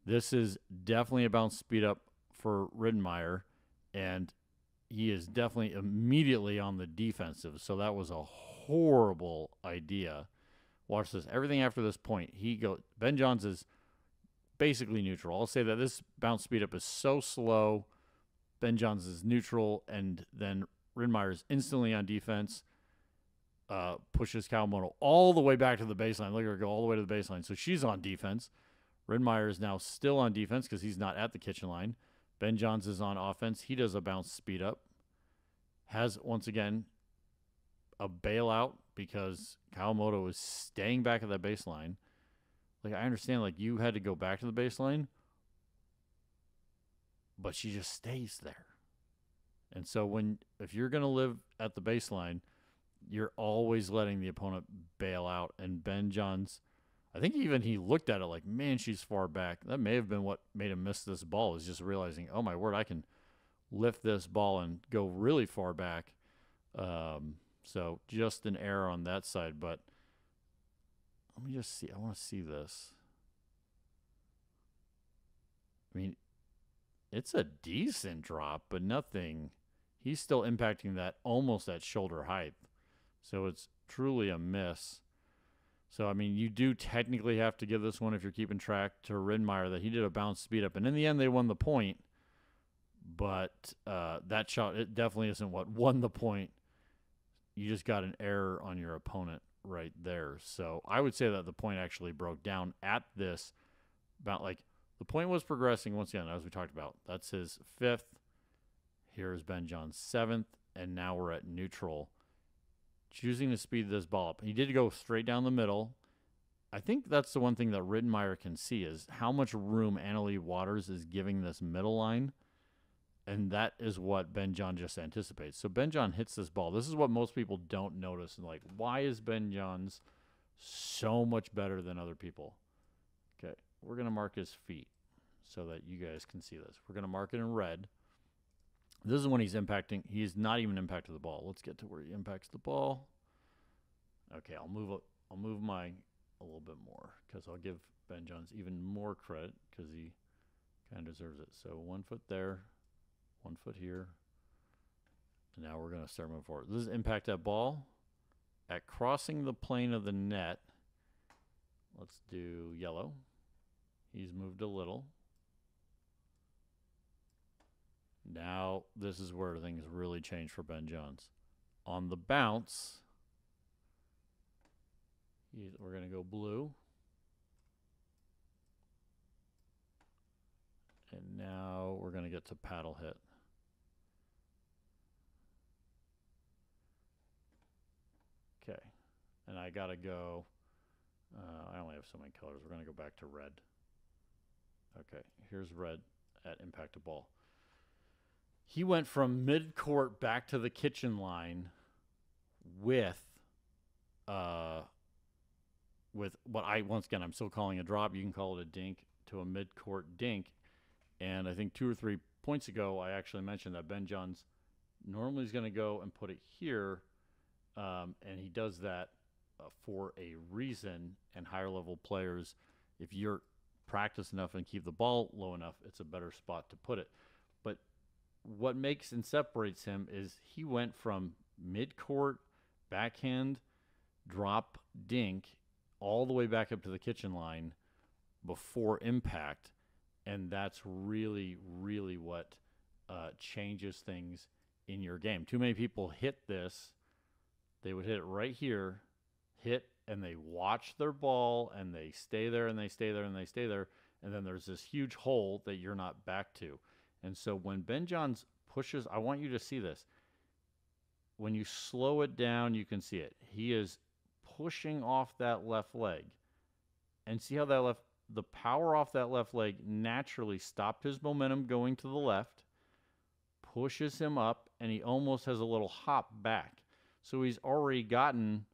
this is definitely a bounce speed up for Rettenmaier. And he is definitely immediately on the defensive. So that was a horrible idea. Watch this. Everything after this point, he go Ben Johns is basically neutral. I'll say that this bounce speed up is so slow. Ben Johns is neutral, and then Rettenmaier is instantly on defense. Uh, pushes Kawamoto all the way back to the baseline. Look at her go all the way to the baseline. So she's on defense. Rettenmaier is now still on defense because he's not at the kitchen line. Ben Johns is on offense. He does a bounce speed up. Has once again a bailout because Kawamoto is staying back at that baseline. Like I understand, like you had to go back to the baseline, but she just stays there. And so when if you're gonna live at the baseline, you're always letting the opponent bail out. And Ben Johns I think even he looked at it like, man, she's far back. That may have been what made him miss this ball, is just realizing, oh my word, I can lift this ball and go really far back. Um, so just an error on that side. But let me just see. I want to see this. I mean, it's a decent drop, but nothing. He's still impacting that almost at shoulder height. So it's truly a miss. So I mean, you do technically have to give this one if you're keeping track to Rettenmaier that he did a bounce speed up, and in the end they won the point. But uh, that shot it definitely isn't what won the point. You just got an error on your opponent right there. So I would say that the point actually broke down at this about like the point was progressing once again as we talked about. That's his fifth. Here's Ben Johns' seventh, and now we're at neutral choosing to speed this ball up. He did go straight down the middle. I think that's the one thing that Rettenmaier can see is how much room Anna Leigh Waters is giving this middle line. And that is what Ben Johns just anticipates. So Ben Johns hits this ball. This is what most people don't notice. And like, why is Ben Johns so much better than other people? Okay, we're going to mark his feet so that you guys can see this. We're going to mark it in red. This is when he's impacting. He's not even impacted the ball. Let's get to where he impacts the ball. Okay, I'll move up. I'll move my a little bit more because I'll give Ben Johns even more credit because he kind of deserves it. So one foot there, one foot here. And now we're going to start moving forward. This is impact that ball at crossing the plane of the net. Let's do yellow. He's moved a little. Now, this is where things really change for Ben Johns. On the bounce, we're going to go blue. And now we're going to get to paddle hit. Okay. And I got to go. Uh, I only have so many colors. We're going to go back to red. Okay. Here's red at impact of ball he went from mid court back to the kitchen line with uh with what I once again I'm still calling a drop. You can call it a dink to a mid court dink. And I think two or three points ago I actually mentioned that Ben Johns normally is going to go and put it here, um, and he does that uh, for a reason. And higher level players, if you're practice enough and keep the ball low enough, it's a better spot to put it what makes and separates him is he went from mid court backhand drop dink all the way back up to the kitchen line before impact. And that's really really what uh, changes things in your game. Too many people hit this. They would hit it right here hit and they watch their ball and they stay there and they stay there and they stay there. And then there's this huge hole that you're not back to and so when Ben Johns pushes, I want you to see this. When you slow it down, you can see it. He is pushing off that left leg. and see how that left the power off that left leg naturally stopped his momentum going to the left, pushes him up, and he almost has a little hop back. So he's already gotten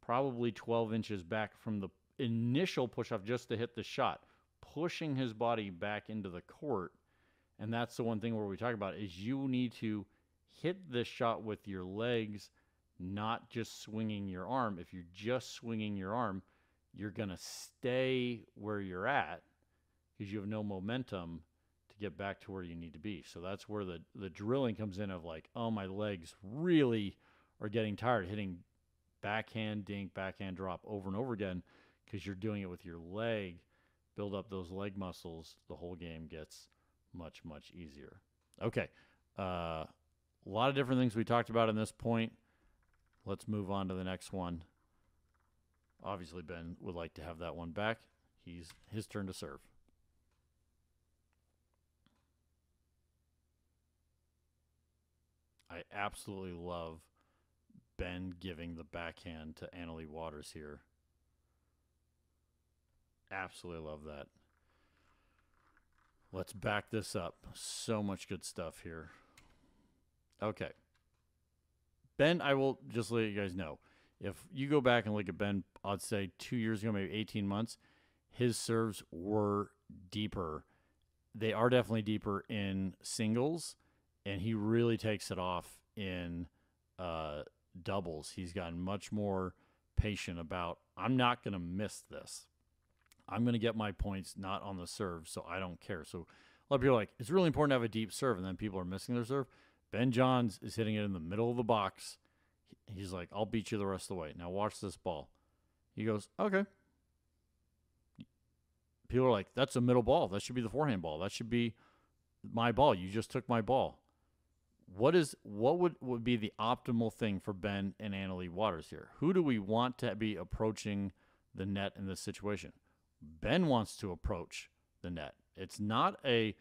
probably 12 inches back from the initial push off just to hit the shot, pushing his body back into the court. And that's the one thing where we talk about is you need to hit this shot with your legs, not just swinging your arm. If you're just swinging your arm, you're going to stay where you're at because you have no momentum to get back to where you need to be. So that's where the, the drilling comes in of like, oh, my legs really are getting tired hitting backhand dink, backhand drop over and over again because you're doing it with your leg. Build up those leg muscles. The whole game gets much, much easier. Okay. Uh, a lot of different things we talked about in this point. Let's move on to the next one. Obviously, Ben would like to have that one back. He's his turn to serve. I absolutely love Ben giving the backhand to Anna Leigh Waters here. Absolutely love that. Let's back this up. So much good stuff here. Okay. Ben, I will just let you guys know. If you go back and look at Ben, I'd say two years ago, maybe 18 months, his serves were deeper. They are definitely deeper in singles, and he really takes it off in uh, doubles. He's gotten much more patient about, I'm not going to miss this. I'm going to get my points not on the serve, so I don't care. So a lot of people are like, it's really important to have a deep serve, and then people are missing their serve. Ben Johns is hitting it in the middle of the box. He's like, I'll beat you the rest of the way. Now watch this ball. He goes, okay. People are like, that's a middle ball. That should be the forehand ball. That should be my ball. You just took my ball. What is what would, would be the optimal thing for Ben and Anna Leigh Waters here? Who do we want to be approaching the net in this situation? Ben wants to approach the net. It's not a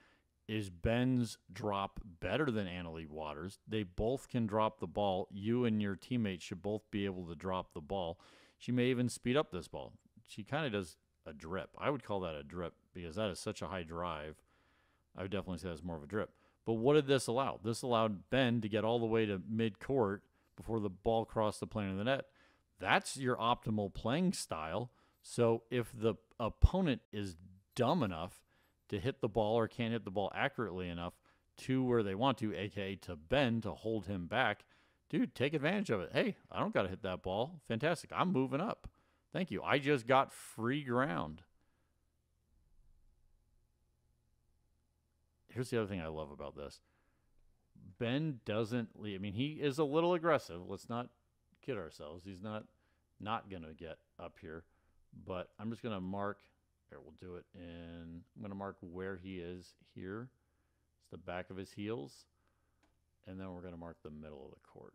is Ben's drop better than Anna Leigh Waters? They both can drop the ball. You and your teammates should both be able to drop the ball. She may even speed up this ball. She kind of does a drip. I would call that a drip because that is such a high drive. I would definitely say that's more of a drip. But what did this allow? This allowed Ben to get all the way to mid court before the ball crossed the plane of the net. That's your optimal playing style. So if the opponent is dumb enough to hit the ball or can't hit the ball accurately enough to where they want to, aka to Ben to hold him back, dude, take advantage of it. Hey, I don't got to hit that ball. Fantastic. I'm moving up. Thank you. I just got free ground. Here's the other thing I love about this. Ben doesn't leave. I mean, he is a little aggressive. Let's not kid ourselves. He's not not going to get up here. But I'm just going to mark here, we'll do it in, I'm going to mark where he is here. It's the back of his heels. And then we're going to mark the middle of the court.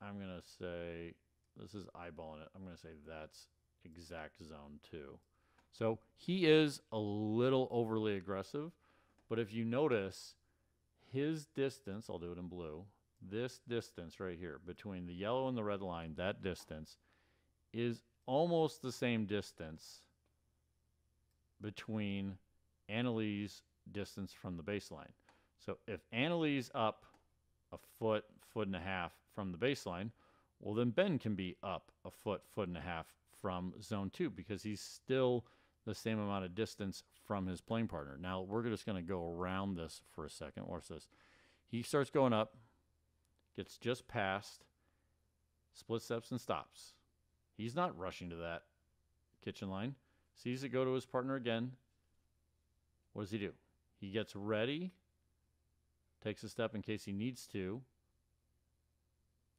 I'm going to say, this is eyeballing it. I'm going to say that's exact zone two. So he is a little overly aggressive. But if you notice, his distance, I'll do it in blue, this distance right here between the yellow and the red line, that distance is almost the same distance between Anna Leigh's distance from the baseline. So if Anna Leigh's up a foot, foot and a half from the baseline, well, then Ben can be up a foot, foot and a half from zone two because he's still the same amount of distance from his playing partner. Now, we're just going to go around this for a second. Watch this. He starts going up, gets just past, split steps and stops. He's not rushing to that kitchen line. Sees it go to his partner again. What does he do? He gets ready, takes a step in case he needs to.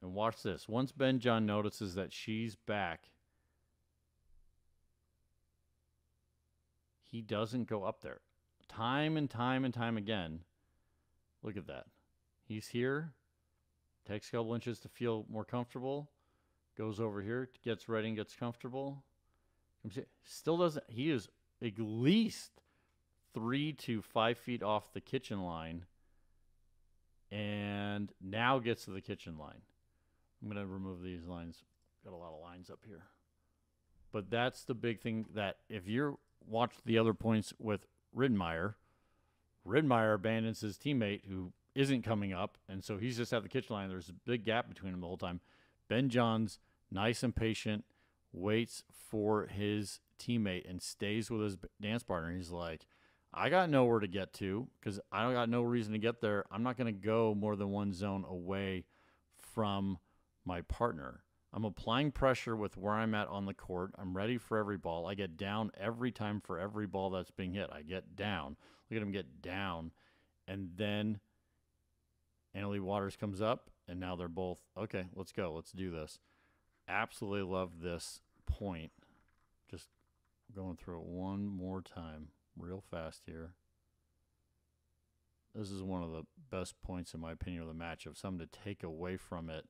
And watch this. Once Ben Johns notices that she's back, he doesn't go up there. Time and time and time again. Look at that. He's here, takes a couple inches to feel more comfortable, goes over here, gets ready and gets comfortable. Still doesn't. He is at least three to five feet off the kitchen line, and now gets to the kitchen line. I'm gonna remove these lines. Got a lot of lines up here. But that's the big thing that if you watch the other points with Rettenmaier, Rettenmaier abandons his teammate who isn't coming up, and so he's just at the kitchen line. There's a big gap between them the whole time. Ben Johns, nice and patient, waits for his teammate and stays with his dance partner. He's like, I got nowhere to get to because I don't got no reason to get there. I'm not going to go more than one zone away from my partner. I'm applying pressure with where I'm at on the court. I'm ready for every ball. I get down every time for every ball that's being hit. I get down. Look at him get down. And then Anna Leigh Waters comes up, and now they're both, okay, let's go. Let's do this. Absolutely love this point. Just going through it one more time, real fast here. This is one of the best points, in my opinion, of the match of something to take away from it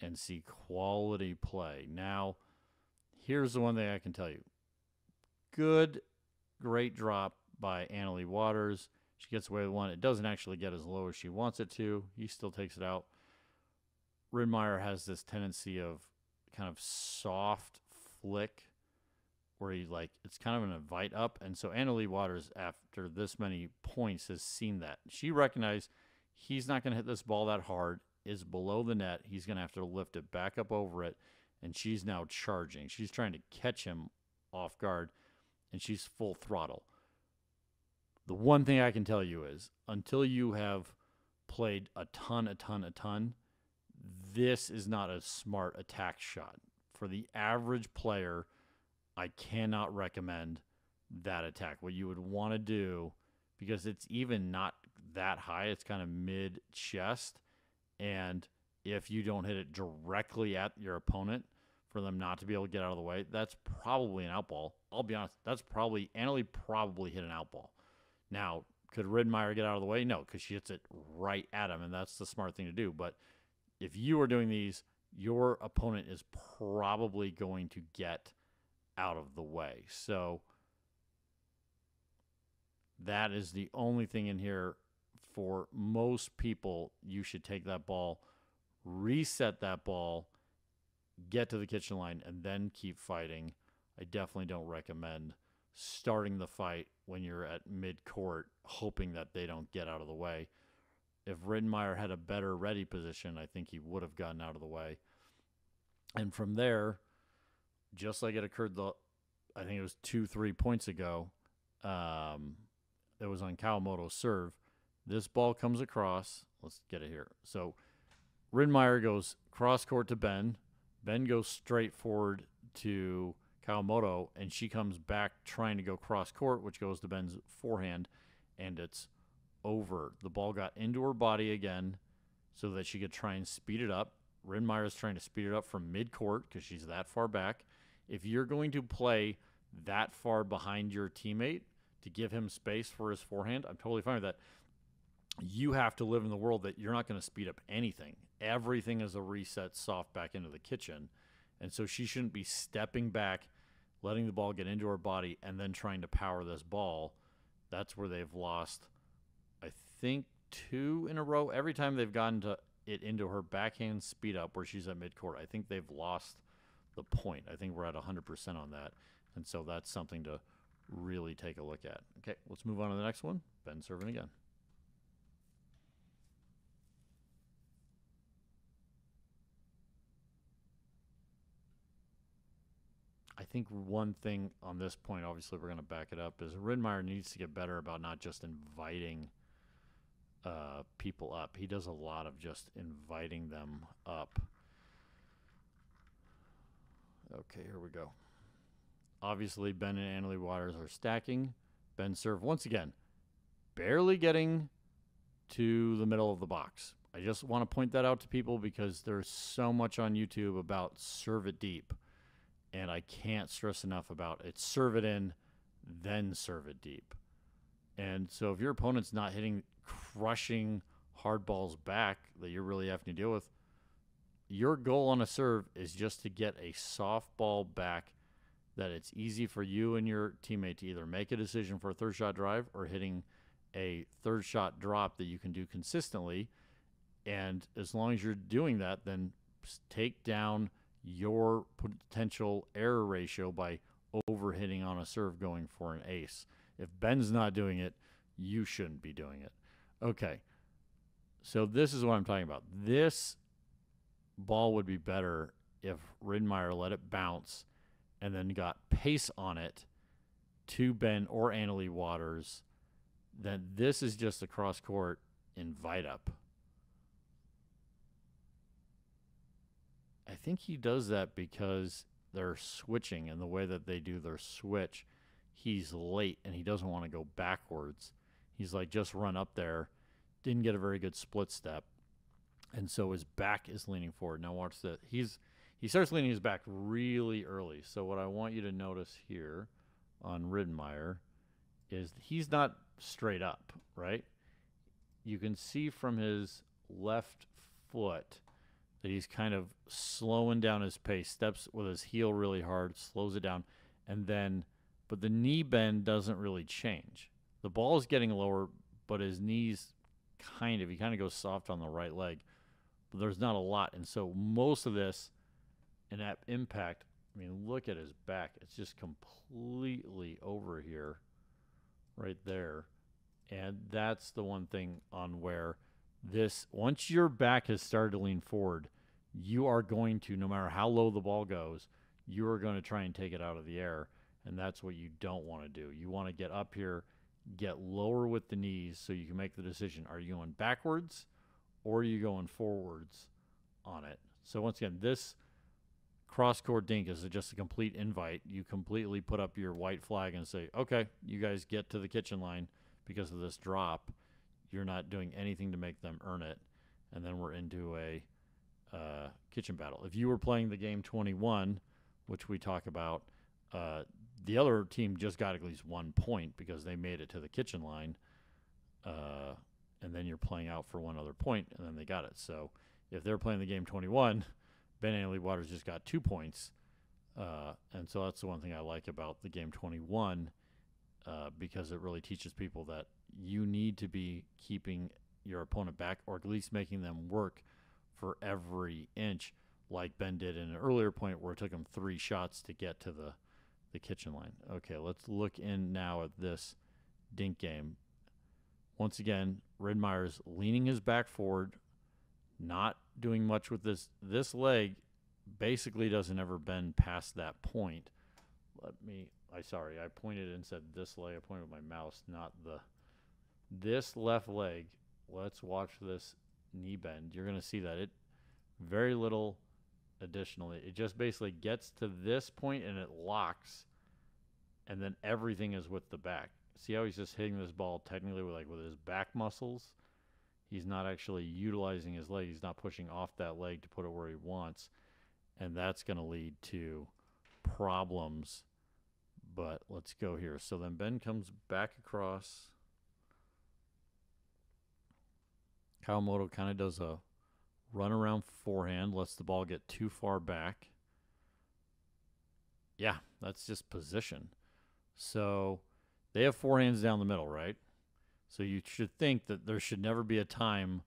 and see quality play. Now, here's the one thing I can tell you good, great drop by Anna Leigh Waters. She gets away with one. It doesn't actually get as low as she wants it to. He still takes it out. Rettenmaier has this tendency of kind of soft flick where he like it's kind of an invite up. And so Anna Leigh Waters, after this many points, has seen that. She recognized he's not going to hit this ball that hard, is below the net. He's going to have to lift it back up over it. And she's now charging. She's trying to catch him off guard, and she's full throttle. The one thing I can tell you is until you have played a ton, a ton, a ton, this is not a smart attack shot. For the average player, I cannot recommend that attack. What you would want to do, because it's even not that high, it's kind of mid chest. And if you don't hit it directly at your opponent for them not to be able to get out of the way, that's probably an outball. I'll be honest, that's probably, Anna Leigh probably hit an outball. Now, could Rettenmaier get out of the way? No, because she hits it right at him, and that's the smart thing to do. But if you are doing these, your opponent is probably going to get out of the way. So that is the only thing in here for most people. You should take that ball, reset that ball, get to the kitchen line, and then keep fighting. I definitely don't recommend starting the fight when you're at mid court, hoping that they don't get out of the way. If Rettenmaier had a better ready position, I think he would have gotten out of the way. And from there, just like it occurred the, I think it was two, three points ago, um, it was on Kawamoto's serve. This ball comes across. Let's get it here. So Rettenmaier goes cross court to Ben. Ben goes straight forward to Kawamoto, and she comes back trying to go cross court, which goes to Ben's forehand, and it's over. The ball got into her body again so that she could try and speed it up. Is trying to speed it up from mid court because she's that far back. If you're going to play that far behind your teammate to give him space for his forehand, I'm totally fine with that. You have to live in the world that you're not going to speed up anything. Everything is a reset soft back into the kitchen. And so she shouldn't be stepping back, letting the ball get into her body, and then trying to power this ball. That's where they've lost, think, two in a row. Every time they've gotten to it into her backhand speed up where she's at midcourt, I think they've lost the point. I think we're at 100% on that. And so that's something to really take a look at. Okay, let's move on to the next one. Ben serving again. I think one thing on this point, obviously, we're going to back it up, is Rettenmaier needs to get better about not just inviting uh, people up. He does a lot of just inviting them up. Okay, here we go. Obviously, Ben and Anna Leigh Waters are stacking. Ben serve once again, barely getting to the middle of the box. I just want to point that out to people because there's so much on YouTube about serve it deep. And I can't stress enough about it. Serve it in, then serve it deep. And so if your opponent's not hitting crushing hard balls back that you're really having to deal with, your goal on a serve is just to get a soft ball back that it's easy for you and your teammate to either make a decision for a third shot drive or hitting a third shot drop that you can do consistently. And as long as you're doing that, then take down, your potential error ratio by overhitting on a serve going for an ace. If Ben's not doing it, you shouldn't be doing it. Okay. So this is what I'm talking about. This ball would be better if Rettenmaier let it bounce and then got pace on it to Ben or Anna Leigh Waters. Then this is just a cross court invite up. I think he does that because they're switching and the way that they do their switch, he's late and he doesn't want to go backwards. He's like, just run up there. Didn't get a very good split step. And so his back is leaning forward. Now watch that. He's he starts leaning his back really early. So what I want you to notice here on Rettenmaier is he's not straight up, right? You can see from his left foot that he's kind of slowing down his pace, steps with his heel really hard, slows it down, and then, but the knee bend doesn't really change. The ball is getting lower, but his knees kind of, he kind of goes soft on the right leg, but there's not a lot. And so most of this, and that impact, I mean, look at his back. It's just completely over here, right there. And that's the one thing on where this once your back has started to lean forward, you are going to no matter how low the ball goes, you are going to try and take it out of the air, and that's what you don't want to do. You want to get up here, get lower with the knees so you can make the decision: are you going backwards or are you going forwards on it? So once again, this cross court dink is just a complete invite. You completely put up your white flag and say, "Okay, you guys get to the kitchen line because of this drop." You're not doing anything to make them earn it. And then we're into a uh, kitchen battle. If you were playing the game 21, which we talk about, uh, the other team just got at least one point because they made it to the kitchen line. Uh, and then you're playing out for one other point, and then they got it. So if they're playing the game 21, Ben Anna Leigh Waters just got two points. Uh, and so that's the one thing I like about the game 21 uh, because it really teaches people that you need to be keeping your opponent back or at least making them work for every inch, like Ben did in an earlier point where it took him three shots to get to the, the kitchen line. Okay, let's look in now at this dink game. Once again, Rettenmaier's leaning his back forward, not doing much with this. This leg basically doesn't ever bend past that point. Let me, I sorry, I pointed and said this leg. I pointed with my mouse, not the this left leg, let's watch this knee bend. You're going to see that it very little additionally. It just basically gets to this point and it locks, and then everything is with the back. See how he's just hitting this ball technically with like with his back muscles. He's not actually utilizing his leg. He's not pushing off that leg to put it where he wants, and that's going to lead to problems. But let's go here. So then Ben comes back across Kawamoto kind of does a run around forehand, lets the ball get too far back. Yeah, that's just position. So they have forehands down the middle, right? So you should think that there should never be a time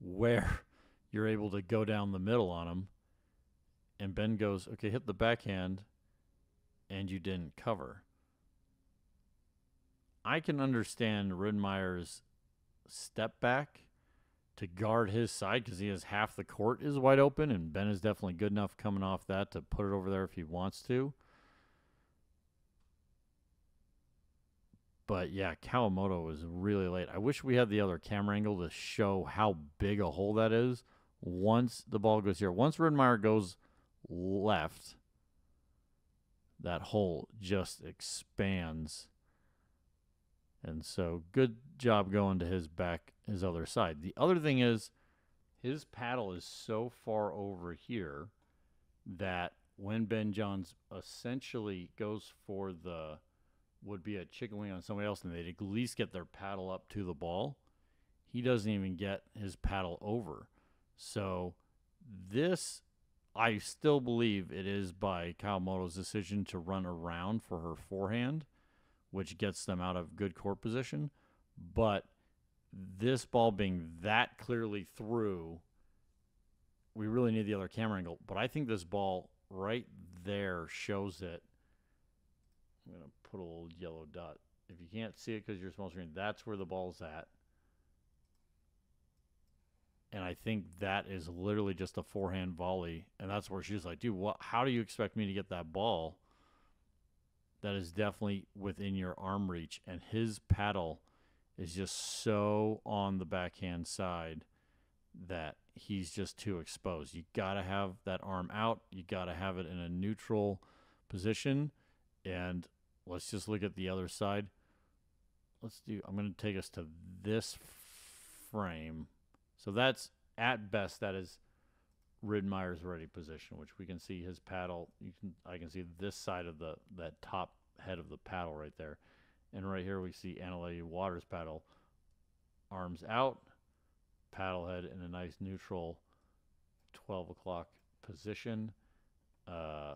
where you're able to go down the middle on them. And Ben goes, okay, hit the backhand, and you didn't cover. I can understand Rettenmaier's step back to guard his side because he has half the court is wide open, and Ben is definitely good enough coming off that to put it over there if he wants to. But yeah, Kawamoto was really late. I wish we had the other camera angle to show how big a hole that is. Once the ball goes here, once Rettenmaier goes left, that hole just expands and so good job going to his back, his other side. The other thing is his paddle is so far over here that when Ben Johns essentially goes for the would be a chicken wing on somebody else and they'd at least get their paddle up to the ball, he doesn't even get his paddle over. So this I still believe it is by Kyle Kawamoto's decision to run around for her forehand which gets them out of good court position. But this ball being that clearly through, we really need the other camera angle. But I think this ball right there shows it. I'm going to put a little yellow dot. If you can't see it because you're small screen, that's where the ball's at. And I think that is literally just a forehand volley. And that's where she's like, dude, what, how do you expect me to get that ball? That is definitely within your arm reach. And his paddle is just so on the backhand side that he's just too exposed. You got to have that arm out. You got to have it in a neutral position. And let's just look at the other side. Let's do, I'm going to take us to this frame. So that's at best, that is Rettenmaier's ready position, which we can see his paddle. You can, I can see this side of the, that top head of the paddle right there. And right here we see Anna Leigh Waters paddle, arms out, paddle head in a nice neutral 12 o'clock position. Uh,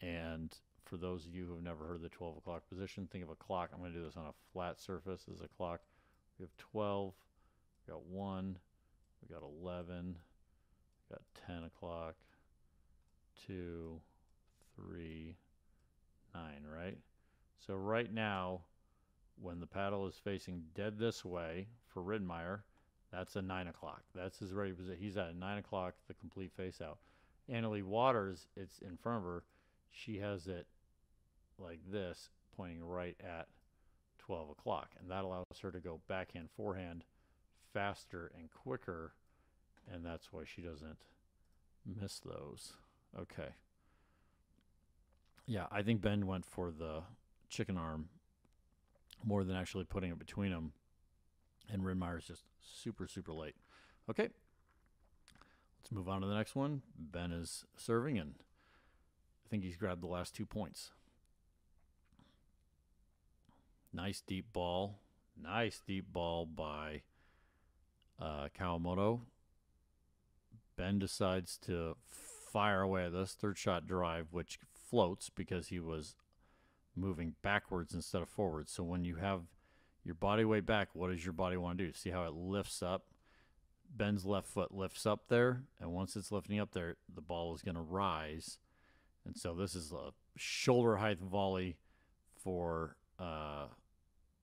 and for those of you who have never heard the 12 o'clock position, think of a clock. I'm going to do this on a flat surface as a clock. We have 12, we got 1, we got 11, we got 10 o'clock, 2, 3, 9, right? So right now, when the paddle is facing dead this way for Rettenmaier, that's a 9 o'clock. That's his ready position. He's at a 9 o'clock, the complete face out. Anna Leigh Waters, it's in front of her. She has it like this, pointing right at 12 o'clock. And that allows her to go backhand, forehand faster and quicker. And that's why she doesn't miss those. Okay. Yeah, I think Ben went for the chicken arm more than actually putting it between them. And Rettenmaier's just super, super late. Okay. Let's move on to the next one. Ben is serving, and I think he's grabbed the last two points. Nice deep ball. Nice deep ball by uh, Kawamoto. Ben decides to fire away at this third shot drive, which floats because he was moving backwards instead of forwards. So when you have your body weight back, what does your body want to do? See how it lifts up? Ben's left foot lifts up there, and once it's lifting up there, the ball is going to rise. And so this is a shoulder height volley for uh,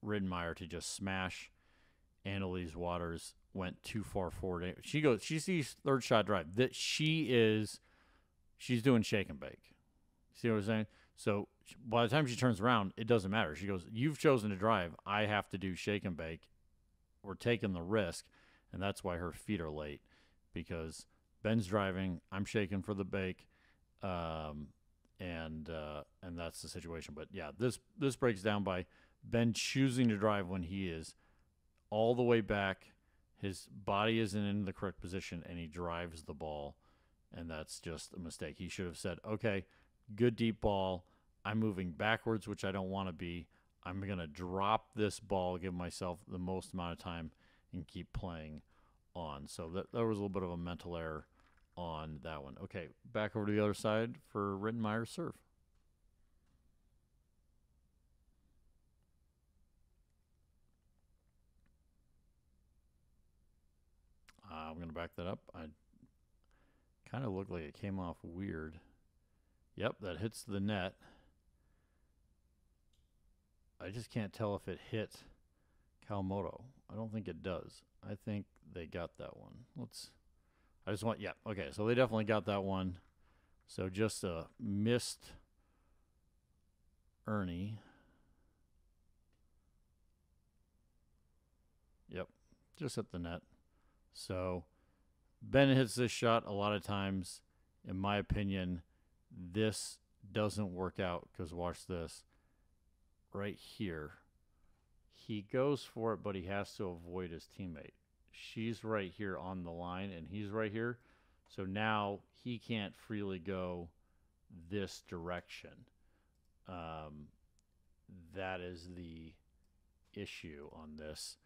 Rettenmaier to just smash. Anna Leigh Waters went too far forward. She goes. She sees third shot drive. That she is, she's doing shake and bake. See what I'm saying? So by the time she turns around, it doesn't matter. She goes, "You've chosen to drive. I have to do shake and bake. We're taking the risk." and that's why her feet are late because Ben's driving, I'm shaking for the bake, um, and uh, and that's the situation. But yeah, this this breaks down by Ben choosing to drive when he is all the way back. His body isn't in the correct position, and he drives the ball, and that's just a mistake. He should have said, "Okay, good deep ball. I'm moving backwards, which I don't want to be. I'm gonna drop this ball, give myself the most amount of time." and keep playing on. So that, that was a little bit of a mental error on that one. Okay, back over to the other side for Rettenmaier's serve. Uh, I'm going to back that up. I kind of looked like it came off weird. Yep, that hits the net. I just can't tell if it hit Kawamoto. I don't think it does. I think they got that one. Let's. I just want. Yeah. Okay. So they definitely got that one. So just a missed Erne. Yep. Just hit the net. So Ben hits this shot a lot of times. In my opinion, this doesn't work out because watch this right here he goes for it, but he has to avoid his teammate. She's right here on the line, and he's right here. So now he can't freely go this direction. Um, that is the issue on this.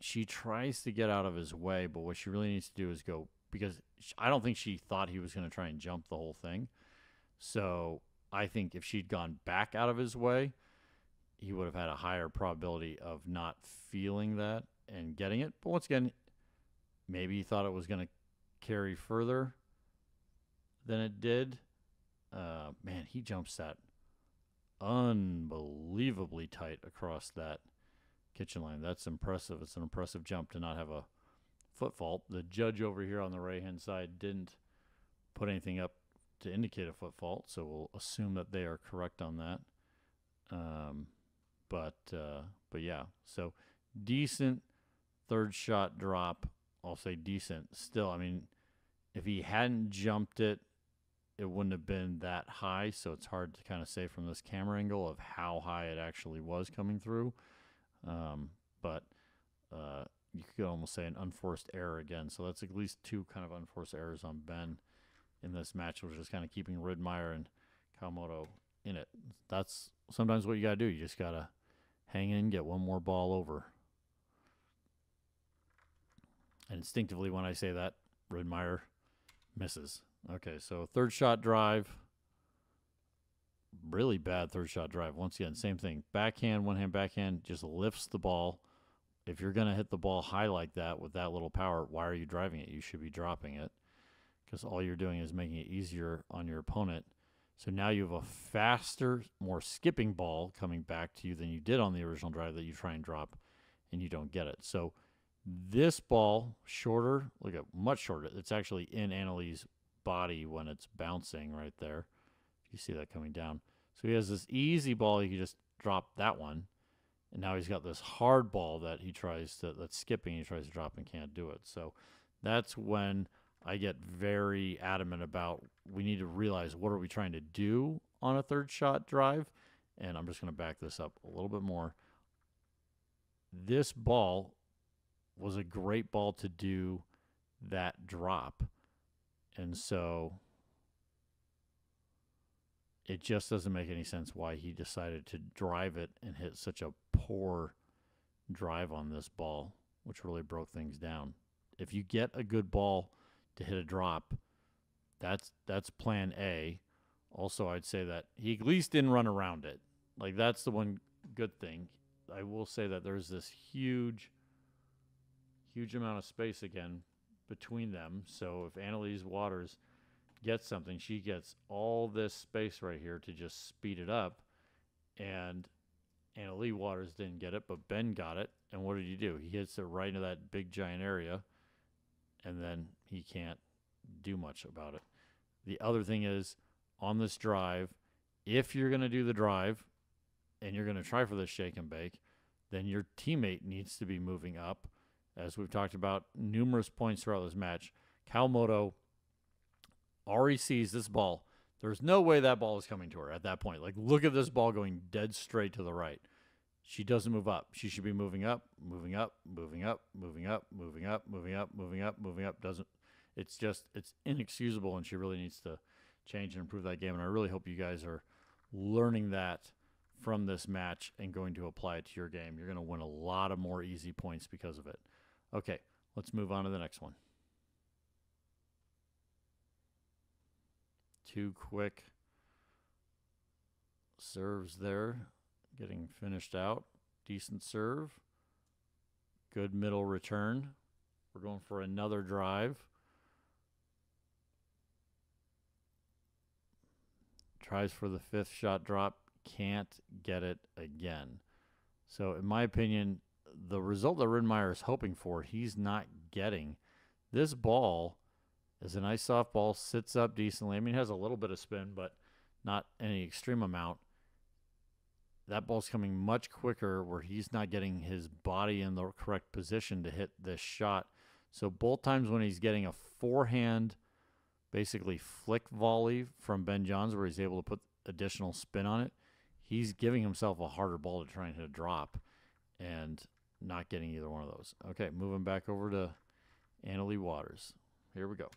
She tries to get out of his way, but what she really needs to do is go because I don't think she thought he was going to try and jump the whole thing. So I think if she'd gone back out of his way, he would have had a higher probability of not feeling that and getting it. But once again, maybe he thought it was going to carry further. than it did. Uh, man, he jumps that unbelievably tight across that kitchen line. That's impressive. It's an impressive jump to not have a foot fault. The judge over here on the right hand side didn't put anything up to indicate a foot fault, so we'll assume that they are correct on that. Um, but uh, but yeah, so decent third shot drop. I'll say decent. Still, I mean, if he hadn't jumped it, it wouldn't have been that high. So it's hard to kind of say from this camera angle of how high it actually was coming through. Um, but uh, you could almost say an unforced error again. So that's at least two kind of unforced errors on Ben in this match, which is kind of keeping Rettenmaier and Kawamoto in it. That's sometimes what you got to do. You just got to hang in, get one more ball over. And instinctively, when I say that, Rettenmaier misses. Okay, so third shot drive. Really bad third shot drive. Once again, same thing. Backhand, one hand backhand just lifts the ball. If you're going to hit the ball high like that with that little power, why are you driving it? You should be dropping it because all you're doing is making it easier on your opponent. So now you have a faster, more skipping ball coming back to you than you did on the original drive that you try and drop and you don't get it. So this ball, shorter, look at much shorter. It's actually in Anna Leigh's body when it's bouncing right there. You see that coming down. So he has this easy ball. He can just drop that one. And now he's got this hard ball that he tries to, that's skipping. He tries to drop and can't do it. So that's when I get very adamant about we need to realize what are we trying to do on a third shot drive. And I'm just going to back this up a little bit more. This ball was a great ball to do that drop. And so it just doesn't make any sense why he decided to drive it and hit such a poor drive on this ball, which really broke things down. If you get a good ball to hit a drop, that's that's plan A. Also, I'd say that he at least didn't run around it. Like that's the one good thing. I will say that there's this huge huge amount of space again between them. So if Anna Leigh Waters gets something, she gets all this space right here to just speed it up. And Anna Leigh Waters didn't get it, but Ben got it. And what did he do? He hits it right into that big giant area, and then he can't do much about it. The other thing is on this drive, if you're going to do the drive and you're going to try for the shake and bake, then your teammate needs to be moving up as we've talked about numerous points throughout this match. Kawamoto already sees this ball. There's no way that ball is coming to her at that point. Like, look at this ball going dead straight to the right. She doesn't move up. She should be moving up, moving up, moving up, moving up, moving up, moving up, moving up, moving up. Doesn't. It's just it's inexcusable, and she really needs to change and improve that game. And I really hope you guys are learning that from this match and going to apply it to your game. You're going to win a lot of more easy points because of it. Okay, let's move on to the next one. Two quick serves there, getting finished out. Decent serve. Good middle return. We're going for another drive. Tries for the fifth shot drop. Can't get it again. So, in my opinion, the result that Rettenmaier is hoping for, he's not getting. This ball is a nice soft ball, sits up decently. I mean, it has a little bit of spin, but not any extreme amount. That ball's coming much quicker where he's not getting his body in the correct position to hit this shot. So both times when he's getting a forehand, basically flick volley from Ben Johns where he's able to put additional spin on it, he's giving himself a harder ball to try and hit a drop. And not getting either one of those. Okay, moving back over to Anna Leigh Waters. Here we go.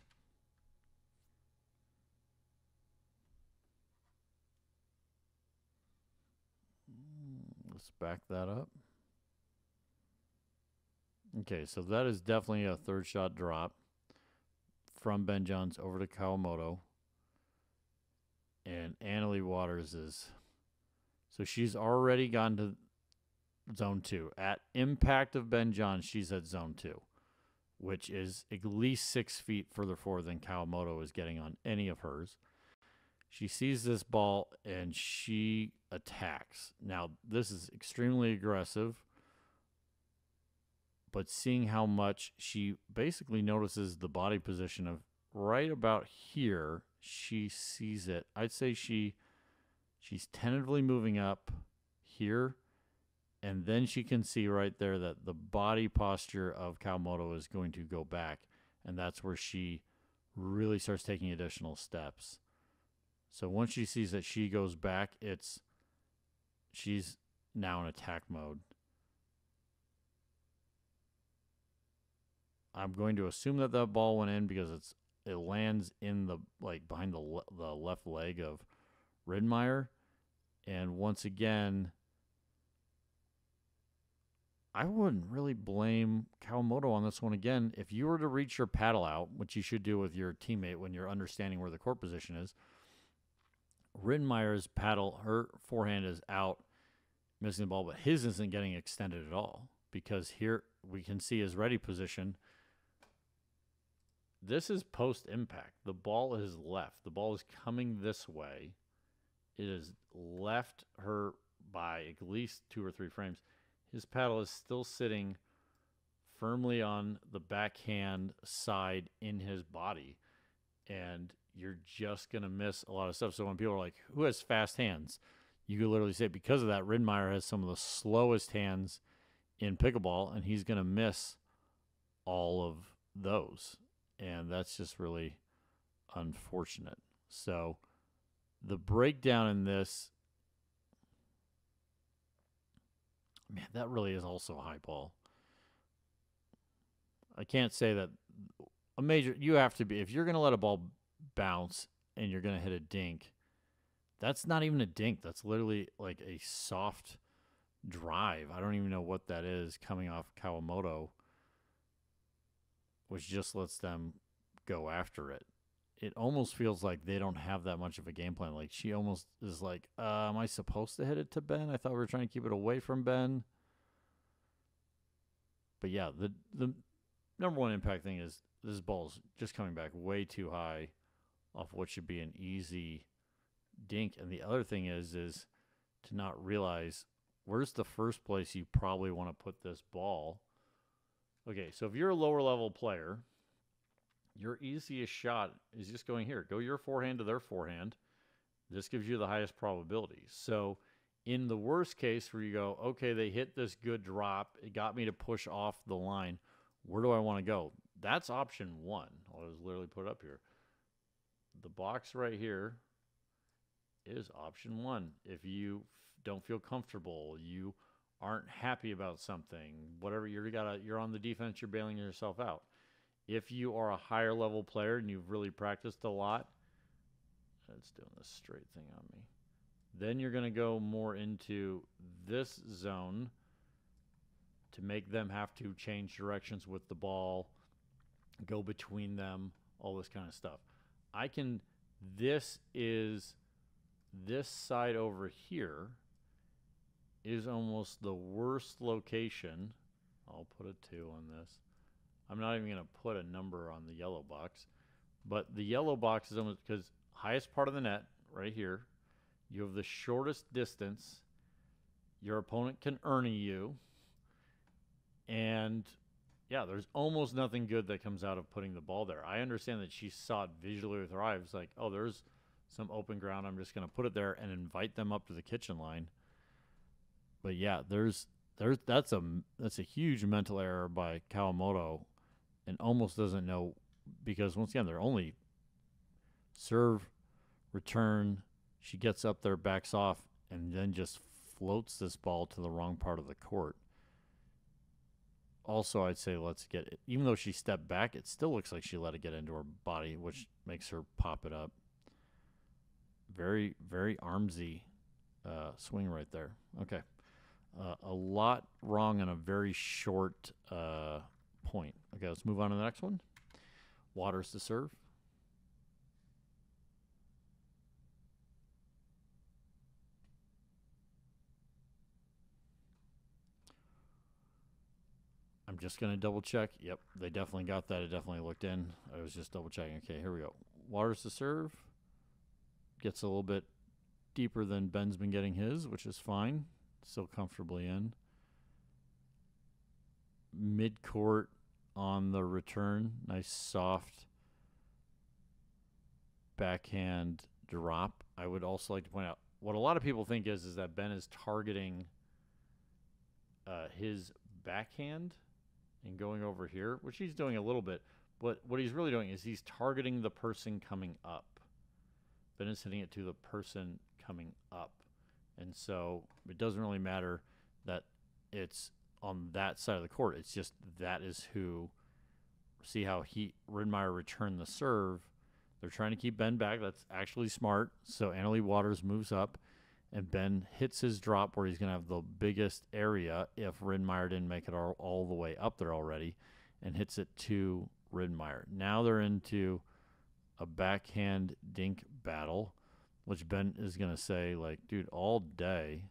Let's back that up. Okay, so that is definitely a third shot drop from Ben Johns over to Kawamoto. And Anna Leigh Waters is so she's already gone to zone two. At impact of Ben John, she's at zone two. which is at least six feet further forward than Kawamoto is getting on any of hers. She sees this ball and she attacks. Now, this is extremely aggressive, but seeing how much she basically notices the body position of right about here, she sees it. I'd say she she's tentatively moving up here and then she can see right there that the body posture of Kawamoto is going to go back, and that's where she really starts taking additional steps. So once she sees that she goes back, it's she's now in attack mode. I'm going to assume that that ball went in because it's it lands in the like behind the le- the left leg of Rettenmaier, and once again I wouldn't really blame Kawamoto on this one again. If you were to reach your paddle out, which you should do with your teammate when you're understanding where the court position is, Rettenmaier's paddle, her forehand is out, missing the ball, but his isn't getting extended at all because here we can see his ready position. This is post impact. The ball is left. The ball is coming this way. It has left her by at least two or three frames his paddle is still sitting firmly on the backhand side in his body. And you're just going to miss a lot of stuff. So when people are like, who has fast hands? You could literally say, because of that, Rettenmaier has some of the slowest hands in pickleball, and he's going to miss all of those. And that's just really unfortunate. So the breakdown in this Man, that really is also high ball. I can't say that a major. You have to be if you're going to let a ball bounce and you're going to hit a dink. That's not even a dink. That's literally like a soft drive. I don't even know what that is coming off Kawamoto, which just lets them go after it. It almost feels like they don't have that much of a game plan. Like she almost is like, uh, "Am I supposed to hit it to Ben? I thought we were trying to keep it away from Ben." But yeah, the the number one impact thing is this ball's just coming back way too high off what should be an easy dink. And the other thing is is to not realize where's the first place you probably want to put this ball. Okay, so if you're a lower level player, your easiest shot is just going here. Go your forehand to their forehand. This gives you the highest probability. So in the worst case where you go, okay, they hit this good drop, it got me to push off the line. Where do I want to go? That's option one. I'll just literally put it up here. The box right here is option one. If you don't feel comfortable, you aren't happy about something, whatever you're got you're on the defense, you're bailing yourself out. If you are a higher level player and you've really practiced a lot, it's doing this straight thing on me. Then you're going to go more into this zone to make them have to change directions with the ball, go between them, all this kind of stuff. I can, this is, this side over here is almost the worst location. I'll put a two on this. I'm not even going to put a number on the yellow box, but the yellow box is almost because highest part of the net right here you have the shortest distance. Your opponent can earn you. And yeah, there's almost nothing good that comes out of putting the ball there. I understand that she saw it visually with her eyes, like, oh, there's some open ground. I'm just going to put it there and invite them up to the kitchen line. But yeah, there's there's that's a that's a huge mental error by Kawamoto, and almost doesn't know because once again they're only serve, return, she gets up there, backs off, and then just floats this ball to the wrong part of the court. Also, I'd say let's get it. Even though she stepped back, it still looks like she let it get into her body, which makes her pop it up. Very, very armsy uh, swing right there. Okay. Uh, a lot wrong on a very short uh, point. Okay, let's move on to the next one. Waters to serve. I'm just going to double check. Yep, they definitely got that. It definitely looked in. I was just double checking. Okay, here we go. Waters to serve. Gets a little bit deeper than Ben's been getting his, which is fine. Still comfortably in. Mid court on the return. Nice soft backhand drop. I would also like to point out what a lot of people think is is that Ben is targeting uh, his backhand and going over here, which he's doing a little bit. But what he's really doing is he's targeting the person coming up. Ben is hitting it to the person coming up. And so it doesn't really matter that it's on that side of the court. It's just that is who. See how he Rettenmaier returned the serve. They're trying to keep Ben back. That's actually smart. So Anna Leigh Waters moves up, and Ben hits his drop where he's going to have the biggest area if Rettenmaier didn't make it all, all the way up there already, and hits it to Rettenmaier. Now they're into a backhand dink battle, which Ben is going to say, like, dude, all day.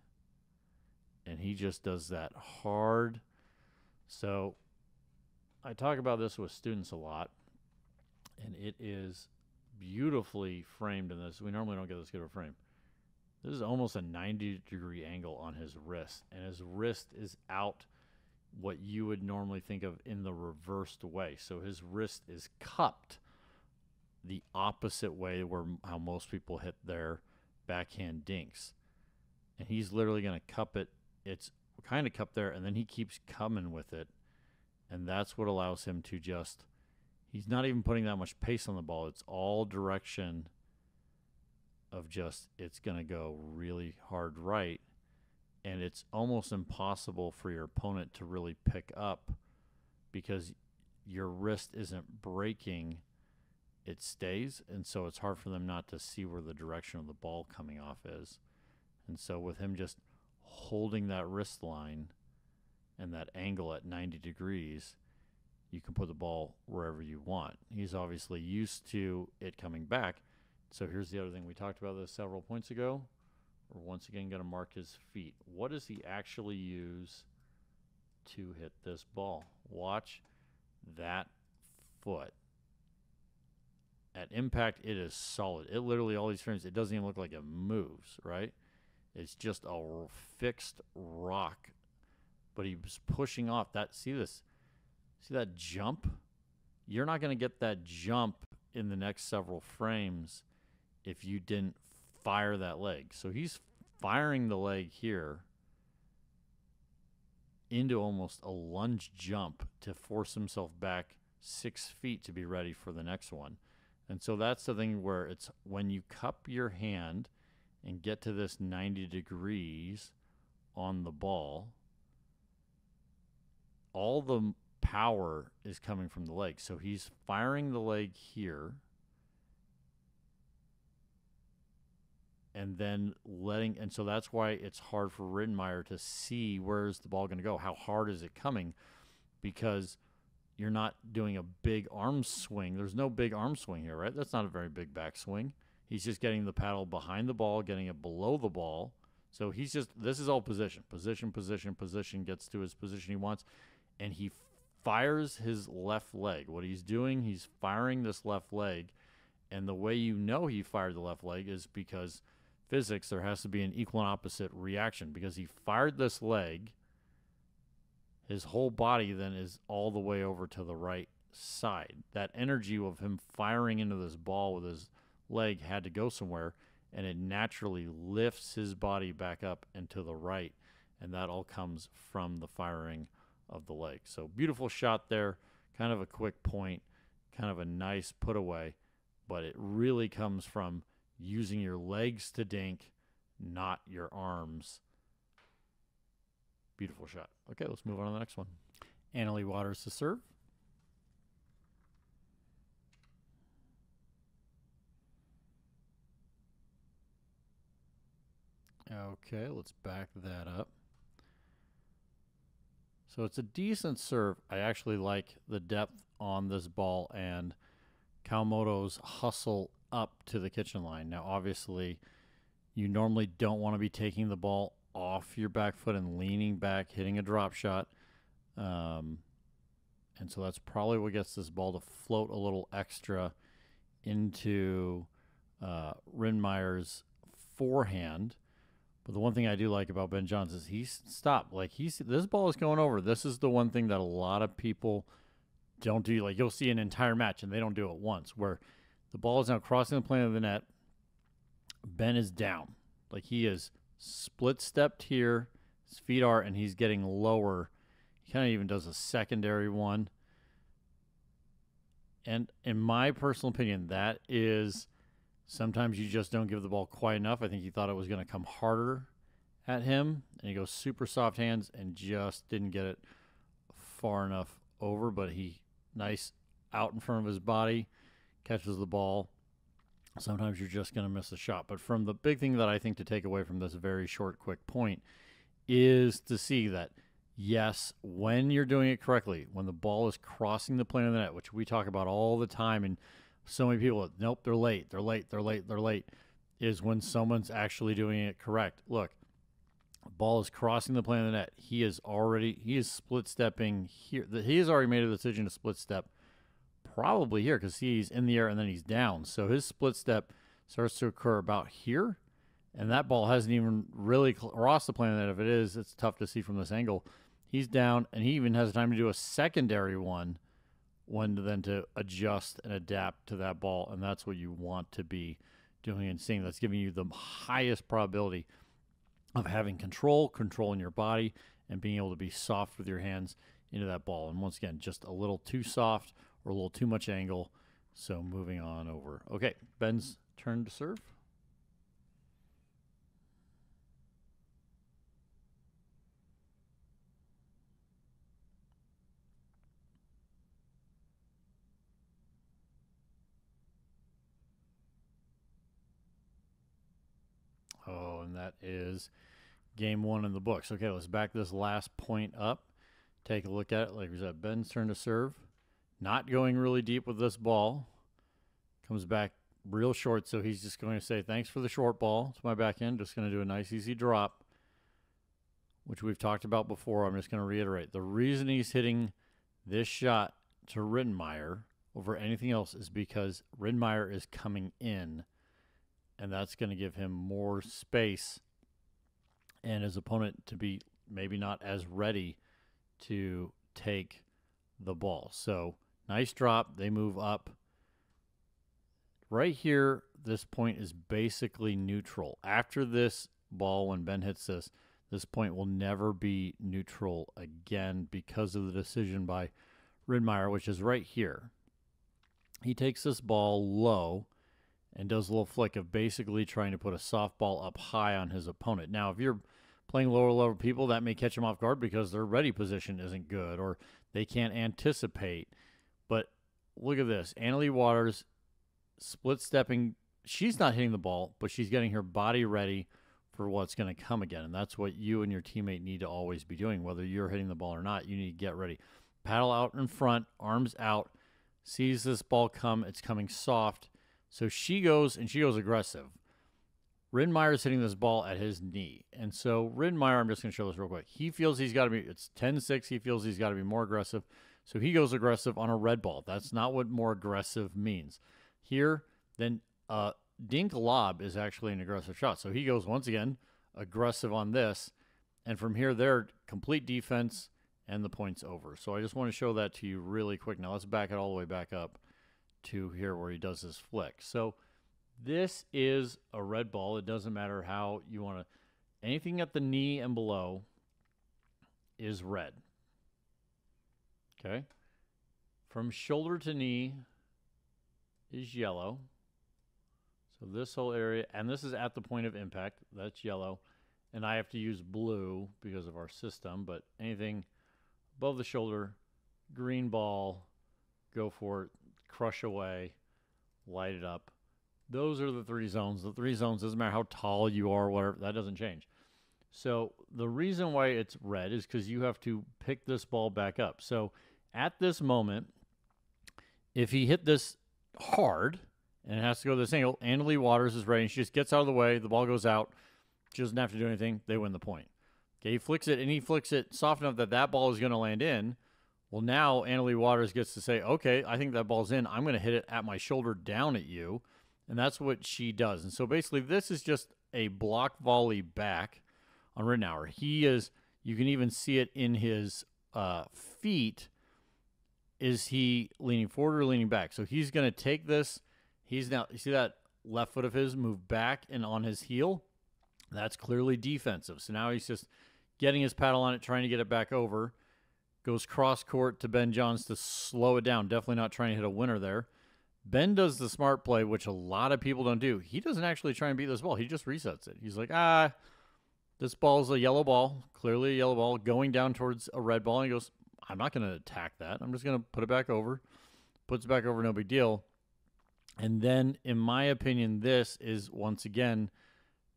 And he just does that hard. So I talk about this with students a lot, and it is beautifully framed in this. We normally don't get this good of a frame. This is almost a 90 degree angle on his wrist, and his wrist is out what you would normally think of in the reversed way. So his wrist is cupped the opposite way where how most people hit their backhand dinks. And he's literally going to cup it. It's kind of cupped there, and then he keeps coming with it. And that's what allows him to just, he's not even putting that much pace on the ball. It's all direction of just, it's going to go really hard right. And it's almost impossible for your opponent to really pick up because your wrist isn't breaking it stays, and so it's hard for them not to see where the direction of the ball coming off is. And so with him just holding that wrist line and that angle at 90 degrees, you can put the ball wherever you want. He's obviously used to it coming back. So here's the other thing we talked about this several points ago. We're once again going to mark his feet. What does he actually use to hit this ball? Watch that foot at impact, it is solid. It literally all these frames, it doesn't even look like it moves, right? It's just a fixed rock. But he was pushing off that. See this? See that jump? You're not going to get that jump in the next several frames if you didn't fire that leg. So he's firing the leg here into almost a lunge jump to force himself back six feet to be ready for the next one. And so that's the thing where it's when you cup your hand and get to this 90 degrees on the ball, all the power is coming from the leg. So he's firing the leg here and then letting and so that's why it's hard for Rettenmaier to see where's the ball going to go. How hard is it coming? Because you're not doing a big arm swing. There's no big arm swing here, right? That's not a very big backswing. He's just getting the paddle behind the ball, getting it below the ball. So he's just this is all position, position, position, position. Gets to his position he wants, and he fires his left leg. What he's doing, he's firing this left leg, and the way you know he fired the left leg is because physics there has to be an equal and opposite reaction because he fired this leg his whole body then is all the way over to the right side. That energy of him firing into this ball with his leg had to go somewhere, and it naturally lifts his body back up and to the right, and that all comes from the firing of the leg. So beautiful shot there, kind of a quick point, kind of a nice put away, but it really comes from using your legs to dink, not your arms Beautiful shot. Okay, let's move on to the next one. Anna Leigh Waters to serve. Okay, let's back that up. So it's a decent serve. I actually like the depth on this ball and Kawamoto's hustle up to the kitchen line. Now, obviously, you normally don't want to be taking the ball off your back foot and leaning back, hitting a drop shot. Um, And so that's probably what gets this ball to float a little extra into uh, forehand. But the one thing I do like about Ben Johns is he's stopped. Like he's this ball is going over. This is the one thing that a lot of people don't do. Like you'll see an entire match and they don't do it once, where the ball is now crossing the plane of the net. Ben is down. Like he is split stepped here. His feet are, and he's getting lower. He kind of even does a secondary one. And in my personal opinion, that is sometimes you just don't give the ball quite enough. I think he thought it was going to come harder at him, and he goes super soft hands and just didn't get it far enough over. But he nice out in front of his body, catches the ball. Sometimes you're just going to miss a shot. But from the big thing that I think to take away from this very short, quick point is to see that yes, when you're doing it correctly, when the ball is crossing the plane of the net, which we talk about all the time, and so many people, nope, they're late, they're late, they're late, they're late, is when someone's actually doing it correct. Look, ball is crossing the plane of the net. He is already he is split stepping here. He has already made a decision to split step, probably here because he's in the air and then he's down. So his split step starts to occur about here and that ball hasn't even really crossed the plane. That if it is, it's tough to see from this angle. He's down, and he even has time to do a secondary one, when then to adjust and adapt to that ball, and that's what you want to be doing and seeing. That's giving you the highest probability of having control, control in your body, and being able to be soft with your hands into that ball. And once again, just a little too soft or a little too much angle. So moving on over. Okay, Ben's turn to serve. Oh, and that is game one in the books. Okay, let's back this last point up. Take a look at it. Like we said, Ben's turn to serve. Not going really deep with this ball. Comes back real short, so he's just going to say, thanks for the short ball. to my back end. Just going to do a nice, easy drop, which we've talked about before. I'm just going to reiterate. The reason he's hitting this shot to Rettenmaier over anything else is because Rettenmaier is coming in and that's going to give him more space and his opponent to be maybe not as ready to take the ball. So nice drop. They move up. Right here, this point is basically neutral. After this ball, when Ben hits this, this point will never be neutral again because of the decision by Rettenmaier, which is right here. He takes this ball low and does a little flick of basically trying to put a softball up high on his opponent. Now, if you're playing lower level people, that may catch them off guard because their ready position isn't good or they can't anticipate. Look at this. Anna Leigh Waters split stepping. She's not hitting the ball, but she's getting her body ready for what's going to come again. And that's what you and your teammate need to always be doing. Whether you're hitting the ball or not, you need to get ready. Paddle out in front, arms out, sees this ball come. It's coming soft so she goes and she goes aggressive. Rettenmaier is hitting this ball at his knee. And so Rettenmaier, I'm just going to show this real quick. He feels he's got to be, it's 10 6. He feels he's got to be more aggressive. So he goes aggressive on a red ball. That's not what more aggressive means. Here, then uh, Dink Lob is actually an aggressive shot. So he goes once again aggressive on this. And from here, they're complete defense and the point's over. So I just want to show that to you really quick. Now let's back it all the way back up to here where he does his flick. So this is a red ball. It doesn't matter how you want to. Anything at the knee and below is red. Okay. From shoulder to knee is yellow. So this whole area, and this is at the point of impact, that's yellow. And I have to use blue because of our system, but anything above the shoulder, green ball, go for it crush away, light it up. Those are the three zones. The three zones doesn't matter how tall you are, whatever, that doesn't change. So the reason why it's red is because you have to pick this ball back up. So at this moment, if he hit this hard and it has to go this angle, Anna Leigh Waters is ready. She just gets out of the way. The ball goes out. She doesn't have to do anything. They win the point. Okay, he flicks it and he flicks it soft enough that that ball is going to land in. Well, now Anna Leigh Waters gets to say, okay, I think that ball's in. I'm going to hit it at my shoulder down at you. And that's what she does. And so basically, this is just a block volley back on Ritenour. He is, you can even see it in his uh, feet. Is he leaning forward or leaning back? So he's going to take this. He's now, you see that left foot of his move back and on his heel? That's clearly defensive. So now he's just getting his paddle on it, trying to get it back over. Goes cross court to Ben Johns to slow it down. Definitely not trying to hit a winner there. Ben does the smart play, which a lot of people don't do. He doesn't actually try and beat this ball. He just resets it. He's like, ah, this ball's a yellow ball, clearly a yellow ball, going down towards a red ball. And he goes, I'm not going to attack that. I'm just going to put it back over. Puts it back over, no big deal. And then, in my opinion, this is once again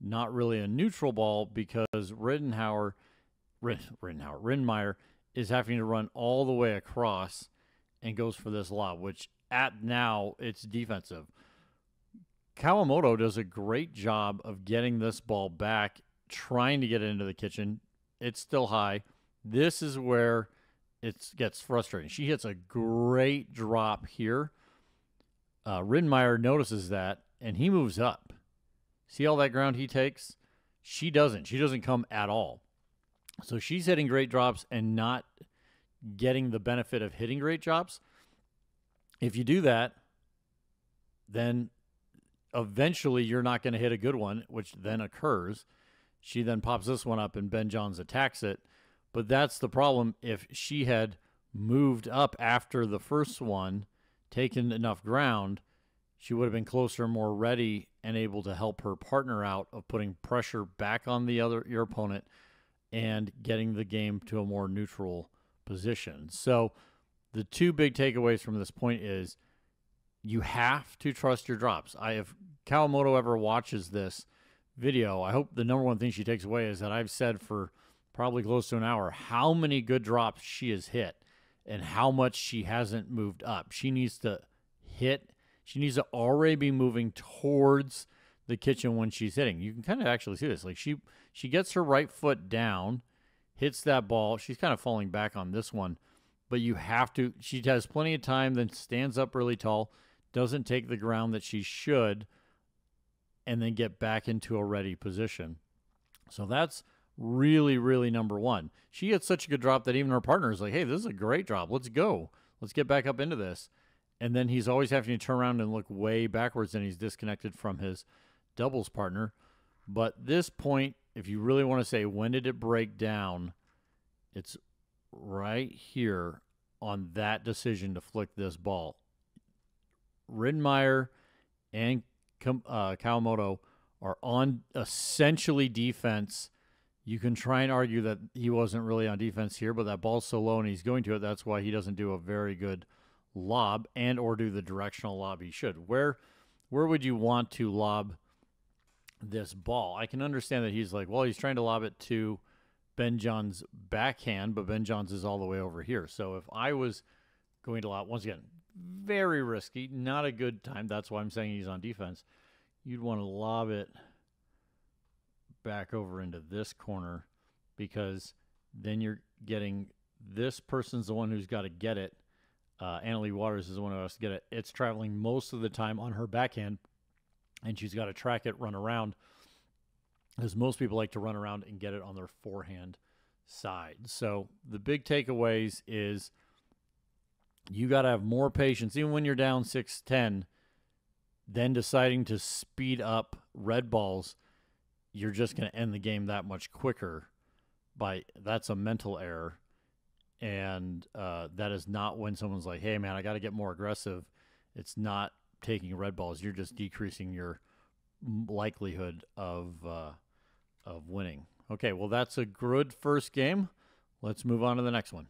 not really a neutral ball because Rittenhauer, Rittenhauer, Rettenmaier is having to run all the way across and goes for this lob, which at now it's defensive. Kawamoto does a great job of getting this ball back, trying to get it into the kitchen. It's still high. This is where it gets frustrating. She hits a great drop here. Uh, Rettenmaier notices that and he moves up. See all that ground he takes? She doesn't. She doesn't come at all. So she's hitting great drops and not getting the benefit of hitting great drops. If you do that, then eventually you're not going to hit a good one, which then occurs. She then pops this one up and Ben Johns attacks it. But that's the problem. If she had moved up after the first one, taken enough ground, she would have been closer, more ready, and able to help her partner out of putting pressure back on the other your opponent and getting the game to a more neutral position. So the two big takeaways from this point is you have to trust your drops. I if Kawamoto ever watches this video, I hope the number one thing she takes away is that I've said for probably close to an hour how many good drops she has hit and how much she hasn't moved up. She needs to hit she needs to already be moving towards the kitchen when she's hitting. You can kind of actually see this. Like she she gets her right foot down, hits that ball. She's kind of falling back on this one, but you have to. She has plenty of time. Then stands up really tall, doesn't take the ground that she should, and then get back into a ready position. So that's really really number one. She had such a good drop that even her partner is like, "Hey, this is a great drop. Let's go. Let's get back up into this." and then he's always having to turn around and look way backwards and he's disconnected from his doubles partner. But this point, if you really want to say when did it break down, it's right here on that decision to flick this ball. Rettenmaier and uh, Kawamoto are on essentially defense. You can try and argue that he wasn't really on defense here, but that ball's so low and he's going to it. That's why he doesn't do a very good lob and or do the directional lob he should. Where where would you want to lob this ball? I can understand that he's like, well, he's trying to lob it to Ben Johns' backhand, but Ben Johns is all the way over here. So if I was going to lob, once again, very risky, not a good time. That's why I'm saying he's on defense. You'd want to lob it back over into this corner because then you're getting this person's the one who's got to get it uh, Anna Leigh Waters is the one who has to get it. It's traveling most of the time on her backhand, and she's got to track it, run around, as most people like to run around and get it on their forehand side. So the big takeaways is you got to have more patience, even when you're down 6 10, then deciding to speed up red balls. You're just going to end the game that much quicker. By that's a mental error and uh, that is not when someone's like, "Hey, man, I got to get more aggressive." It's not taking red balls. You're just decreasing your likelihood of uh, of winning. Okay, well, that's a good first game. Let's move on to the next one.